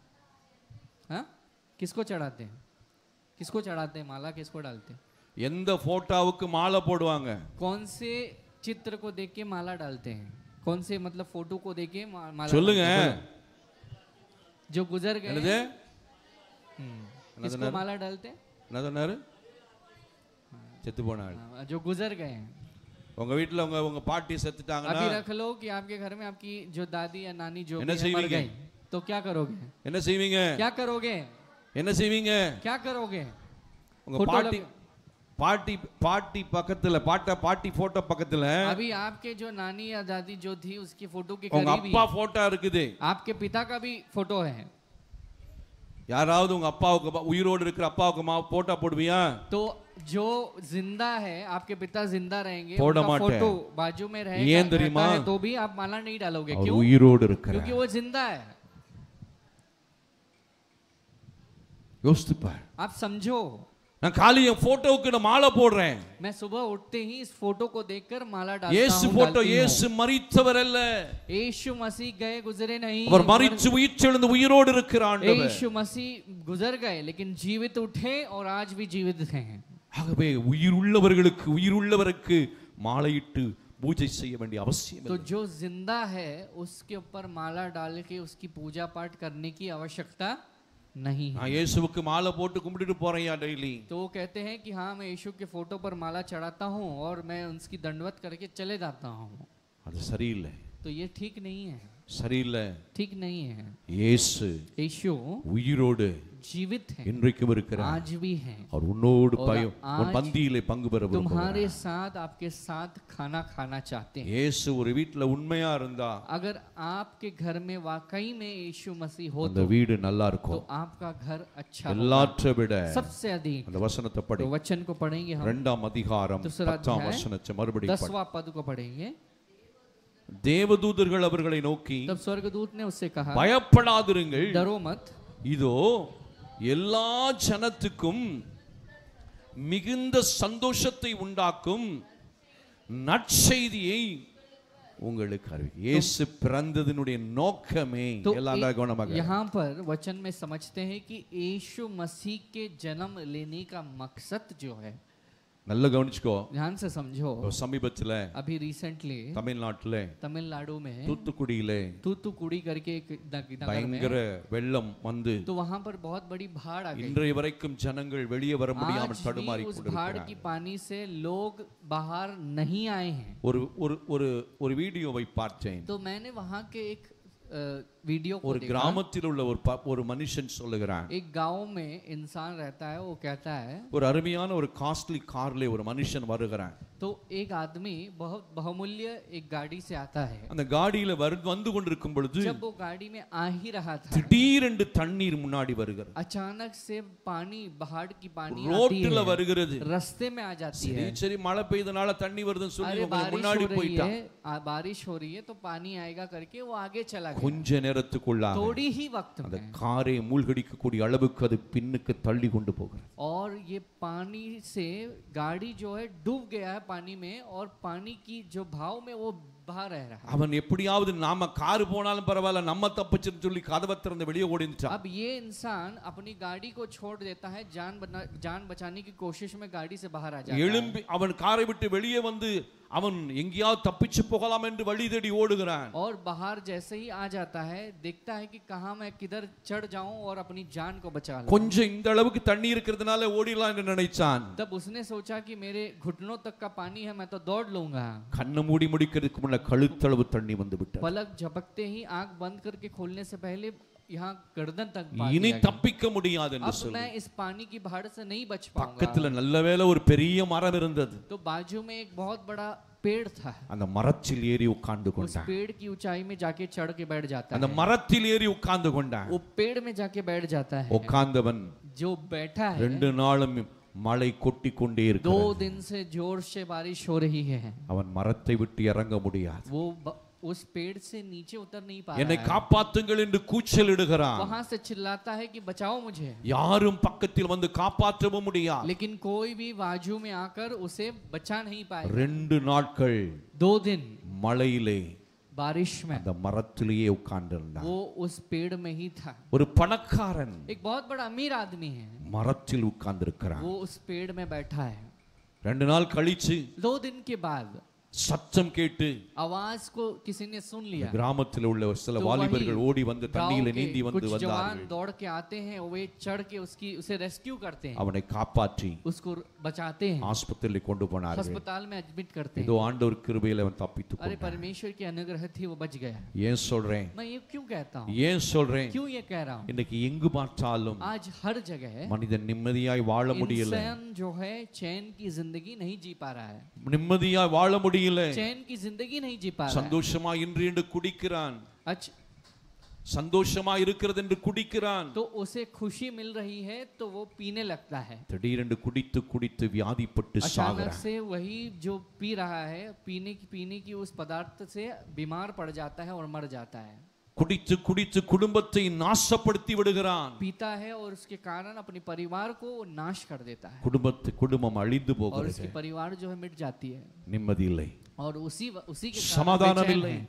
किसको चढ़ाते हैं किसको चढ़ाते हैं माला किसको डालते हैं எந்த போட்டோவுக்கு மாலை போடுவாங்க कौन से चित्र को देख के माला डालते हैं कौन से मतलब फोटो को देख के मा- माला சொல்லுங்க डालते हैं? जो गुजर गए என்னது हम्म, किसको माला डालते हैं என்ன சொன்னாரு செத்து போனாள் हाँ, जो गुजर गए हैं உங்க வீட்டுல உங்க உங்க பாட்டி செத்துட்டாங்கன்னா अभी रख लो कि आपके घर में आपकी जो दादी या नानी जो है भी ना, है, सही मर भी है। गई तो क्या करोगे என்ன செய்வீங்க क्या करोगे என்ன செய்வீங்க क्या करोगे உங்க फोटो பாட்டி लग- பாட்டி பாட்டி பக்கத்துல பாட்டா பாட்டி போட்டோ பக்கத்துல अभी आपके जो नानी या दादी जो थी उसकी फोटो के உங்க करीब ही அப்பா போட்டோ இருக்குது आपके पिता का भी फोटो है யாராவது உங்க அப்பாவுக்கு பா- உயிரோடு இருக்கிற அப்பாவுக்கு மா போட்டோ போடுவியா तो जो जिंदा है आपके पिता जिंदा रहेंगे फोड़ उनका माटे। फोटो बाजू में ये रहेगा தெரியுமா? रहता है तो भी आप माला नहीं डालोगे அவர் क्यों உயிரோடு இருக்கிறார் क्योंकि वो जिंदा है யோசித்து பார் आप समझो நான் காலையில் என் போட்டோவுக்கு நான் மாலை போடுறேன் मैं सुबह उठते ही इस फोटो को देखकर माला डालता இயேசு हूँ போட்டோ डालती हूँ। இயேசு மறித்தவர் அல்ல यीशु मसीह गए गुजरे नहीं அவர் मर- மறித்து உயிர்த்தெழுந்து உயிரோடு இருக்கிற ஆண்டவர் यीशु मसीह गुजर गए लेकिन जीवित उठे और आज भी जीवित हैं ஆகவே உயிர் உள்ளவர்களுக்கு உயிர் உள்ளவருக்கு மாலையிட்டு பூஜை செய்ய வேண்டிய அவசியம் तो இல்லை. जो जिंदा है उसके ऊपर माला डाल के उसकी पूजा पाठ करने की आवश्यकता नहीं है நான் இயேசுவுக்கு மாலை போட்டு கும்பிட்டுட்டு போறேன்யா டெய்லி तो वो कहते हैं कि हाँ मैं यीशु के फोटो पर माला चढ़ाता हूँ और मैं उसकी दंडवत करके चले जाता हूँ அது சரியில்லை तो ये ठीक नहीं है சரியில்லை ठीक नहीं है இயேசு यीशु உயிரோடு जीवित है இன்றைக்கும் இருக்கிறார் आज भी है அவர் உன்னோடு और பயம் உன் आज பந்தியிலே பங்கு பெற விரும்புகிறார். तुम्हारे साथ आपके साथ खाना खाना चाहते हैं இயேசு ஒரு வீட்டுல உண்மையா இருந்தா अगर आपके घर में वाकई में यीशु मसीह हो அந்த तो, வீடு நல்லா तो இருக்கும் आपका घर अच्छा होगा। எல்லாற்றை விட सबसे अधिक அந்த வசனத்தை படி तो वचन को पढ़ेंगे हम ரெண்டாம் அதிகாரம் दूसरा பத்தாம் अध्याय, வசனத்தை மறுபடியும் படி. दसवां पद को पढ़ेंगे தேவதூதர்கள் அவர்களை நோக்கி तब स्वर्गदूत ने उससे कहा பயப்படாதிருங்கள் डरो मत இதோ எல்லா ஜனத்துக்கும் மிகுந்த சந்தோஷத்தை உண்டாக்கும் நற்செய்தியை உங்களுக்கு அறிவி இயேசு பிறந்ததினுடைய நோக்கமே तो எல்லாரும் ए- கவனமாக यहाँ पर वचन में समझते हैं कि यीशु मसीह के जन्म लेने का मकसद जो है நல்லா கவனிச்சுக்கோ ध्यान से समझो இப்போ சமீபத்துல अभी रिसेंटली தமிழ்நாட்டுல तमिलनाडु में தூத்துக்குடியில तूतुकुड़ी करके एक नग- नगर में பயங்கர வெள்ளம் வந்து तो वहां पर बहुत बड़ी बाढ़ आ गई இன்றைய வரைக்கும் ஜனங்கள் வெளியே வர முடியாமல் आज भी தடுமாறி उस बाढ़ की கொண்டிருக்கிறார் पानी से लोग बाहर नहीं आए हैं ஒரு ஒரு ஒரு ஒரு வீடியோவை பார்த்தேன் तो मैंने वहां के एक अ, वीडियो को ஒரு देखा கிராமத்தில் உள்ள ஒரு ப- ஒரு மனுஷன் சொல்லுகிறான் एक गांव में इंसान रहता है वो कहता है ஒரு அருமையான ஒரு காஸ்ட்லி கார்ல ஒரு மனுஷன் வருகிறான் तो एक आदमी बहुत बहुमूल्य एक गाड़ी से आता है அந்த காடியில வரு வந்து கொண்டிருக்கும் பொழுது जब वो गाड़ी में आ ही रहा था திடீரென்று தண்ணீர் முன்னாடி வருகிறது अचानक से पानी बाहर की पानी आती ரோட்டுல है வருகிறது रास्ते में आ जाती சரி है சரி மழை பெய்தனால தண்ணி வருதுன்னு சொல்லி अरे கொஞ்சம் बारिश முன்னாடி हो रही போயிட்டான் है आ, बारिश हो रही है तो पानी आएगा करके वो आगे चला गया கொஞ்ச நேரத்துக்குள்ளாக थोड़ी ही वक्त அந்த में காரை மூழ்கடிக்கக்கூடிய அளவுக்கு அது பின்னுக்கு தள்ளி கொண்டு போகிறது और ये पानी से गाड़ी जो है डूब गया है पानी में और पानी की जो भाव में वो बहा रह रहा है அவன் எப்படியாவது நாம காரு போனாலும் பரவாயில்ல நம்ம தப்பிச்சுன்னு சொல்லி கதவை திறந்து வெளியே ஓடிந்துட்டான் अब ये इंसान अपनी गाड़ी को छोड़ देता है जान बना जान बचाने की कोशिश में गाड़ी से बाहर आ जाता है எழும்பி அவன் காரை விட்டு வெளியே வந்து அவன் எங்கேயாவது தப்பிச்சு போகலாம் என்று வழி தேடி ஓடுகிறான் और बाहर जैसे ही आ जाता है देखता है कि कहाँ मैं किधर चढ़ जाऊं और अपनी जान को बचा लूं கொஞ்சம் இந்த அளவுக்கு தண்ணி இருக்கிறதுனால ஓடிடலாம் என்று நினைச்சான் तब उसने सोचा कि मेरे घुटनों तक का पानी है मैं तो दौड़ लूंगा கண்ணை மூடி முடிக்கிறதுக்கு முன்ன கழுத்தளவு தண்ணி வந்து விட்டது पलक झपकते ही आंख बंद करके खोलने से पहले यहाँ गर्दन तक पानी இனி आ गया। தப்பிக்க முடியாது என்று अब சொல்லி मैं इस पानी की बाढ़ से नहीं बच पाऊंगा பக்கத்துல நல்ல வேளை ஒரு பெரிய மரம் இருந்தது तो बाजू में एक बहुत बड़ा पेड़ था அந்த மரத்தில் ஏறி உட்கார்ந்து उस கொண்டான் पेड़ की ऊंचाई में जाके चढ़ के बैठ जाता அந்த है மரத்தில் ஏறி உட்கார்ந்து கொண்டான் वो पेड़ में जाके बैठ जाता है உட்கார்ந்தவன் जो बैठा है ரெண்டு நாளும் மழை கொட்டி கொண்டே दो இருக்கிறது दिन से जोर से बारिश हो रही है அவன் மரத்தை விட்டு இறங்க முடியாது वो ब- उस पेड़ से नीचे उतर नहीं पा என்னை रहा है காப்பாத்துங்கள் என்று கூச்சல் இடுகிறான் वहां से चिल्लाता है कि बचाओ मुझे யாரும் பக்கத்தில் வந்து காப்பாற்றவும் முடியாது लेकिन कोई भी बाजू में आकर उसे बचा नहीं पाए ரெண்டு நாட்கள் दो दिन மழையிலே बारिश में அந்த மரத்திலேயே உட்கார்ந்திருந்தான் वो उस पेड़ में ही था ஒரு பணக்காரன் एक बहुत बड़ा अमीर आदमी है மரத்தில் உட்கார்ந்திருக்கிறான் वो उस पेड़ में बैठा है ரெண்டு நாள் கழிச்சு दो दिन के बाद சத்தம் கேட்டு आवाज को किसी ने सुन लिया கிராமத்தில் உள்ள சில तो வாலிபர்கள் वही ஓடி வந்து गांव தண்ணியில के நீந்தி வந்து कुछ जवान வந்தார்கள் दौड़ के आते हैं वे चढ़ के उसकी उसे रेस्क्यू करते हैं அவனை காப்பாற்றி उसको बचाते हैं ஆஸ்பத்திரியில் கொண்டு போனார்கள் अस्पताल में एडमिट करते हैं இதோ ஆண்டவர் கிருபையில் அவன் தப்பித்துக் अरे கொண்டான் परमेश्वर की अनुग्रह थी वो बच गया ஏன் சொல்றேன் मैं ये क्यों कहता हूँ ஏன் சொல்றேன் क्यों ये कह रहा हूँ இன்னைக்கு எங்கு பார்த்தாலும் आज हर जगह மனிதன் நிம்மதியாய் வாழ முடியல इंसान जो है चैन की जिंदगी नहीं जी पा रहा है நிம்மதியாய் வாழ முடியல चैन की जिंदगी नहीं जी पा रहा है சந்தோஷமா இன்று என்று குடிக்கிறான் अच्छा சந்தோஷமா இருக்கிறது என்று குடிக்கிறான் तो उसे खुशी मिल रही है तो वो पीने लगता है திடீரென்று குடித்து குடித்து வியாதிப்பட்டு अचानक சாகிறான் से वही जो पी रहा है पीने की पीने की उस पदार्थ से बीमार पड़ जाता है और मर जाता है குடித்து குடித்து குடும்பத்தை நாசப்படுத்தி விடுகிறான் पीता है और उसके कारण अपने परिवार को वो नाश कर देता है குடும்பத்து குடும்பம் அழிந்து और போகிறது उसकी परिवार जो है मिट जाती है நிம்மதி இல்லை और उसी उसी के कारण சமாதானம் बेचैन இல்லை है।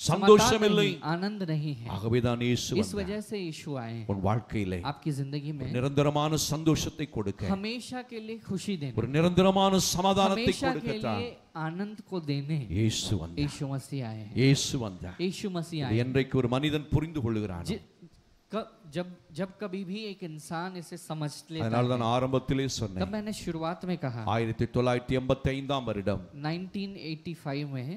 சந்தோஷம் समाधान இல்லை नहीं, आनंद नहीं है ஆகவேதான் இயேசு इस வந்தார். वजह से यीशु आए हैं உன் வாழ்க்கையிலே आपकी जिंदगी में நிரந்தரமான சந்தோஷத்தை கொடுக்க हमेशा के लिए खुशी देने ஒரு நிரந்தரமான சமாதானத்தை हमेशा के கொடுக்கத்தான் लिए आनंद को देने இயேசு வந்தார் यीशु मसीह आए हैं இயேசு வந்தார் यीशु मसीह இது आए हैं। என்றைக்கு ஒரு மனிதன் புரிந்து கொள்ளுகிறான் जि- क- जब जब कभी भी एक इंसान इसे समझ लेता அதனால है தான் ஆரம்பத்திலே तब சொன்னேன் मैंने शुरुआत में कहा ஆயிரத்தி தொள்ளாயிரத்தி எண்பத்தி ஐந்தாம் வருடம் 1985 में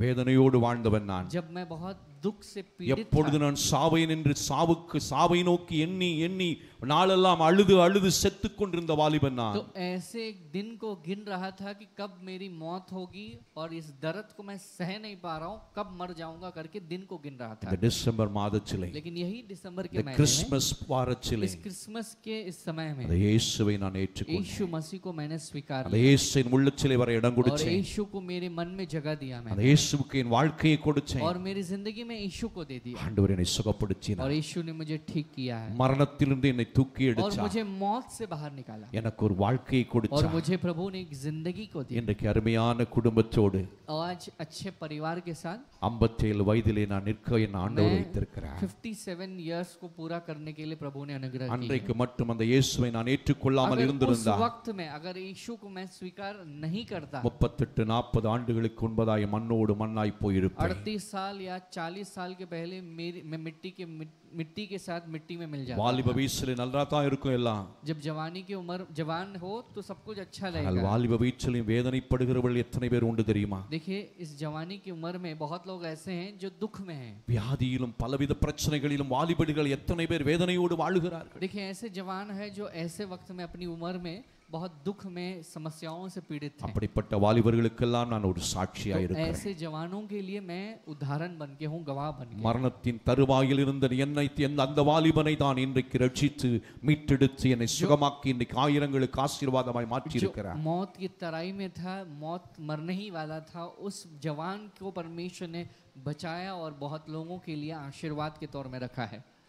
வேதனையோடு வாழ்ந்தவன் நான். ஜப் மே பஹத் துக் சே பீடித் எப்பொழுது நான் சாவேன் என்று சாவுக்கு சாவை நோக்கி எண்ணி எண்ணி நாளெல்லாம் அழுது அழுது செத்துக் கொண்டிருந்த வாலிபன் நான் तो ऐसे एक दिन को गिन रहा था कि कब मेरी मौत होगी और इस दर्द को मैं सह नहीं पा रहा हूँ कब मर जाऊंगा करके दिन को गिन रहा था இந்த டிசம்பர் மாதத்திலே लेकिन यही दिसंबर के இந்த महीने में கிறிஸ்துமஸ் வாரத்திலே इस क्रिसमस के इस समय में அந்த இயேசுவை நான் ஏற்றுக்கொண்டேன் यीशु मसीह को मैंने स्वीकार அந்த लिया இயேசுவின் உள்ளத்திலே வர இடம் और கொடுத்தேன் यीशु को मेरे मन में जगह दिया அந்த मैंने இயேசுவுக்கு என் வாழ்க்கையை கொடுத்தேன் और मेरी जिंदगी में यीशु को दे दिया ஆண்டவர் என்னை சுகப்படுத்தினார் और यीशु ने मुझे ठीक किया है மரணத்திலிருந்து என்னை தூக்கி और எடுத்தார் मुझे मौत से बाहर निकाला எனக்கு ஒரு வாழ்க்கையை और கொடுத்தார் मुझे प्रभु ने एक जिंदगी को दी இன்றைக்கு அருமையான குடும்பத்தோடு और आज अच्छे परिवार के साथ ஐம்பத்தேழு வயதிலே நான் நிற்க என் ஆண்டவர் मैं வைத்திருக்கிறார் 57 इयर्स को पूरा करने के लिए प्रभु ने अनुग्रह की அன்றைக்கு மட்டும் அந்த இயேசுவை நான் ஏற்றுக்கொள்ளாமல் अगर उस இருந்திருந்தார் वक्त में अगर यीशु को मैं स्वीकार नहीं करता முப்பத்தெட்டு நாற்பது ஆண்டுகளுக்கு முன்பதாய் மண்ணோடு மண்ணாய் போயிருப்பேன் अड़तीस साल या चालीस साल के पहले मेरी मैं मिट्टी के मिट- मिट्टी के साथ मिट्टी में मिल जाता வாலிப है வயசுல நல்லா தான் இருக்கும் எல்லாம் जब जवानी की उम्र जवान हो तो सब कुछ अच्छा ஆனால் लगेगा வாலிப வயிற்றிலையும் வேதனைப்படுகிறவர்கள் எத்தனை பேர் உண்டு தெரியுமா देखिए इस जवानी की उम्र में बहुत लोग ऐसे हैं जो दुख में हैं வியாதியிலும் பலவித பிரச்சனைகளிலும் வாலிபடிகள் எத்தனை பேர் வேதனையோடு வாழுகிறார்கள் देखिए ऐसे जवान है जो ऐसे वक्त में अपनी उम्र में बहुत दुख में समस्याओं से पीड़ित हैं அப்படிப்பட்ட வாலிபர்களுக்கெல்லாம் நான் ஒரு சாட்சியா तो இருக்கிறேன் ऐसे जवानों के लिए मैं उदाहरण बन के हूँ गवाह बन के மரணத்தின் தருவாயில் இருந்த என்னை என் அந்த வாலிபனை தான் இன்றைக்கு ரட்சித்து மீட்டெடுத்து என்னை சுகமாக்கி இன்றைக்கு ஆயிரங்களுக்கு ஆசீர்வாதமாய் மாற்றி जो இருக்கிறார் मौत की तराई में था मौत मरने ही वाला था उस जवान को परमेश्वर ने बचाया और बहुत लोगों के लिए आशीर्वाद के तौर में रखा है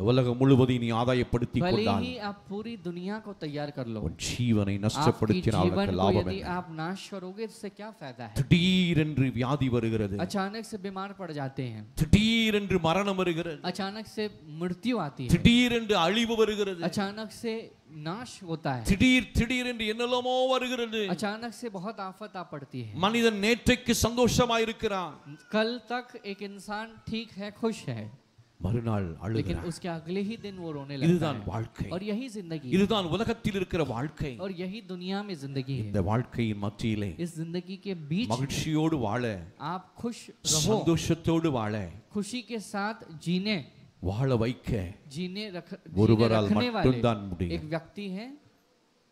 இந்த உலகம் முழுவதையும் நீ ஆதாயப்படுத்தி भले கொண்டால் ही आप पूरी दुनिया को तैयार कर लो உன் ஜீவனை आपकी நஷ்டப்படுத்தினால் जीवन உனக்கு को லாபம் यदि என்ன आप नाश करोगे इससे क्या फायदा है திடீரென்று வியாதி வருகிறது अचानक से बीमार पड़ जाते हैं திடீரென்று மரணம் வருகிறது अचानक से मृत्यु आती है திடீரென்று அழிவு வருகிறது अचानक से नाश होता है திடீர் திடீரென்று என்னெல்லாமோ வருகிறது अचानक से बहुत आफत आ पड़ती है மனிதன் நேற்றைக்கு சந்தோஷமாயிருக்கிறான் कल तक एक इंसान ठीक है खुश है மறுநாள் लेकिन அழுகிறான் उसके अगले ही दिन वो रोने लगता இதுதான் है வாழ்க்கை और यही जिंदगी है இதுதான் உலகத்தில் இருக்கிற வாழ்க்கை और यही दुनिया में जिंदगी है இந்த வாழ்க்கையின் மத்தியிலே इस जिंदगी के बीच மகிழ்ச்சியோடு வாழ आप खुश रहो சந்தோஷத்தோடு வாழ खुशी के साथ जीने வாழ வைக்க जीने रख जीने ஒருவரால் रखने மட்டும்தான் वाले முடியும் एक व्यक्ति है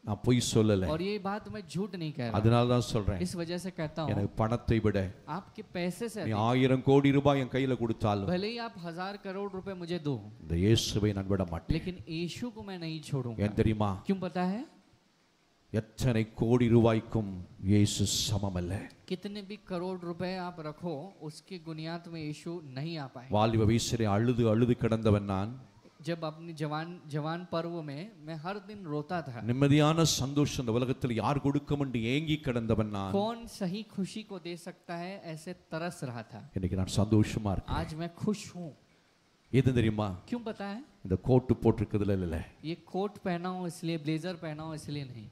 நான் பொய் சொல்லல और ये बात मैं झूठ नहीं कह रहा அதனால தான் சொல்றேன் इस वजह से कहता हूँ எனக்கு பணத்தை விட आपके पैसे से நீ अधिक, ஆயிரம் கோடி ரூபாய் என் கையில கொடுத்தாலும் भले ही आप हजार करोड़ रुपए मुझे दो இந்த இயேசுவை நான் விட மாட்டேன் लेकिन यीशु को मैं नहीं छोड़ूंगा ஏன் தெரியுமா क्यों पता है எத்தனை கோடி ரூபாய்க்கும் இயேசு சமமல்ல कितने भी करोड़ रुपए आप रखो उसकी बुनियाद में यीशु नहीं आ पाए வாலிப வயசிலே அழுது அழுது கிடந்தவன் நான் जब अपनी जवान जवान पर्व में मैं हर दिन रोता था நிம்மதியான சந்தோஷம் இந்த உலகத்தில் யார் கொடுக்கும் என்று ஏங்கி கிடந்தவன் நான் कौन सही खुशी को दे सकता है ऐसे तरस रहा था இன்னைக்கு நான் சந்தோஷமா இருக்கேன் आज मैं खुश हूँ எது தெரியுமா क्यों पता है இந்த கோட்டு போட்டிருக்கிறதுல இல்ல ये कोट पहना हूँ इसलिए ब्लेजर पहना हूँ इसलिए नहीं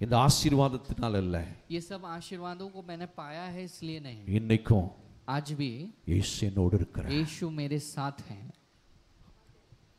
இந்த ஆசீர்வாதத்தினால இல்ல ये सब आशीर्वादों को मैंने पाया है इसलिए नहीं இன்னைக்கும் आज भी இயேசு என்னோடு இருக்கிறார் यीशु मेरे साथ हैं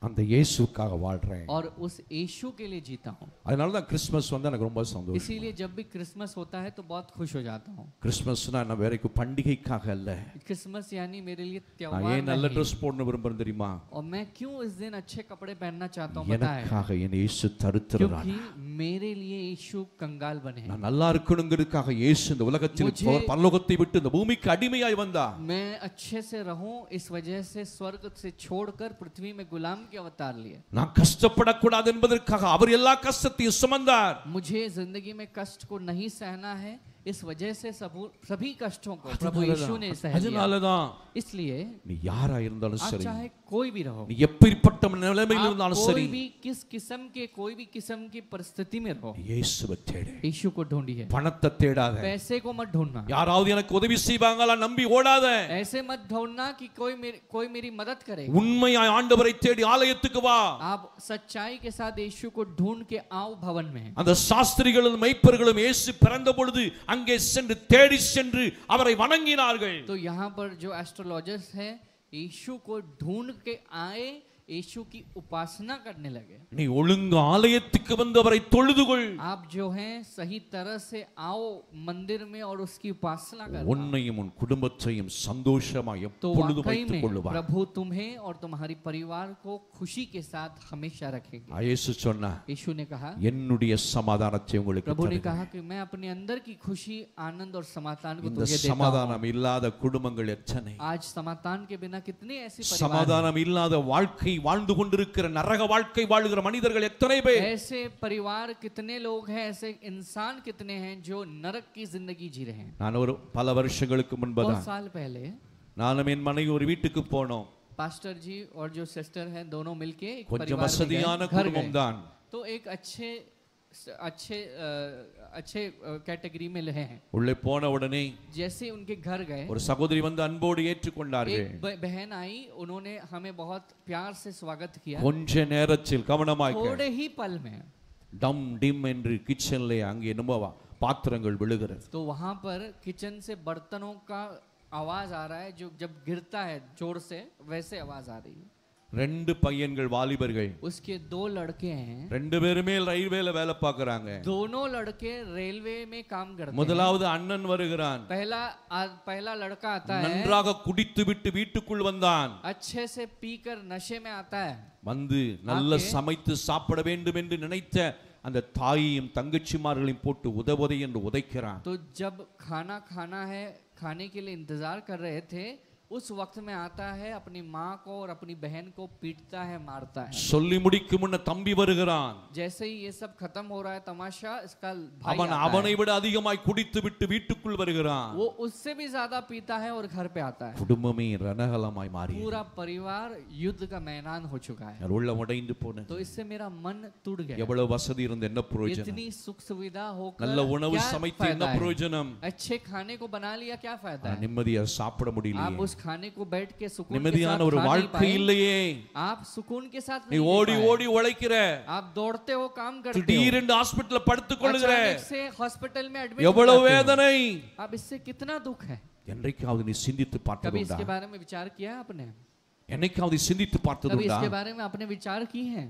அந்த இயேசுக்காக வாழ்றேன் और उस यीशु के लिए जीता हूँ அதனால தான் கிறிஸ்மஸ் வந்து எனக்கு ரொம்ப சந்தோஷம் इसीलिए जब भी क्रिसमस होता है तो बहुत खुश हो जाता हूँ கிறிஸ்மஸ்னா நான் வேறைக்கு பண்டிகைக்காக அல்ல क्रिसमस यानी मेरे लिए நான் त्योहार ஏன் நல்ல नहीं। ட்ரெஸ் போடணும் விரும்புறேன் தெரியுமா और मैं क्यों इस दिन अच्छे कपड़े पहनना चाहता हूँ पता है எனக்காக என் இயேசு தருத்திரான் क्योंकि मेरे लिए यीशु कंगाल बने हैं நான் நல்லா இருக்கணுங்கிறதுக்காக இயேசு இந்த உலகத்தில் मुझे- பரலோகத்தை விட்டு இந்த பூமிக்கு அடிமையாய் வந்தா मैं अच्छे से रहूं इस वजह से स्वर्ग से छोड़कर पृथ्वी में गुलाम के अवतार लिए நான் கஷ்டப்படக்கூடாது என்பதற்காக அவர் எல்லா கஷ்டத்தையும் சுமந்தார் मुझे जिंदगी में कष्ट को नहीं सहना है इस वजह से सबू सभी कष्टों को प्रभु यीशु ने सह लिया அதனாலதான் इसलिए நீ யாரா இருந்தாலும் आप சரி चाहे कोई भी रहो நீ எப்படிப்பட்ட நிலைமையில் आप இருந்தாலும் कोई சரி भी किस किस्म के कोई भी किस्म की परिस्थिति में रहो இயேசுவை தேடு यीशु को ढूंढिए பணத்தை தேடாத पैसे को मत ढूंढना யாராவது எனக்கு உதவி செய்வாங்களா நம்பி ஓடாத ऐसे मत ढूंढना कि कोई मेरी कोई मेरी मदद करे உண்மையாய் ஆண்டவரை தேடி ஆலயத்துக்கு வா आप सच्चाई के साथ यीशु को ढूंढ के आओ भवन में அந்த சாஸ்திரிகளும் மெய்ப்பர்களும் இயேசு பிறந்த பொழுது அங்கே சென்று தேடி சென்று அவரை வணங்கினார்கள் तो यहाँ पर जो एस्ट्रोलॉजर्स है यीशु को ढूंढ के आए यीशु की उपासना करने लगे நீ ஒழுங்கு ஆலயத்துக்கு வந்து அவரை தொழுதுகொள் आप जो हैं सही तरह से आओ मंदिर में और उसकी उपासना करो உன்னையும் உன் குடும்பத்தையும் சந்தோஷமா तो எப்பொழுதும் वाकई வைத்துக் में கொள்ளுவார் प्रभु तुम्हें और तुम्हारी परिवार को खुशी के साथ हमेशा रखेंगे இயேசு சொன்னா यीशु ने कहा என்னுடைய சமாதானத்தை உங்களுக்கு प्रभु ने தருகிறேன். कहा कि मैं अपने अंदर की खुशी आनंद और समाधान को இந்த तुझे देता हूं சமாதானம் இல்லாத குடும்பங்கள் எத்தனை आज समाधान के बिना कितने ऐसे परिवार हैं? சமாதானம் இல்லாத வாழ்க்கை வாழ்ந்து கொண்டிருக்கிற நரக வாழ்க்கை வாழுகிற மனிதர்கள் எத்தனை பேர் ऐसे परिवार कितने लोग हैं ऐसे इंसान कितने हैं जो नरक की जिंदगी जी रहे हैं நான் ஒரு பல வருஷங்களுக்கு बहुत முன்பதான் साल पहले நானும் என் மனைவி ஒரு வீட்டுக்கு போனோம் पास्टर जी और जो सिस्टर हैं दोनों मिलके एक கொஞ்சம் परिवार में வசதியான गए, घर குடும்பம் गए தான் तो एक अच्छे स- अच्छे अ, अच्छे कैटेगरी में रहे हैं உள்ளே போன உடனே जैसे उनके घर गए ஒரு சகோதரி வந்து அன்போடு ஏற்றுக்கொண்டார்கள் एक ब- बहन आई उन्होंने हमें बहुत प्यार से स्वागत किया கொஞ்ச நேரத்தில் கவனமாய் கேள். थोड़े ही पल में டம் டிம் என்று கிச்சன்ல அங்கே என்னமோ பாத்திரங்கள் விழுகிறது तो वहां पर किचन से बर्तनों का आवाज आ रहा है जो जब गिरता है जोर से वैसे आवाज आ रही है ரெண்டு பையன்கள் வாலிபர்கள் उसके दो लड़के हैं ரெண்டு பேருமே ரயில்வேல வேலை பார்க்கறாங்க दोनों लड़के रेलवे में काम करते हैं முதலாவது அண்ணன் வருகிறான் पहला आ, पहला लड़का आता है நன்றாக குடித்து விட்டு வீட்டுக்குள் வந்தான் अच्छे से पीकर नशे में आता है வந்து நல்ல சமைத்து சாப்பிட வேண்டும் என்று நினைத்த அந்த தாயையும் தங்கச்சிமார்களையும் போட்டு உதவுதை என்று உதைக்கிறான் तो जब खाना खाना है खाने के लिए इंतजार कर रहे थे उस वक्त में आता है अपनी माँ को और अपनी बहन को पीटता है मारता है சொல்லி முடிக்கும் முன்ன தம்பி வருகிறான் जैसे ही ये सब खत्म हो रहा है तमाशा इसका भाई அவன் आता அவனை है। விட அதிகமாய் குடித்து விட்டு வீட்டுக்குள் வருகிறான் वो उससे भी ज्यादा पीता है और घर पे आता है குடும்பமே ரணகலமாய் மாறி पूरा परिवार युद्ध का मैदान हो चुका है உள்ள உடைந்து போன तो इससे मेरा मन टूट गया எவ்வளவு வசதி இருந்த என்ன பிரயோஜனம் इतनी सुख सुविधा होकर நல்ல உணவு क्या சமைத்து என்ன फायदा है? பிரயோஜனம் अच्छे खाने को बना लिया क्या फायदा ஆனா, है நிம்மதியா சாப்பிட आप முடியலையே उस खाने को बैठ के सुकून के साथ நிம்மதியான ஒரு खा नहीं வாழ்க்கை पाए இல்லையே आप सुकून के साथ நீ नहीं जी ஓடி पाए। ஓடி உழைக்கிற आप दौड़ते हो काम करते हो திடீரென்று ஹாஸ்பிட்டல்ல படுத்துக் கொள்ளுகிற अचानक से हॉस्पिटल में एडमिट எவ்வளவு வேதனை अब इससे कितना दुख है என்றைக்காவது நீ சிந்தித்து कभी பார்த்ததுண்டா इसके बारे में विचार किया है आपने என்னைக்காவது சிந்தித்து कभी பார்த்ததுண்டா इसके बारे में आपने विचार की है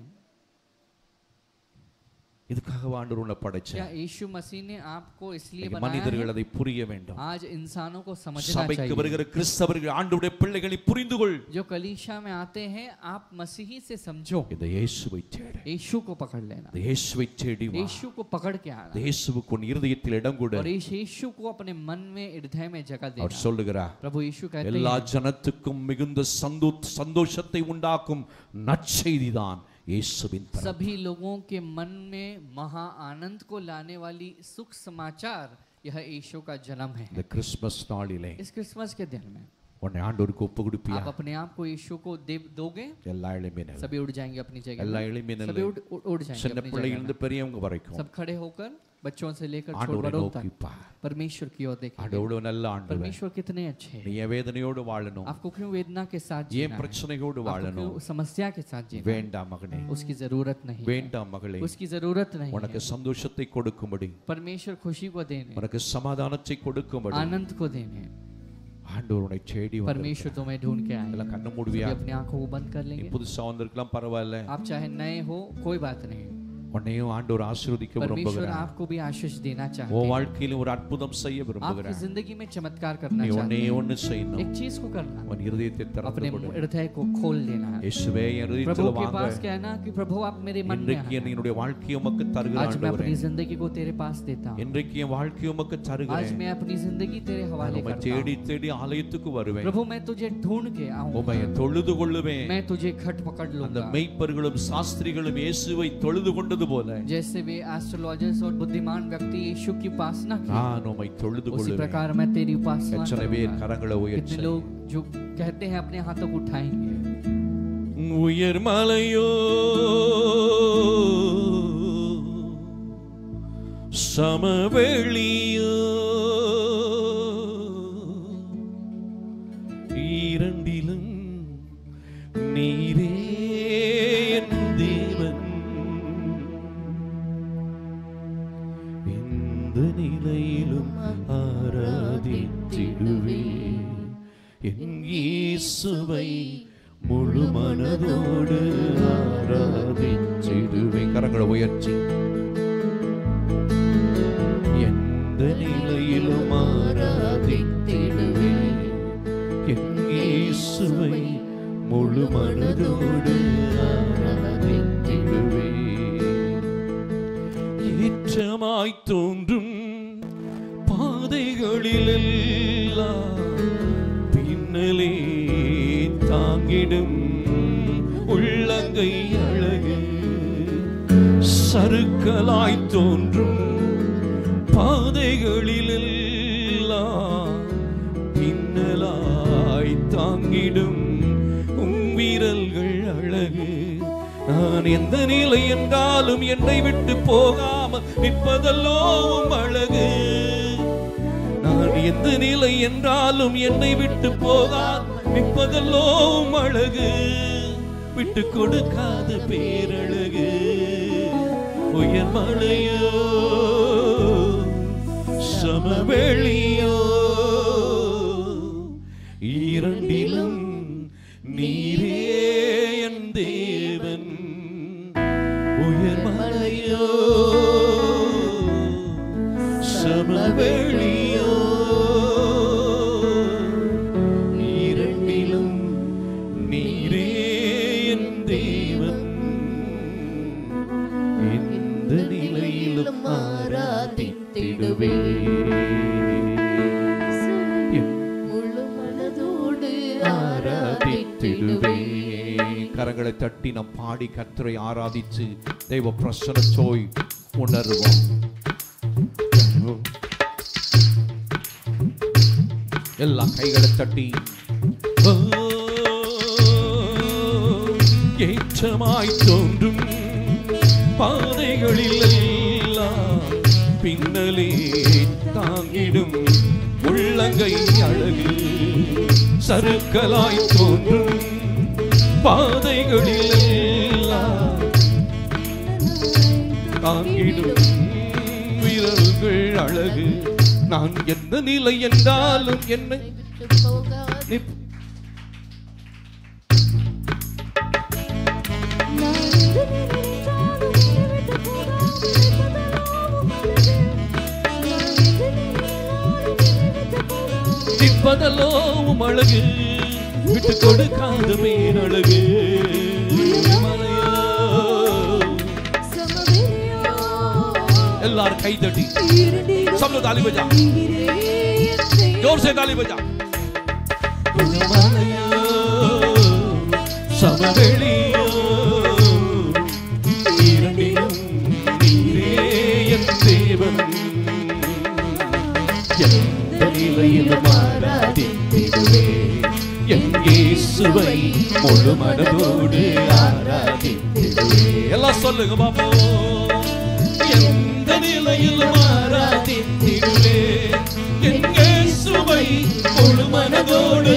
இதுக்காக ஆண்டவர் உன்னை क्या படைச்சேன் यीशु मसीह ने आपको इसलिए இன்னைக்கு बनाया மனிதர்கள் है அதை புரிய வேண்டும் आज इंसानों को समझना சபைக்கு चाहिए வருகிற கிறிஸ்தவர்கள் ஆண்டவருடைய பிள்ளைகளை புரிந்து கொள் जो कलीशा में आते हैं आप मसीही से समझो இந்த இயேசுவை தேடு यीशु को पकड़ लेना இந்த இயேசுவை தேடி வா यीशु को पकड़ के आना இந்த இயேசுவுக்கு உன் இருதயத்தில் இடம் கொடு और इस यीशु को अपने मन में हृदय में जगह அவர் देना சொல்லுகிறார் प्रभु यीशु कहते எல்லா हैं ஜனத்துக்கும் மிகுந்த சந்தோ சந்தோஷத்தை உண்டாக்கும் நற்செய்திதான் இயேசுவின் பிறப்பு. सभी लोगों के मन में महा आनंद को लाने वाली सुख समाचार यह यीशु का जन्म है இந்த கிறிஸ்மஸ் நாளிலே इस क्रिसमस के दिन में உன்னை ஆண்டவருக்கு ஒப்பு கொடுப்பியா आप अपने आप को यीशु को दे दोगे எல்லா இளைஞர்கள் सभी उड़ जाएंगे अपनी जगह எல்லா में। இளைஞர்கள் सभी उड़ उड़- उड़ जाएंगे சின்ன अपनी जगह பிள்ளையிலிருந்து பெரியவங்க में। வரைக்கும் सब खड़े होकर बच्चों से लेकर छोड़ ஆண்டவரை बड़ों நோக்கி तक பார் परमेश्वर की ओर देखेंगे ஆண்டவரோடு நல்ல ஆண்டவர் परमेश्वर कितने अच्छे நீ हैं என் வேதனையோடு வாழணும் आपको क्यों वेदना के साथ ஏன் जीना है பிரச்சனையோடு आपको வாழணும் क्यों समस्या के साथ जीना है? வேண்டாம் மகனே उसकी जरूरत नहीं है। வேண்டாம் மகளே उसकी जरूरत नहीं உனக்கு है சந்தோஷத்தை கொடுக்கும்படி परमेश्वर खुशी को देने உனக்கு சமாதானத்தை கொடுக்கும்படி आनंद को देने ஆண்டவர் உன்னை தேடி வந்தார். परमेश्वर तुम्हें ढूंढ के आए எல்லாம் கண்ணு सभी மூடுவியா अपनी आंखों को बंद कर நீ लेंगे புதுசா வந்திருக்கலாம் பரவாயில்ல आप चाहे नए हो कोई बात नहीं உன்னையும் ஆண்டவர் ஆசீர்வதிக்க परमेश्वर விரும்புகிறார் आपको भी आशीष देना चाहते உன் हैं வாழ்க்கையில ஒரு அற்புதம் செய்ய आपकी விரும்புகிறார் जिंदगी में चमत्कार करना நீ चाहते ஒன்னே हैं ஒண்ணு செய்யணும் एक चीज को करना உன் இருதயத்தை திறந்து अपने கொடு हृदय को खोल देना है இயேசுவே என் प्रभु இருதயத்துல के வாங்க पास कहना कि प्रभु आप मेरे मन में இன்றைக்கு आना। என்னுடைய வாழ்க்கையை உமக்கு தருகிறேன் आज मैं ஆண்டவரே अपनी जिंदगी को तेरे पास देता हूँ இன்றைக்கு என் வாழ்க்கையை உமக்கு आज தருகிறேன் मैं अपनी जिंदगी तेरे நான் हवाले உம்மை करता தேடி हूँ தேடி ஆலயத்துக்கு வருவேன் प्रभु मैं तुझे ढूंढ के आऊंगा உம்மை தொழுது கொள்ளுவேன் मैं तुझे खट पकड़ அந்த लूंगा மெய்ப்பர்களும் சாஸ்திரிகளும் இயேசுவை தொழுது கொண்டது போல जैसे वे एस्ट्रोलॉजर्स और बुद्धिमान व्यक्ति यीशु की उपासना की நான் உம்மை தொழுது उसी கொள்ளுவேன் प्रकार मैं तेरी उपासना எத்தனை பேர் करूंगा கரங்களை कितने உயர்த்தி लोग जो कहते हैं अपने हाथों को उठाएंगे உயர் மலையோ சமவெளியோ ஆராதித்திடுவே என் இயேசுவை முழு மனதோடு ஆராதிச்சிடுவே கரங்களை உயர்ச்சி எந்த நிலையிலும் ஆராதித்திடுவே என் இயேசுவை முழு மனதோடு ஆராதித்திடுவே ஏற்றமாய் தோன்றும் பின்னலே தாங்கிடும் உள்ளங்கை அழகு. சருக்களாய் தோன்றும் பாதைகளிலெல்லாம் பின்னலாய் தாங்கிடும் உம்விரல்கள் அழகு. நான் எந்த நிலை என்றாலும் என்னை விட்டு போகாமல் நிற்பதல்லோ அழகு. எந்த நிலை என்றாலும் என்னை விட்டு போகாது. நிற்பதல்லோ அழகு விட்டு கொடுக்காது பேரழகு. உயர் மழையோ சமவெளியோ இரண்டிலும் நீரே என் தேவன். உயர் மழையோ தட்டி நம் பாடி கத்தரை ஆராதிச்சு தெய்வ பிரசனத்தோய் உணர்வோம். எல்லா கைகளை தட்டி ஏற்றமாய் தோன்றும் பாதைகளில் எல்லாம் பின்னலே தாங்கிடும் உள்ளங்கை அழகு சருக்கலாய் தோன்றும் பாதைகளில் தாங்கிடும் விரல்கள் அழகு. நான் எந்த நிலை என்றாலும் என்னை ताली बजा जोर से ताली बजा மலையோ, சமவெளியோ, இரண்டிலும் நீரே என் தேவன். எந்த நிலையிலும் ஆராதித்திடுவே என் இயேசுவை முழு மனதோடு ஆராதித்திடுவே எல்லாம் சொல்லுங்க பாப்போ நிலையில் மாறாதித்திடுவே என் சுவை முழு மனதோடு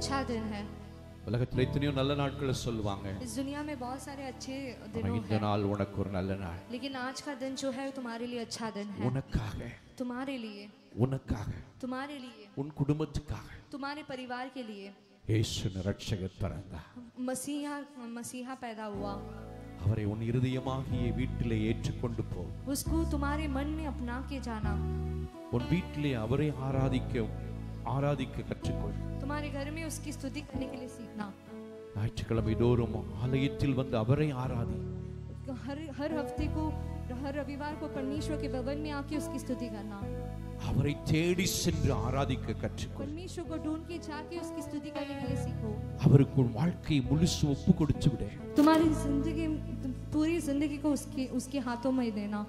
एक अच्छा दिन है உலகத்தில் எத்தனையோ நல்ல நாட்களை சொல்லுவாங்க इस दुनिया में बहुत सारे अच्छे ஆனா दिनों இந்த हैं நாள் உனக்கு ஒரு நல்ல நாள் लेकिन आज का दिन जो है वो तुम्हारे लिए अच्छा दिन है உனக்காக तुम्हारे लिए உனக்காக तुम्हारे लिए உன் குடும்பத்துக்காக तुम्हारे परिवार के लिए இயேசு ரட்சகர் பிறந்தார் मसीहा मसीहा पैदा हुआ அவரை உன் இருதயமாகிய வீட்டிலே ஏற்றுக்கொண்டு போ उसको तुम्हारे मन में अपना के जाना உன் வீட்டிலே அவரை ஆராதிக்க ஆராதிக்க கற்றுக்கொள் तुम्हारे घर में उसकी स्तुति करने के लिए सीखना ஞாயிற்றுக்கிழமை தோறும் ஆலயத்தில் வந்து அவரை ஆராதி हर हर हफ्ते को हर रविवार को परमेश्वर के भवन में आके उसकी स्तुति करना அவரை தேடி சென்று ஆராதிக்க கற்றுக்கொள் परमेश्वर को ढूंढ के जाके उसकी स्तुति करने के लिए सीखो அவருக்கு உன் வாழ்க்கையை முழுசு ஒப்பு கொடுத்து விடு तुम्हारी जिंदगी पूरी जिंदगी को उसके उसके हाथों में देना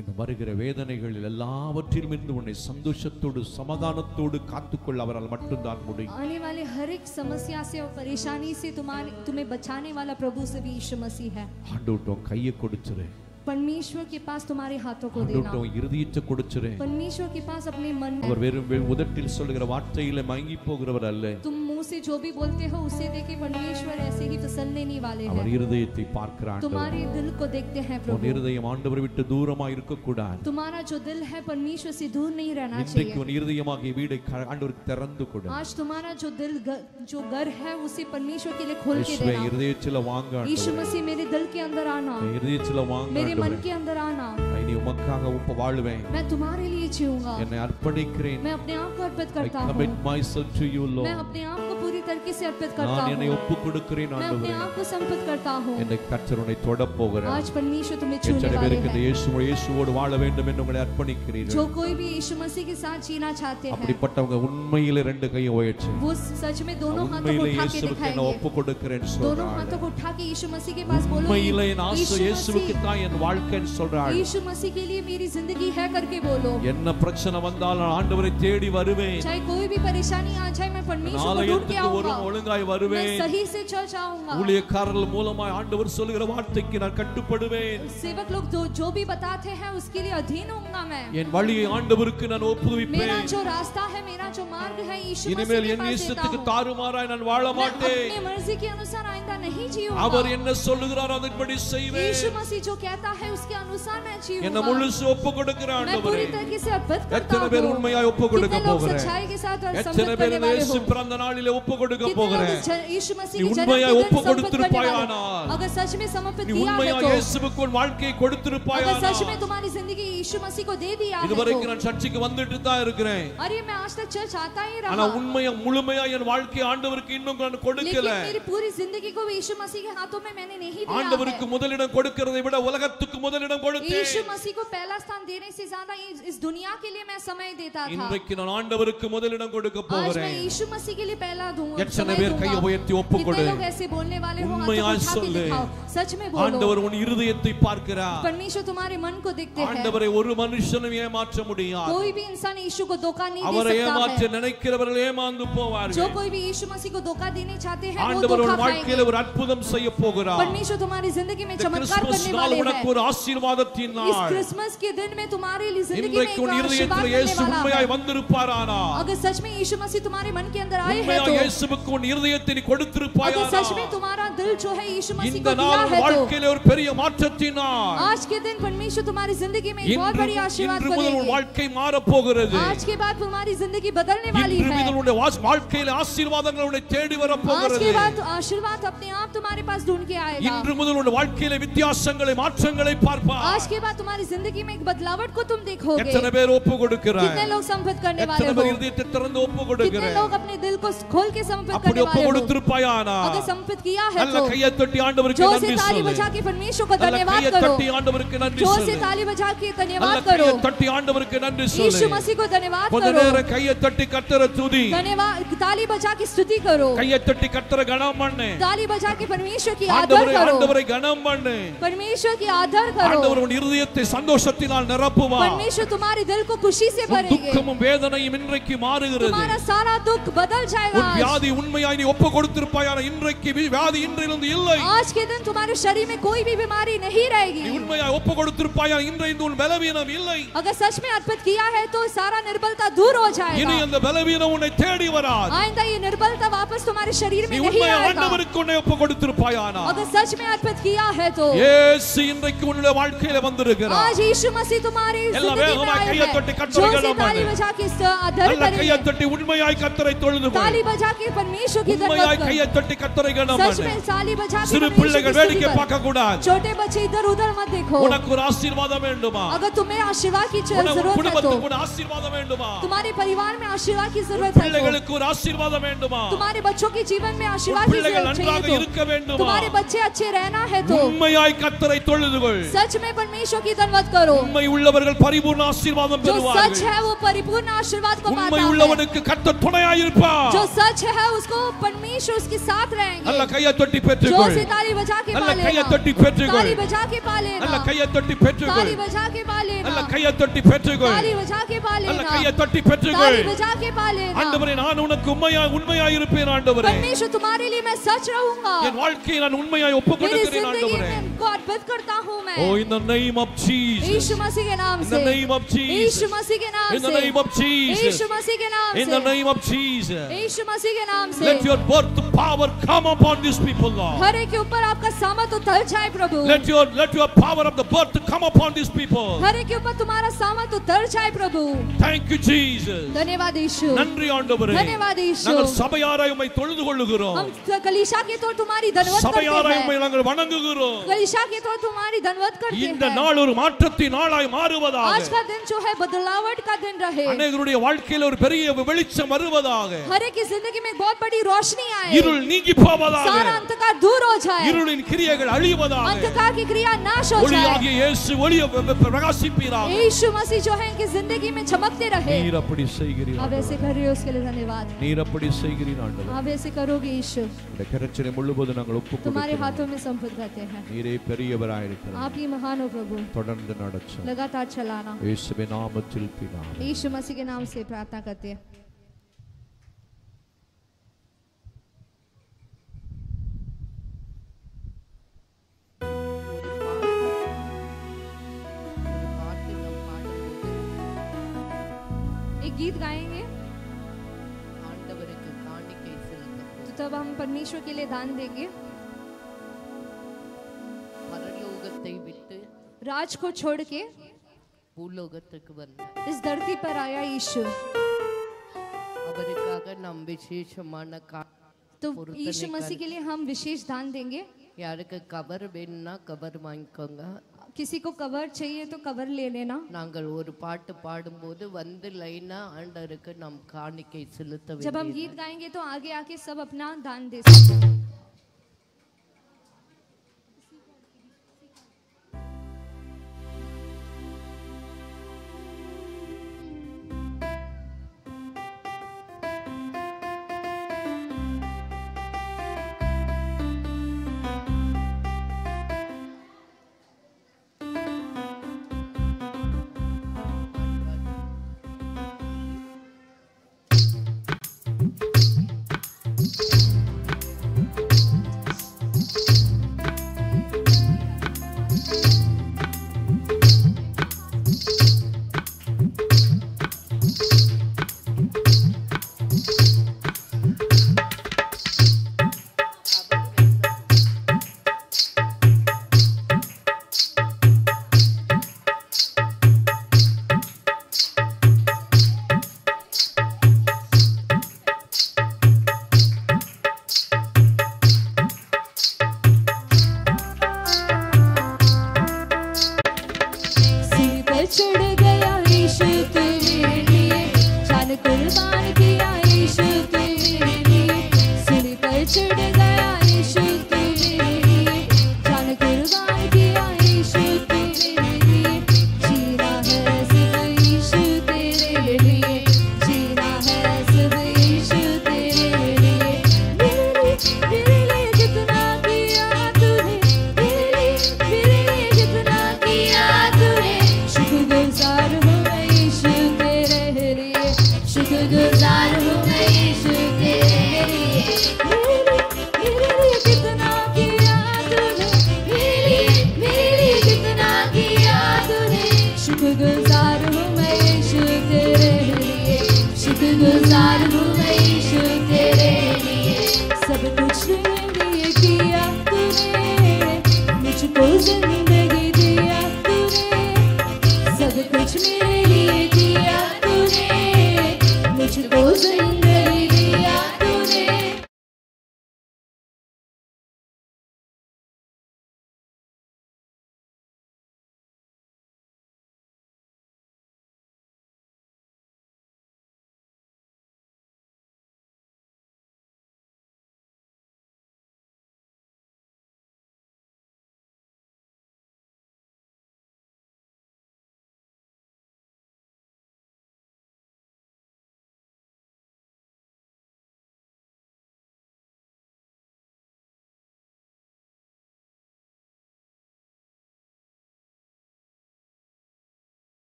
இந்த வருகிற வேதனைகளில் எல்லாவற்றிலும் இருந்து உன்னை சந்தோஷத்தோடு சமாதானத்தோடு காத்துக்கொள்ள அவரால் மட்டும்தான் முடியும் आने वाले हर एक समस्या से और परेशानी से तुम्हारे तुम्हें बचाने वाला प्रभु से भी यीशु मसीह है ஆண்டவர்கிட்ட உன் கையை கொடுத்துரு परमेश्वर के पास तुम्हारे हाथों को देना ஆண்டவர்கிட்ட உன் இருதயத்தை கொடுத்துரு परमेश्वर के पास अपने मन में அவர் வெறும் வெ- உதட்டில் சொல்லுகிற வார்த்தையில மயங்கி போகிறவர் அல்ல तुम मुंह से जो भी बोलते हो उसे देखे परमेश्वर ऐसे ही फिसलने नहीं वाले அவர் हैं இருதயத்தை பார்க்கிற ஆண்டவர் तुम्हारे दिल को देखते हैं உன் प्रभु இருதயம் ஆண்டவரை விட்டு தூரமா இருக்கக்கூடாது तुम्हारा जो दिल है परमेश्वर से दूर नहीं रहना இன்றைக்கு चाहिए உன் இருதயமாகிய வீடை க- ஆண்டவருக்கு திறந்து கொடு आज तुम्हारा जो दिल ग- जो घर है उसे परमेश्वर के लिए खोल के இயேசுவே देना இருதயத்துல வாங்க यीशु ஆண்டவரே. मसीह मेरे दिल के अंदर आना என் இருதயத்துல வாங்க मेरे मन ஆண்டவரே. के अंदर आना நான் இனி உமக்காக உப்ப வாழுவேன் मैं तुम्हारे लिए जीऊंगा என்னை அர்ப்பணிக்கிறேன் मैं अपने आप को अर्पित I करता हूँ commit myself to you, मैं Lord. अपने आप को पूरी तरीके से अर्पित करता நான் என்னை हूँ ஒப்பு கொடுக்கிறேன் मैं अपने ஆண்டவரே आप को समर्पित करता हूँ என்னை கர்த்தர் உன்னை தொட போகிறார் आज परमेश्वर तुम्हें छूने எத்தனை वाले பேருக்கு இந்த हैं இயேசு இயேசுவோடு வாழ வேண்டும் என்று உங்களை அர்ப்பணிக்கிறீர்கள் जो कोई भी यीशु मसीह के साथ जीना चाहते हैं அப்படிப்பட்டவங்க உண்மையில ரெண்டு கையை உயர்ச்சி वो सच में दोनों हाथों को உண்மையில उठा के இயேசுவுக்கு என்ன दिखाएंगे ஒப்பு கொடுக்கிறேன்னு दोनों சொல்றாங்க हाथों को उठा के यीशु मसीह के पास बोलो உண்மையில என் ஆசை यीशु இயேசுவுக்கு मसीह தான் என் வாழ்க்கைன்னு சொல்றாள் यीशु मसीह के लिए मेरी जिंदगी है करके बोलो என்ன பிரச்சனை வந்தாலும் நான் ஆண்டவரை தேடி வருவேன் चाहे कोई भी परेशानी आ जाए मैं परमेश्वर को ढूंढ के ஆலயத்துக்கு ஒரு आऊंगा ஒழுங்காய் मैं வருவேன் सही से चर्च आऊंगा ஊழியக்காரர்கள் மூலமாய் ஆண்டவர் சொல்லுகிற வார்த்தைக்கு நான் கட்டுப்படுவேன் सेवक लोग जो जो भी बताते हैं उसके लिए अधीन होऊंगा मैं என் வழியை ஆண்டவருக்கு நான் मेरा ஒப்புவிப்பேன் जो रास्ता है मेरा जो मार्ग है यीशु मसीह இனிமேல் के என் पास देता இஷ்டத்துக்கு हूँ தாறுமாறாய் நான் வாழ मैं மாட்டேன் अपने मर्जी के अनुसार आइंदा नहीं அவர் जीऊंगा என்ன சொல்லுகிறார் அதன்படி செய்வேன் यीशु मसीह जो कहता है उसके अनुसार मैं என்ன जीऊंगा முழுசு ஒப்பு கொடுக்கிற मैं पूरी ஆண்டவரே तरीके से अर्पित करता எத்தனை பேர் हूँ உண்மையாய் ஒப்பு கொடுக்க कितने लोग போகிறேன் सच्चाई के साथ और எத்தனை समर्पित பேர் करने இந்த वाले இயேசு हो பிறந்த நாளிலே ஒப்பு கொடுக்க कितने போகிறேன் लोग ज- यीशु मसीह நீ के जन्म உண்மையாய் के ஒப்பு दिन समर्पित करने वाले கொடுத்திருப்பாயானால், हो। अगर सच में समर्पित நீ किया है உண்மையா तो இயேசுவுக்கு உன் வாழ்க்கையை अगर கொடுத்திருப்பாயானால் सच में तुम्हारी जिंदगी यीशु मसीह को दे दिया है இதுவரைக்கும் तो நான் சர்ச்சைக்கு வந்துட்டு தான் இருக்கிறேன் अरे मैं आज तक चर्च आता ही ஆனா रहा உண்மையா முழுமையா என் வாழ்க்கையை ஆண்டவருக்கு இன்னும் நான் लेकिन கொடுக்கல मेरी पूरी जिंदगी को यीशु मसीह के हाथों में मैंने नहीं दिया ஆண்டவருக்கு है முதலிடம் கொடுக்கிறதை விட உலகத்துக்கு முதலிடம் கொடுத்தேன் यीशु मसीह को पहला स्थान देने से ज्यादा इस इस दुनिया के लिए मैं समय देता था இன்றைக்கு நான் ஆண்டவருக்கு முதலிடம் கொடுக்க आज मैं போகிறேன் यीशु मसीह के लिए पहला दूं எத்தனை समय பேர் கையை दूंगा। உயர்த்தி ஒப்புக் கொடு. कितने लोग ऐसे बोलने वाले हो हाथों को உண்மையாய் उठा के சொல்லு. दिखाओ सच में बोलो ஆண்டவர் உன் இருதயத்தை பார்க்கிறார் परमेश्वर तुम्हारे मन को देखते हैं ஆண்டவரை ஒரு மனுஷனும் ஏமாற்ற முடியாது कोई भी इंसान यीशु को धोखा नहीं அவரை दे सकता ஏமாற்ற है நினைக்கிறவர்கள் ஏமாந்து जो போவார்கள் कोई भी यीशु मसीह को धोखा देने चाहते हैं वो ஆண்டவர் धोखा உன் வாழ்க்கையில खाएंगे ஒரு அற்புதம் செய்ய போகிறார் परमेश्वर तुम्हारी जिंदगी में இந்த चमत्कार கிறிஸ்துமஸ் करने நாள் वाले உனக்கு हैं ஒரு ஆசீர்வாதத்தின் इस நாள் क्रिसमस के दिन में तुम्हारे लिए जिंदगी में இன்றைக்கு एक உன் आशीर्वाद இருதயத்தில் मिलने இயேசு वाला है உண்மையாய் வந்திருப்பாரானா अगर सच में यीशु मसीह तुम्हारे मन के अंदर आए हैं உண்மையாய் तो இயேசுவுக்கு உன் இருதயத்தை நீ अगर கொடுத்திருப்பாயானா सच में तुम्हारा दिल जो है यीशु मसीह இந்த को दिया நாள் உன் है तो வாழ்க்கையில ஒரு பெரிய மாற்றத்தின் நாள் आज के दिन परमेश्वर तुम्हारी जिंदगी में एक बहुत இன்று बड़ी आशीर्वाद இன்று को முதல் உன் देंगे வாழ்க்கை மாறப் போகிறது आज के बाद तुम्हारी जिंदगी बदलने वाली இன்று है முதல் உன்னுடைய வாஸ்- வாழ்க்கையில ஆசீர்வாதங்கள் உன்னை தேடி வரப் आज போகிறது के बाद आशीर्वाद अपने आप तुम्हारे पास ढूंढ के आएगा இன்று முதல் உன்னுடைய வாழ்க்கையில வித்தியாசங்களை மாற்றங்களை பார்ப்பார் आज के बाद तुम्हारी जिंदगी में एक बदलावट को तुम देखोगे எத்தனை பேர் ஒப்பு கொடுக்கிறார் कितने लोग समर्पित करने वाले எத்தனை हो பேர் இருதயத்தை திறந்து ஒப்பு कितने கொடுக்கிறார் लोग अपने दिल को खोल के समर्पित அப்படி करने ஒப்பு वाले हो கொடுத்திருப்பாயானா अगर समर्पित किया है நல்ல तो கையை தட்டி ஆண்டவருக்கு जोर நன்றி से ताली சொல்லு बजा के परमेश्वर को நல்ல धन्यवाद கையை करो தட்டி ஆண்டவருக்கு நன்றி जोर से சொல்லு ताली बजा के நல்ல धन्यवाद கையை करो தட்டி ஆண்டவருக்கு நன்றி यीशु சொல்லு मसीह को धन्यवाद கொஞ்ச करो நேரம் கையை தட்டி கத்தர துதி धन्यवाद ताली बजा के स्तुति करो கையை தட்டி கத்தர கனம் பண்ணு ताली बजा के परमेश्वर की आदर ஆண்டவரை करो ஆண்டவரை கனம் பண்ணு परमेश्वर की आदर करो ஆண்டவர் உன் இருதயத்தை சந்தோஷத்தினால் நிரப்புவார் परमेश्वर तुम्हारे दिल को खुशी से உன் भरेंगे துக்கமும் வேதனையும் இன்றைக்கு மாறுகிறது तुम्हारा सारा दुख बदल जाएगा உன் आज வியாதி உண்மையாய் நீ ஒப்பு கொடுத்திருப்பாயான இன்றைக்கு வி- வியாதி இன்றிலிருந்து இல்லை आज के दिन तुम्हारे शरीर में कोई भी बीमारी नहीं நீ रहेगी உண்மையாய் ஒப்பு கொடுத்திருப்பாயான இன்றைக்கு உன் பலவீனம் இல்லை अगर सच में अर्पित किया है तो सारा निर्बलता दूर हो இனி जाएगा அந்த பலவீனம் உன்னை தேடி வராது आइंदा ये निर्बलता वापस तुम्हारे शरीर நீ में नहीं உண்மையாய் आएगा ஆண்டவருக்கு உன்னை ஒப்பு கொடுத்திருப்பாயானா अगर सच में अर्पित किया है तो இயேசு இன்றைக்கு உன்னுடைய வாழ்க்கையில வந்திருக்கிறார் आज यीशु मसीह तुम्हारी எல்லா जिंदगी में வேகமாய் आए கையை हैं தட்டி கர்த்தரை जोर से கனம் ताली பண்ணு. बजा के इस आदर நல்ல கையை करेंगे தட்டி உண்மையாய் கத்தரை தொழுது கொள். ताली बजा के परमेश्वर की உண்மையாய் धन्यवाद கையை करो தட்டி கத்தரை கனம் सच பண்ணு. में ताली बजा के சிறு परमेश्वर की பிள்ளைகள் स्तुति வேடிக்கை करो। பார்க்க கூடாது छोटे बच्चे इधर उधर मत देखो உனக்கு ஒரு ஆசீர்வாதம் வேண்டுமா अगर तुम्हें आशीर्वाद की च- உன- உன் जरूरत है तो குடும்பத்துக்கு ஒரு ஆசீர்வாதம் வேண்டுமா तुम्हारे परिवार में आशीर्वाद की जरूरत है तो பிள்ளைகளுக்கு ஒரு ஆசீர்வாதம் வேண்டுமா तुम्हारे बच्चों के जीवन में आशीर्वाद की பிள்ளைகள் जरूरत நன்றாக चाहिए இருக்க तो வேண்டுமா तुम्हारे बच्चे अच्छे रहना है तो உண்மையாய் கத்தரை தொழுதுகள் सच में परमेश्वर की धन्यवाद करो உண்மை உள்ளவர்கள் பரிபூர்ண ஆசீர்வாதம் जो सच பெறுவார்கள் है वो परिपूर्ण आशीर्वाद को உண்மை पाता है உள்ளவனுக்கு கத்த துணையாயிருப்பார் जो सच है उसको परमेश्वर उसके साथ நல்ல रहेंगे கையை தட்டி जोर பெற்றுக்கொள் से ताली बजा के நல்ல पा கையை लेना தட்டி பெற்றுக்கொள் ताली बजा के पा நல்ல लेना கையை தட்டி பெற்றுக்கொள் ताली बजा के पा நல்ல लेना கையை தட்டி பெற்றுக்கொள் ताली बजा के पा நல்ல लेना கையை தட்டி பெற்றுக்கொள் ताली बजा के पा लेना ஆண்டவரே நான் உனக்கு உண்மையா உண்மையாய் இருப்பேன் ஆண்டவரே परमेश्वर तुम्हारे लिए मैं सच रहूंगा என் வாழ்க்கையை நான் உண்மையாய் ஒப்புக் मेरी கொடுக்கிறேன் जिंदगी ஆண்டவரே में इनको अर्पित करता हूँ मैं Oh, in the name of Jesus. यीशु मसीह के नाम In से the name of Jesus. यीशु मसीह के नाम In the से name of Jesus. यीशु मसीह के नाम In the से name of Jesus. यीशु मसीह के नाम से Let your birth power come upon these people, Lord. हर एक के ऊपर आपका सामर्थ उतर जाए प्रभु Let your let your power of the birth come upon these people. हर एक के ऊपर तुम्हारा सामर्थ उतर जाए प्रभु Thank you, Jesus. धन्यवाद यीशु நன்றி ஆண்டவரே धन्यवाद यीशु நாங்கள் சபையாராய் உம்மை தொழுது கொள்ளுகிறோம் हम कलिशा के तौर तुम्हारी धनवत சபையாராய் करते உம்மை हैं நாங்கள் வணங்குகிறோம் कलिशा के तौर तुम्हारी धनवत करते இந்த हैं நாள் ஒரு மாற்றத்தின் நாளாய் आज மாறுவதாக का दिन जो है बदलावट का दिन रहे அநேகருடைய வாழ்க்கையில் ஒரு பெரிய வெளிச்சம் வருவதாக हर एक की जिंदगी में एक बहुत बड़ी रोशनी आए இருள் நீங்கி போவதாக सारा अंधकार दूर हो जाए இருளின் கிரியைகள் அழிவதாக अंधकार की क्रिया नाश हो जाए ஒளியாகிய இயேசு ஒளிய பிரகாசிப்பீராக यीशु मसीह जो है इनकी जिंदगी में चमकते रहे நீர் அப்படி செய்கிறீர் आप ऐसे कर रहे हो उसके लिए धन्यवाद நீர் அப்படி செய்கிறீர் ஆண்டவர் आप ऐसे करोगे यीशु இந்த பிரச்சனை முழுவதும் நாங்கள் ஒப்பு तुम्हारे கொடுக்கிறோம் हाथों में संपत्ति करते हैं நீரே பெரியவராயிருக்கிறார் आप ही महान हो प्रभु தொடர்ந்து நடச்சோம் लगातार चलाना இயேசுவின் நாமத்தில் பிதாவே यीशु मसीह के नाम से प्रार्थना करते हैं ஒரு பாட்டு ஒரு பாட்டு நாம் பாடும்போது एक गीत गाएंगे ஆண்டவருக்கு காணிக்கை செலுத்த तो तब हम परमेश्वर के लिए दान देंगे பரலோகத்தை விட்டு राज को छोड़ के பூலோகத்துக்கு வந்த इस धरती पर आया यीशु அவருக்காக நாம் விசேஷமான கா तो பொருத்தனை यीशु मसीह के लिए हम विशेष दान देंगे யாருக்கு கவர் வேணும்னா கவர் வாங்கிக்கோங்க किसी को कवर चाहिए तो कवर ले लेना நாங்கள் ஒரு பாட்டு பாடும்போது வந்து லைனா ஆண்டவருக்கு நாம் காணிக்கை செலுத்த जब हम வேண்டியது गीत गाएंगे तो आगे आके सब अपना दान दे सकते हैं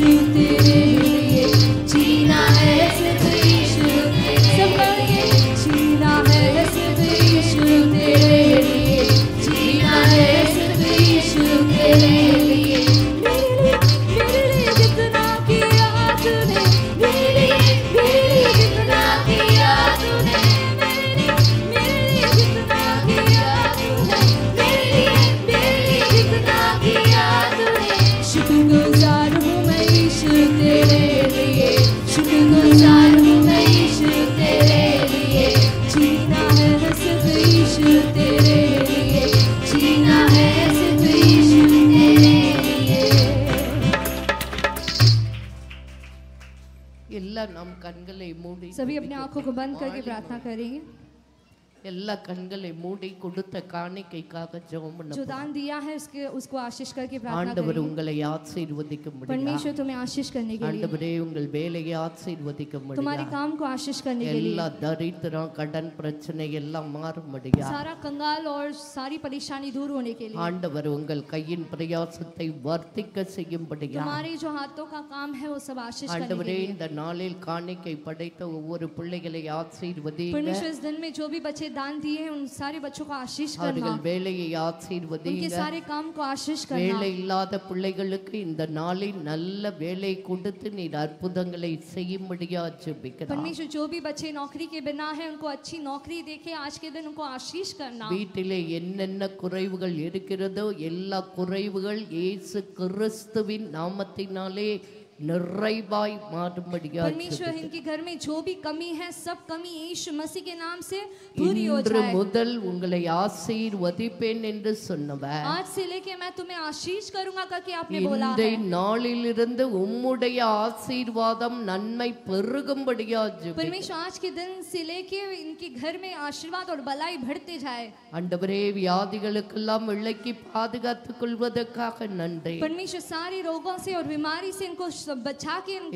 यीशु तेरे सभी अपनी आँखों को बंद करके प्रार्थना करेंगे। எல்லா கண்களை மூடி கொடுத்த காணிக்கைக்காக ஜெபம் பண்ண जो दान दिया है उसके उसको आशीष करके प्रार्थना ஆண்டவர் करेंगे உங்களை ஆசீர்வதிக்க முடியும் परमेश्वर तुम्हें आशीष करने के लिए ஆண்டவரே உங்கள் வேலையை ஆசீர்வதிக்க तुम्हारे முடியும் काम को आशीष करने के लिए எல்லா தரித்திரம் கடன் பிரச்சனை எல்லாம் மாறும்படியா सारा कंगाल और सारी परेशानी दूर होने के लिए ஆண்டவர் உங்கள் கையின் பிரயாசத்தை வர்த்திக்க செய்யும்படியா तुम्हारे जो हाथों का काम है वो सब आशीष करने के ஆண்டவரே लिए இந்த நாளில் காணிக்கை படைத்த ஒவ்வொரு பிள்ளைகளை ஆசீர்வதிங்க परमेश्वर इस दिन में जो भी बच्चे दान दिए हैं उन सारे बच्चों को आशीष करना அவர்கள் வேலையை उनके ஆசீர்வதிங்க सारे काम को आशीष करना வேலை இல்லாத பிள்ளைகளுக்கு இந்த நாளில் நல்ல வேலை கொடுத்து நீர் அற்புதங்களை செய்யும்படியா ஜெபிக்கிறார் परमेश्वर जो भी बच्चे नौकरी के बिना है उनको अच्छी नौकरी देखे आज के दिन उनको आशीष करना வீட்டிலே என்னென்ன குறைவுகள் இருக்கிறதோ எல்லா குறைவுகள் இயேசு கிறிஸ்துவின் நாமத்தினாலே நிறைவாய் மாறும்படியா परमेश्वर इनके घर में जो भी कमी है सब कमी यीशु मसीह के नाम से पूरी हो இன்று जाए முதல் உங்களை ஆசீர்வதிப்பேன் என்று சொன்னவர் आज से लेके मैं तुम्हें आशीष करूंगा करके आपने बोला இந்த है நாளிலிருந்து உம்முடைய ஆசீர்வாதம் நன்மை பெருகும்படியா ஜெபிக்கிறேன். परमेश्वर आज के दिन से लेके इनके घर में आशीर्वाद और भलाई बढ़ते जाए ஆண்டவரே வியாதிகளுக்கெல்லாம் விலைக்கு பாதுகாத்துக் கொள்வதற்காக நன்றி परमेश्वर सारे रोगों से और बीमारी से इनको स- बचा के इनको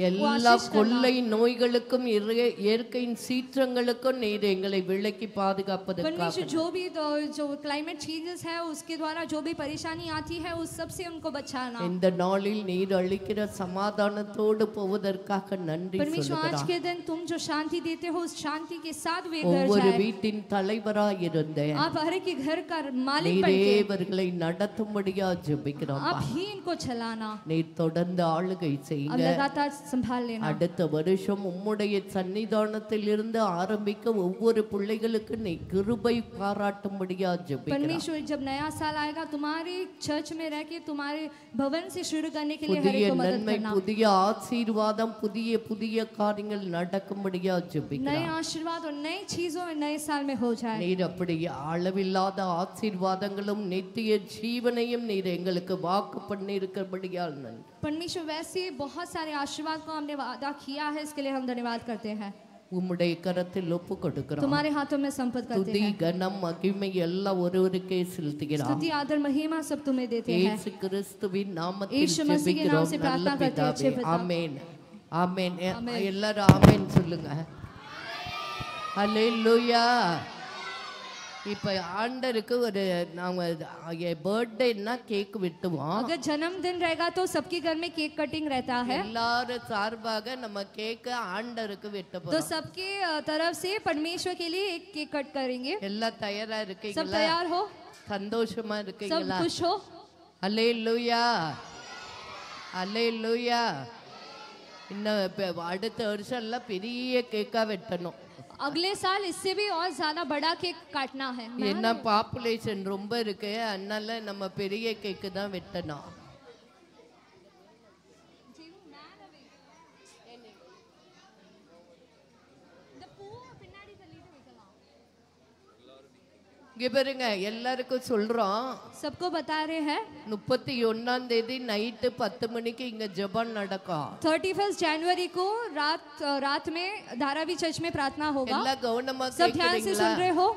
எல்லா आशीष करना கொள்ளை நோய்களுக்கும் இறை- இயற்கையின் சீற்றங்களுக்கும் நீர் எங்களை விலைக்கு பாதுகாப்பதற்காக परमेश्वर जो भी तो, जो क्लाइमेट चेंजेस है उसके द्वारा जो भी परेशानी आती है उस सब से उनको बचाना இந்த நாளில் நீர் அளிக்கிற சமாதானத்தோடு போவதற்காக நன்றி परमेश्वर आज சொல்லுகிறார் के दिन तुम जो शांति देते हो उस शांति के साथ वे घर ஒவ்வொரு जाए வீட்டின் தலைவராய் இருந்தேன் आप हर एक के घर का मालिक நீரே बन के இவர்களை நடத்தும்படியா ஜெபிக்கிறோம் आप ही इनको चलाना நீர் தொடர்ந்து ஆளுகை अब செய்யுங்க लगातार संभाल लेना அடுத்த வருஷம் உம்முடைய சன்னிதானத்தில் இருந்து ஆரம்பிக்க ஒவ்வொரு பிள்ளைகளுக்கு நீ கிருபை பாராட்டும்படியா ஜெபிக்கிறோம் परमेश्वर जब नया साल आएगा तुम्हारे चर्च में रह के तुम्हारे भवन से शुरू करने के लिए हर புதிய एक को मदद நன்மை करना புதிய ஆசீர்வாதம் புதிய புதிய காரியங்கள் நடக்கும்படியா नए ஜெபிக்கிறோம் आशीर्वाद और नई चीजों में नए साल में हो जाए நீர் அப்படி அளவில்லாத ஆசீர்வாதங்களும் நித்திய ஜீவனையும் நீர் எங்களுக்கு வாக்கு பண்ணி இருக்கிறபடியால் நன்றி परमेश्वर वैसे बहुत सारे आशीर्वाद को हमने वादा किया है इसके लिए हम धन्यवाद करते हैं உம்முடைய கரத்தில் ஒப்பு கொடுக்கிறோம் तुम्हारे हाथों में संपत्ति करते துதி हैं கனம் மகிமை எல்லாம் ஒருவருக்கே செலுத்துகிறோம் स्तुति आदर महिमा सब तुम्हें देते हैं இயேசு கிறிஸ்துவின் நாமத்தில் यीशु मसीह के नाम ஜெபிக்கிறோம் से நல்ல प्रार्थना करते हैं, अच्छे பிதாவே पिता। ஆமென் ஆமென் எ- ஆமென். எல்லாரும் ஆமென் சொல்லுங்க ஹalleluya இப்ப ஆண்டருக்கு ஒரு நாங்க பர்த்டேன்னா கேக் வெட்டுவோம் अगर जन्मदिन रहेगा तो सबके घर में केक कटिंग रहता है எல்லாரும் சார்பாக நம்ம கேக்க ஆண்டருக்கு வெட்ட तो போறோம் सबके अ, तरफ से परमेश्वर के लिए एक केक कट करेंगे எல்லாம் தயாரா सब இருக்கீங்களா तैयार हो சந்தோஷமா सब இருக்கீங்களா खुश हो அலே லூயா அலே லூயா இன்னும் இப்ப அடுத்த வருஷம் எல்லாம் பெரிய கேக்கா வெட்டணும் अगले साल इससे भी और ज्यादा बड़ा केक काटना है ஏன்னா பாப்புலேஷன் ரொம்ப இருக்கு அதனால நம்ம பெரிய கேக்கு தான் வெட்டணும் இங்க பாருங்க எல்லாருக்கும் சொல்றோம் सबको बता रहे हैं முப்பத்தி ஒன்னாம் தேதி நைட்டு பத்து மணிக்கு இங்க ஜெபம் நடக்கும் थर्टी फर्स्ट जनवरी को रात रात में धारावी चर्च में प्रार्थना होगा எல்லாம் கவனமா सब ध्यान से கேக்குறீங்களா सुन रहे हो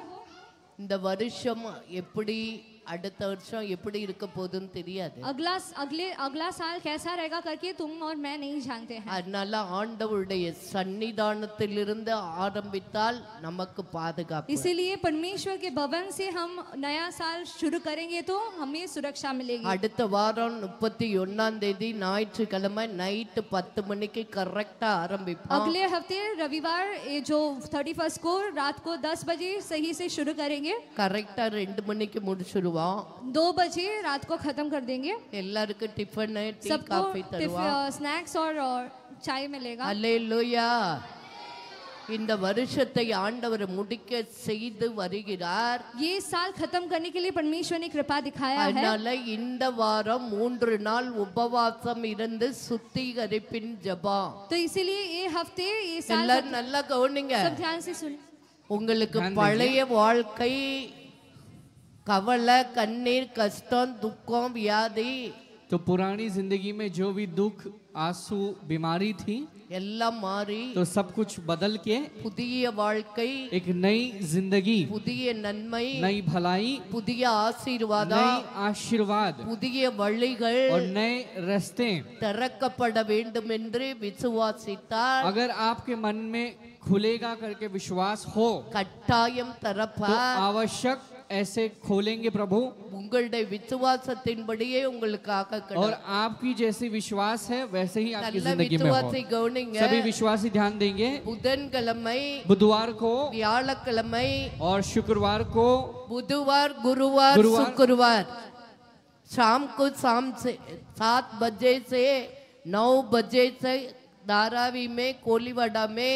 இந்த வருஷம் எப்படி அடுத்த வருஷம் எப்படி இருக்க போகுதுன்னு தெரியாது अगला अगले अगला साल कैसा रहेगा करके तुम और मैं नहीं जानते हैं அதனால ஆண்டவருடைய சன்னிதானத்திலிருந்து ஆரம்பித்தால் நமக்கு பாதுகாப்பு इसीलिए परमेश्वर के भवन से हम नया साल शुरू करेंगे तो हमें सुरक्षा मिलेगी அடுத்த வாரம் முப்பத்தி ஒன்னாம் தேதி ஞாயிற்றுக்கிழமை நைட்டு பத்து மணிக்கு கரெக்டா ஆரம்பிப்போம் अगले हफ्ते रविवार ये जो थर्टी फर्स्ट को रात को दस बजे सही से शुरू करेंगे கரெக்டா ரெண்டு மணிக்கு முடிச்சிடுவோம் दो बजे रात को खत्म कर देंगे எல்லாருக்கும் டிஃபன் டீ सबको காஃபி தருவோம் स्नैक्स और, और चाय मिलेगा அல்லேலூயா இந்த வருஷத்தை ஆண்டவர் முடிக்க செய்து வருகிறார் ये साल खत्म करने के लिए परमेश्वर ने कृपा दिखाया है அதனால இந்த வாரம் மூன்று நாள் உபவாசம் இருந்து சுத்திகரிப்பின் ஜெபம் तो इसीलिए ये हफ्ते ये साल எல்லாரும் நல்லா கவனிங்க सब ध्यान से सुन உங்களுக்கு பழைய வாழ்க்கை கவலை கண்ணீர் கஷ்டம் துக்கம் வியாதி तो पुरानी जिंदगी में जो भी दुख आंसू बीमारी थी எல்லாம் மாறி तो सब कुछ बदल के புதிய வாழ்க்கை एक नई जिंदगी புதிய நன்மை नई भलाई புதிய ஆசீர்வாதம் नई आशीर्वाद புதிய வழிகள் और नए रास्ते திறக்கப்பட வேண்டும் என்று விசுவாசித்தால் अगर आपके मन में खुलेगा करके विश्वास हो கட்டாயம் तो திறப்பார் आवश्यक ऐसे खोलेंगे प्रभु உங்களுடைய விசுவாசத்தின்படியே உங்களுக்காக और கிடைக்கும். आपकी जैसी विश्वास है वैसे ही आपकी நல்ல जिंदगी में हो விசுவாசை கவனிங்க सभी विश्वासी ध्यान देंगे புதன்கிழமை बुधवार को வியாழக்கிழமை और शुक्रवार को बुधवार गुरुवार गुरुवार। शुक्रवार शाम को शाम से सात बजे से नौ बजे से धारावी में कोलीवाड़ा में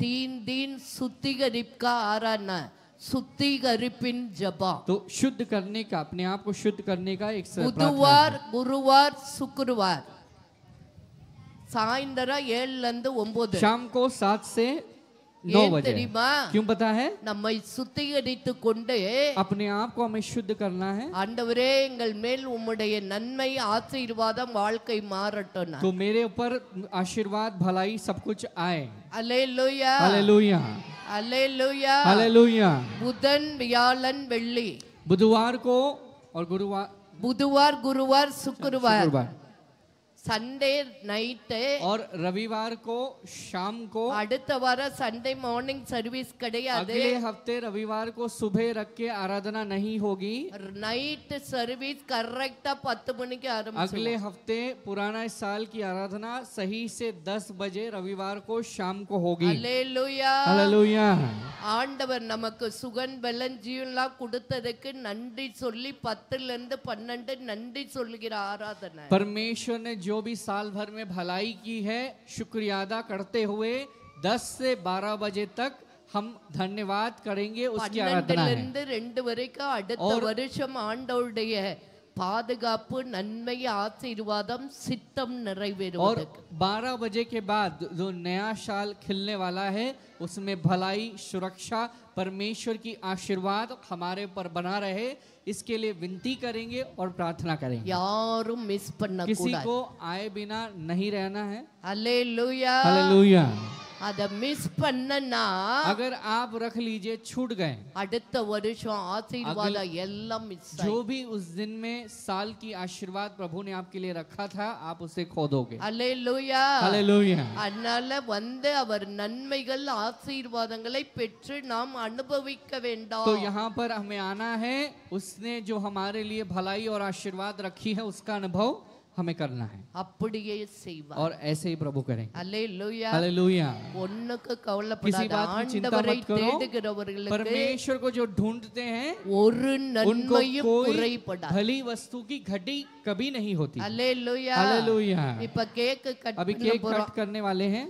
तीन दिन सुत्तीगरिप का आराना सुत्तीगरिपिन जबा तो शुद्ध करने का अपने आप को शुद्ध करने का एक स- प्रार्थना है। புதுவார் குருவார் சுக்குருவார் சாயந்தரம் ஏழுல இருந்து ஒன்பது शाम को सात से नौ ஏன் बजे தெரியுமா क्यों पता है நம்மை சுத்திகரித்து கொண்டு अपने आप को हमें शुद्ध करना है ஆண்டவரே எங்கள் மேல் உம்முடைய நன்மை ஆசீர்வாதம் வாழ்க்கை மாறட்டும் तो मेरे ऊपर आशीर्वाद भलाई सब कुछ आए அலேலுயா हालेलुया அலேலுயா हालेलुया புதன் வியாழன் வெள்ளி बुधवार को और गुरुवार புதுவார் குருவார் சுக்குருவார் शुक्रवार சண்டே நைட்டு और रविवार को शाम को அடுத்த வாரம் சண்டே மார்னிங் சர்வீஸ் கிடையாது अगले हफ्ते रविवार को सुबह रख के आराधना नहीं होगी நைட் சர்வீஸ் கரெக்டா பத்து மணிக்கு ஆரம்பிச்சு अगले हफ्ते पुराना साल की आराधना सही से 10 बजे रविवार को शाम को होगी அலேலுயா हालेलुया ஆண்டவர் நமக்கு சுகன் பலன் ஜீவன்லாம் கொடுத்ததுக்கு நன்றி சொல்லி பத்துல இருந்து பன்னெண்டு நன்றி சொல்லுகிற ஆராதனை परमेश्वर ने जो भी साल भर में भलाई की है शुक्रिया अदा करते हुए 10 से 12 बजे तक हम धन्यवाद करेंगे उसकी आराधना பன்னெண்டுல है இருந்து ரெண்டு வரைக்கும் அடுத்த வருஷம் ஆண்டவருடைய பாதுகாப்பு நன்மை ஆசீர்வாதம் சித்தம் और நிறைவேறுவதற்கு 12 बजे के बाद जो नया साल खिलने वाला है उसमें भलाई सुरक्षा परमेश्वर की आशीर्वाद हमारे पर बना रहे इसके लिए विनती करेंगे और प्रार्थना करेंगे யாரும் மிஸ் பண்ண किसी கூடாது को आए बिना नहीं रहना है அல்லேலூயா हालेलुया அத மிஸ் பண்ணனா अगर आप रख लीजिए छूट गए அடுத்த வருஷம் ஆசீர்வாதம் எல்லாம் மிஸ் जो भी उस दिन में साल की आशीर्वाद प्रभु ने आपके लिए रखा था आप उसे खो दोगे அல்லேலூயா हालेलुया அதனால வந்து அவர் நன்மைகள் ஆசீர்வாதங்களை பெற்று நாம் அனுபவிக்க तो வேண்டாம் यहाँ पर हमें आना है उसने जो हमारे लिए भलाई और आशीर्वाद रखी है उसका अनुभव हमें करना है அப்படியே செய்வார் और ऐसे ही प्रभु करेंगे அல்லேலூயா हालेलुया ஒண்ணுக்கு किसी கவலைப்படாத बात की चिंता ஆண்டவரை मत करो தேடுகிறவர்களுக்கு परमेश्वर को जो ढूंढते हैं ஒரு उनको நன்மையும் कोई குறைபடாது भली वस्तु की घटी कभी नहीं होती அல்லேலூயா हालेलुया இப்ப கேக் கட் अभी பண்ண केक போறோம் कट करने वाले हैं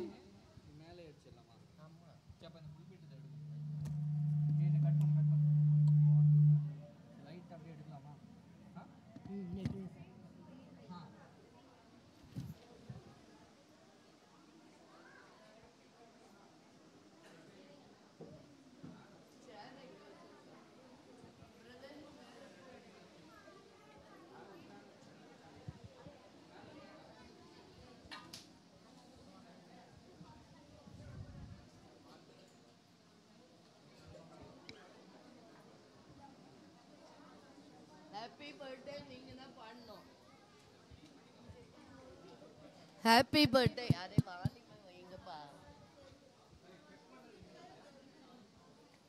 ஹாப்பி பர்த்டே அரே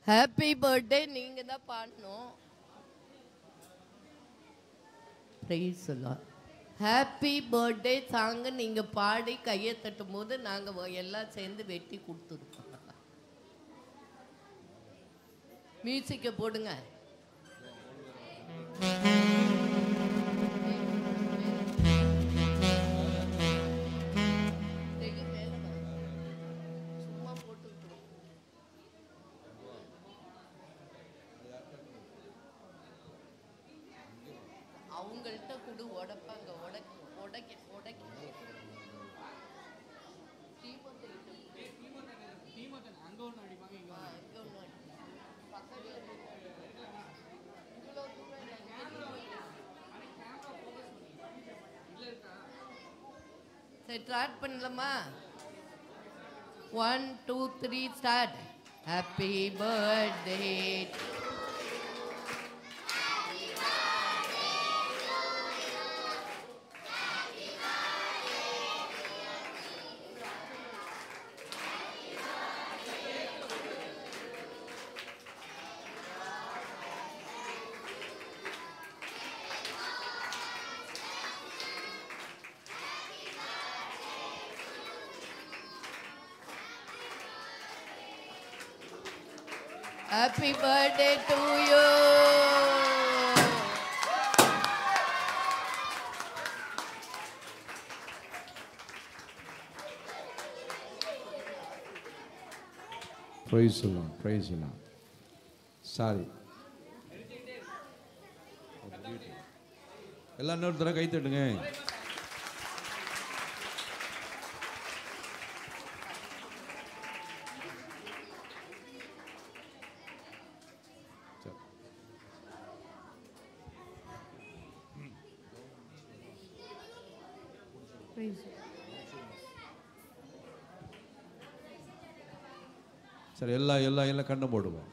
ஹாப்பி பர்த்டே நீங்க தான் பாடணும். பிரைஸ் சொல்லலாம் ஹாப்பி பர்த்டே சாங் நீங்க பாடி கையை தட்டும் போது நாங்க வ- எல்லாம் சேர்ந்து வெட்டி கொடுத்துருக்கோம். மியூசிக்கை போடுங்க. சரி ஸ்டார்ட் பண்ணலாமா? One two three start happy birthday praise சொல்லலாம் ப்ரைஸ் சொல்லலாம் சாரி எல்லாம் இன்னொருத்தர கை தட்டுங்க கண்ணை போடுவோம்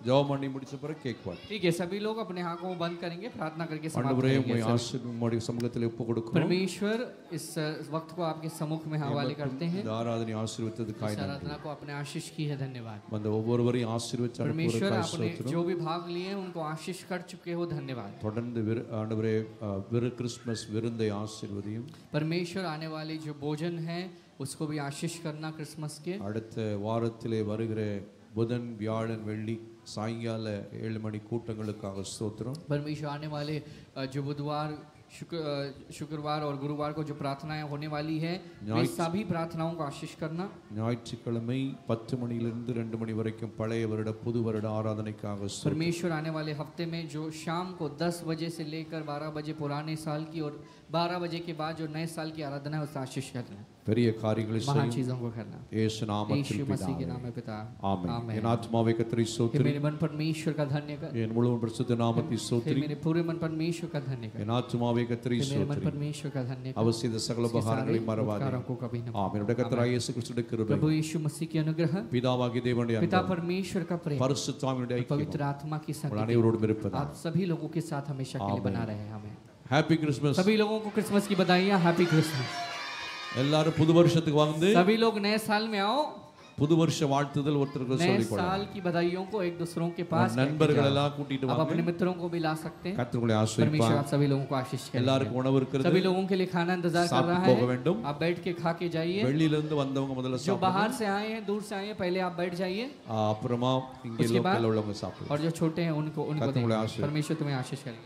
ஜெபம் பண்ணி முடிச்ச பிறகு கேக் பாட்டு ठीक है सभी लोग अपने आंखों को बंद करेंगे प्रार्थना करके समाप्त ஆண்டவரே करेंगे உம்முடைய सभी। ஆசீர்வாதம் உம்முடைய சமூகத்தில் ஒப்பு கொடுக்கிறோம் परमेश्वर इस अ, वक्त को आपके सम्मुख में हवाले करते हैं இந்த ஆராதனை ஆசீர்வதித்ததுக்காய் इस நன்றி आराधना को आपने आशीष की है धन्यवाद வந்த ஒவ்வொருவரையும் ஆசீர்வதிச்சு परमेश्वर அனுப்புவதற்காய் आपने ஸ்தோத்திரம் जो भी भाग लिए हैं उनको आशीष कर चुके हो धन्यवाद தொடர்ந்து விரு- ஆண்டவரே அஹ், விரு கிறிஸ்மஸ் விருந்தை ஆசீர்வதியும் परमेश्वर आने वाली जो भोजन है उसको भी आशीष करना क्रिसमस के அடுத்த வாரத்திலே வருகிற புதன் வியாழன் வெள்ளி சாயங்கால ஏழு மணி கூட்டங்களுக்காக ஸ்தோத்திரம் परमेश्वर आने वाले अ, जो बुधवार शुक्र अ, शुक्रवार और गुरुवार को जो प्रार्थनाएं होने वाली है वे न्याय- सभी प्रार्थनाओं को आशीष करना ஞாயிற்றுக்கிழமை பத்து மணியிலிருந்து ரெண்டு மணி வரைக்கும் பழைய வருட புது வருட ஆராதனைக்காக ஸ்தோத்திரம். परमेश्वर आने वाले हफ्ते में जो शाम को 10 बजे से लेकर 12 बजे पुराने साल की और बारह बजे के बाद जो नए साल की आराधना है उससे आशीष करना है பெரிய காரியங்களை महान செய்யும் चीजों को करना இயேசு நாமத்தில் यीशु मसीह के பிதாவே. नाम में पिता ஆமென் आमेन। என் ஆத்மாவை கத்திரி कि சோத்திரி मेरे मन परमेश्वर का धन्य कर என் முழு பரிசுத்த நாமத்தை फिर சோத்திரி मेरे पूरे मन परमेश्वर का धन्य कर என் ஆத்மாவை கத்திரி फिर मेरे मन சோத்திரி परमेश्वर का धन्य कर அவர் செய்த சகல उसके सारे உபகாரங்களை மறவாதே उपकारों को कभी न ஆமென் என்னுடைய கர்த்தராகிய இயேசு கிறிஸ்துவின் கிருபை प्रभु यीशु मसीह की अनुग्रह பிதாவாகிய தேவனுடைய पिता அன்பும் परमेश्वर का प्रेम பரிசுத்தாவினுடைய ஐக்கியம் पवित्र आत्मा की உங்கள் संगति அனைவரோடும் இருப்பதா आप सभी लोगों के साथ हमेशा के लिए आमीन। बना रहे हमें ஹாப்பி கிறிஸ்மஸ் सभी लोगों को क्रिसमस की बधाइयाँ हैप्पी क्रिसमस எல்லாரும் புது வருஷத்துக்கு வந்து सभी लोग नए साल में आओ புது வருஷ வாழ்த்துதல் ஒருத்தருக்கு नए சொல்லிக் கொள்ளலாம் साल की बधाइयों को एक दूसरों के உங்கள் पास कहके நண்பர்கள் जाओ। எல்லாம் கூட்டிட்டு आप வாங்க अपने मित्रों को भी ला सकते हैं கர்த்தர்களை परमेश्वर ஆசிரிப்பார் आप सभी लोगों को आशीष करें எல்லாருக்கும் உணவு இருக்கிறது सभी लोगों के लिए खाना इंतजार कर रहा சாப்பிட்டு போக है வேண்டும் आप बैठ के खा के जाइए வெளியில இருந்து வந்தவங்க முதல்ல जो சாப்பிடணும் बाहर से आए हैं दूर से आए हैं पहले आप बैठ जाइए ஆ, அப்புறமா இங்க उसके बाद- லோக்கல்ல உள்ளவங்க சாப்பிடலாம் और जो छोटे हैं उनको उनको कत्तों देंगे को आशीष। परमेश्वर तुम्हें आशीष करें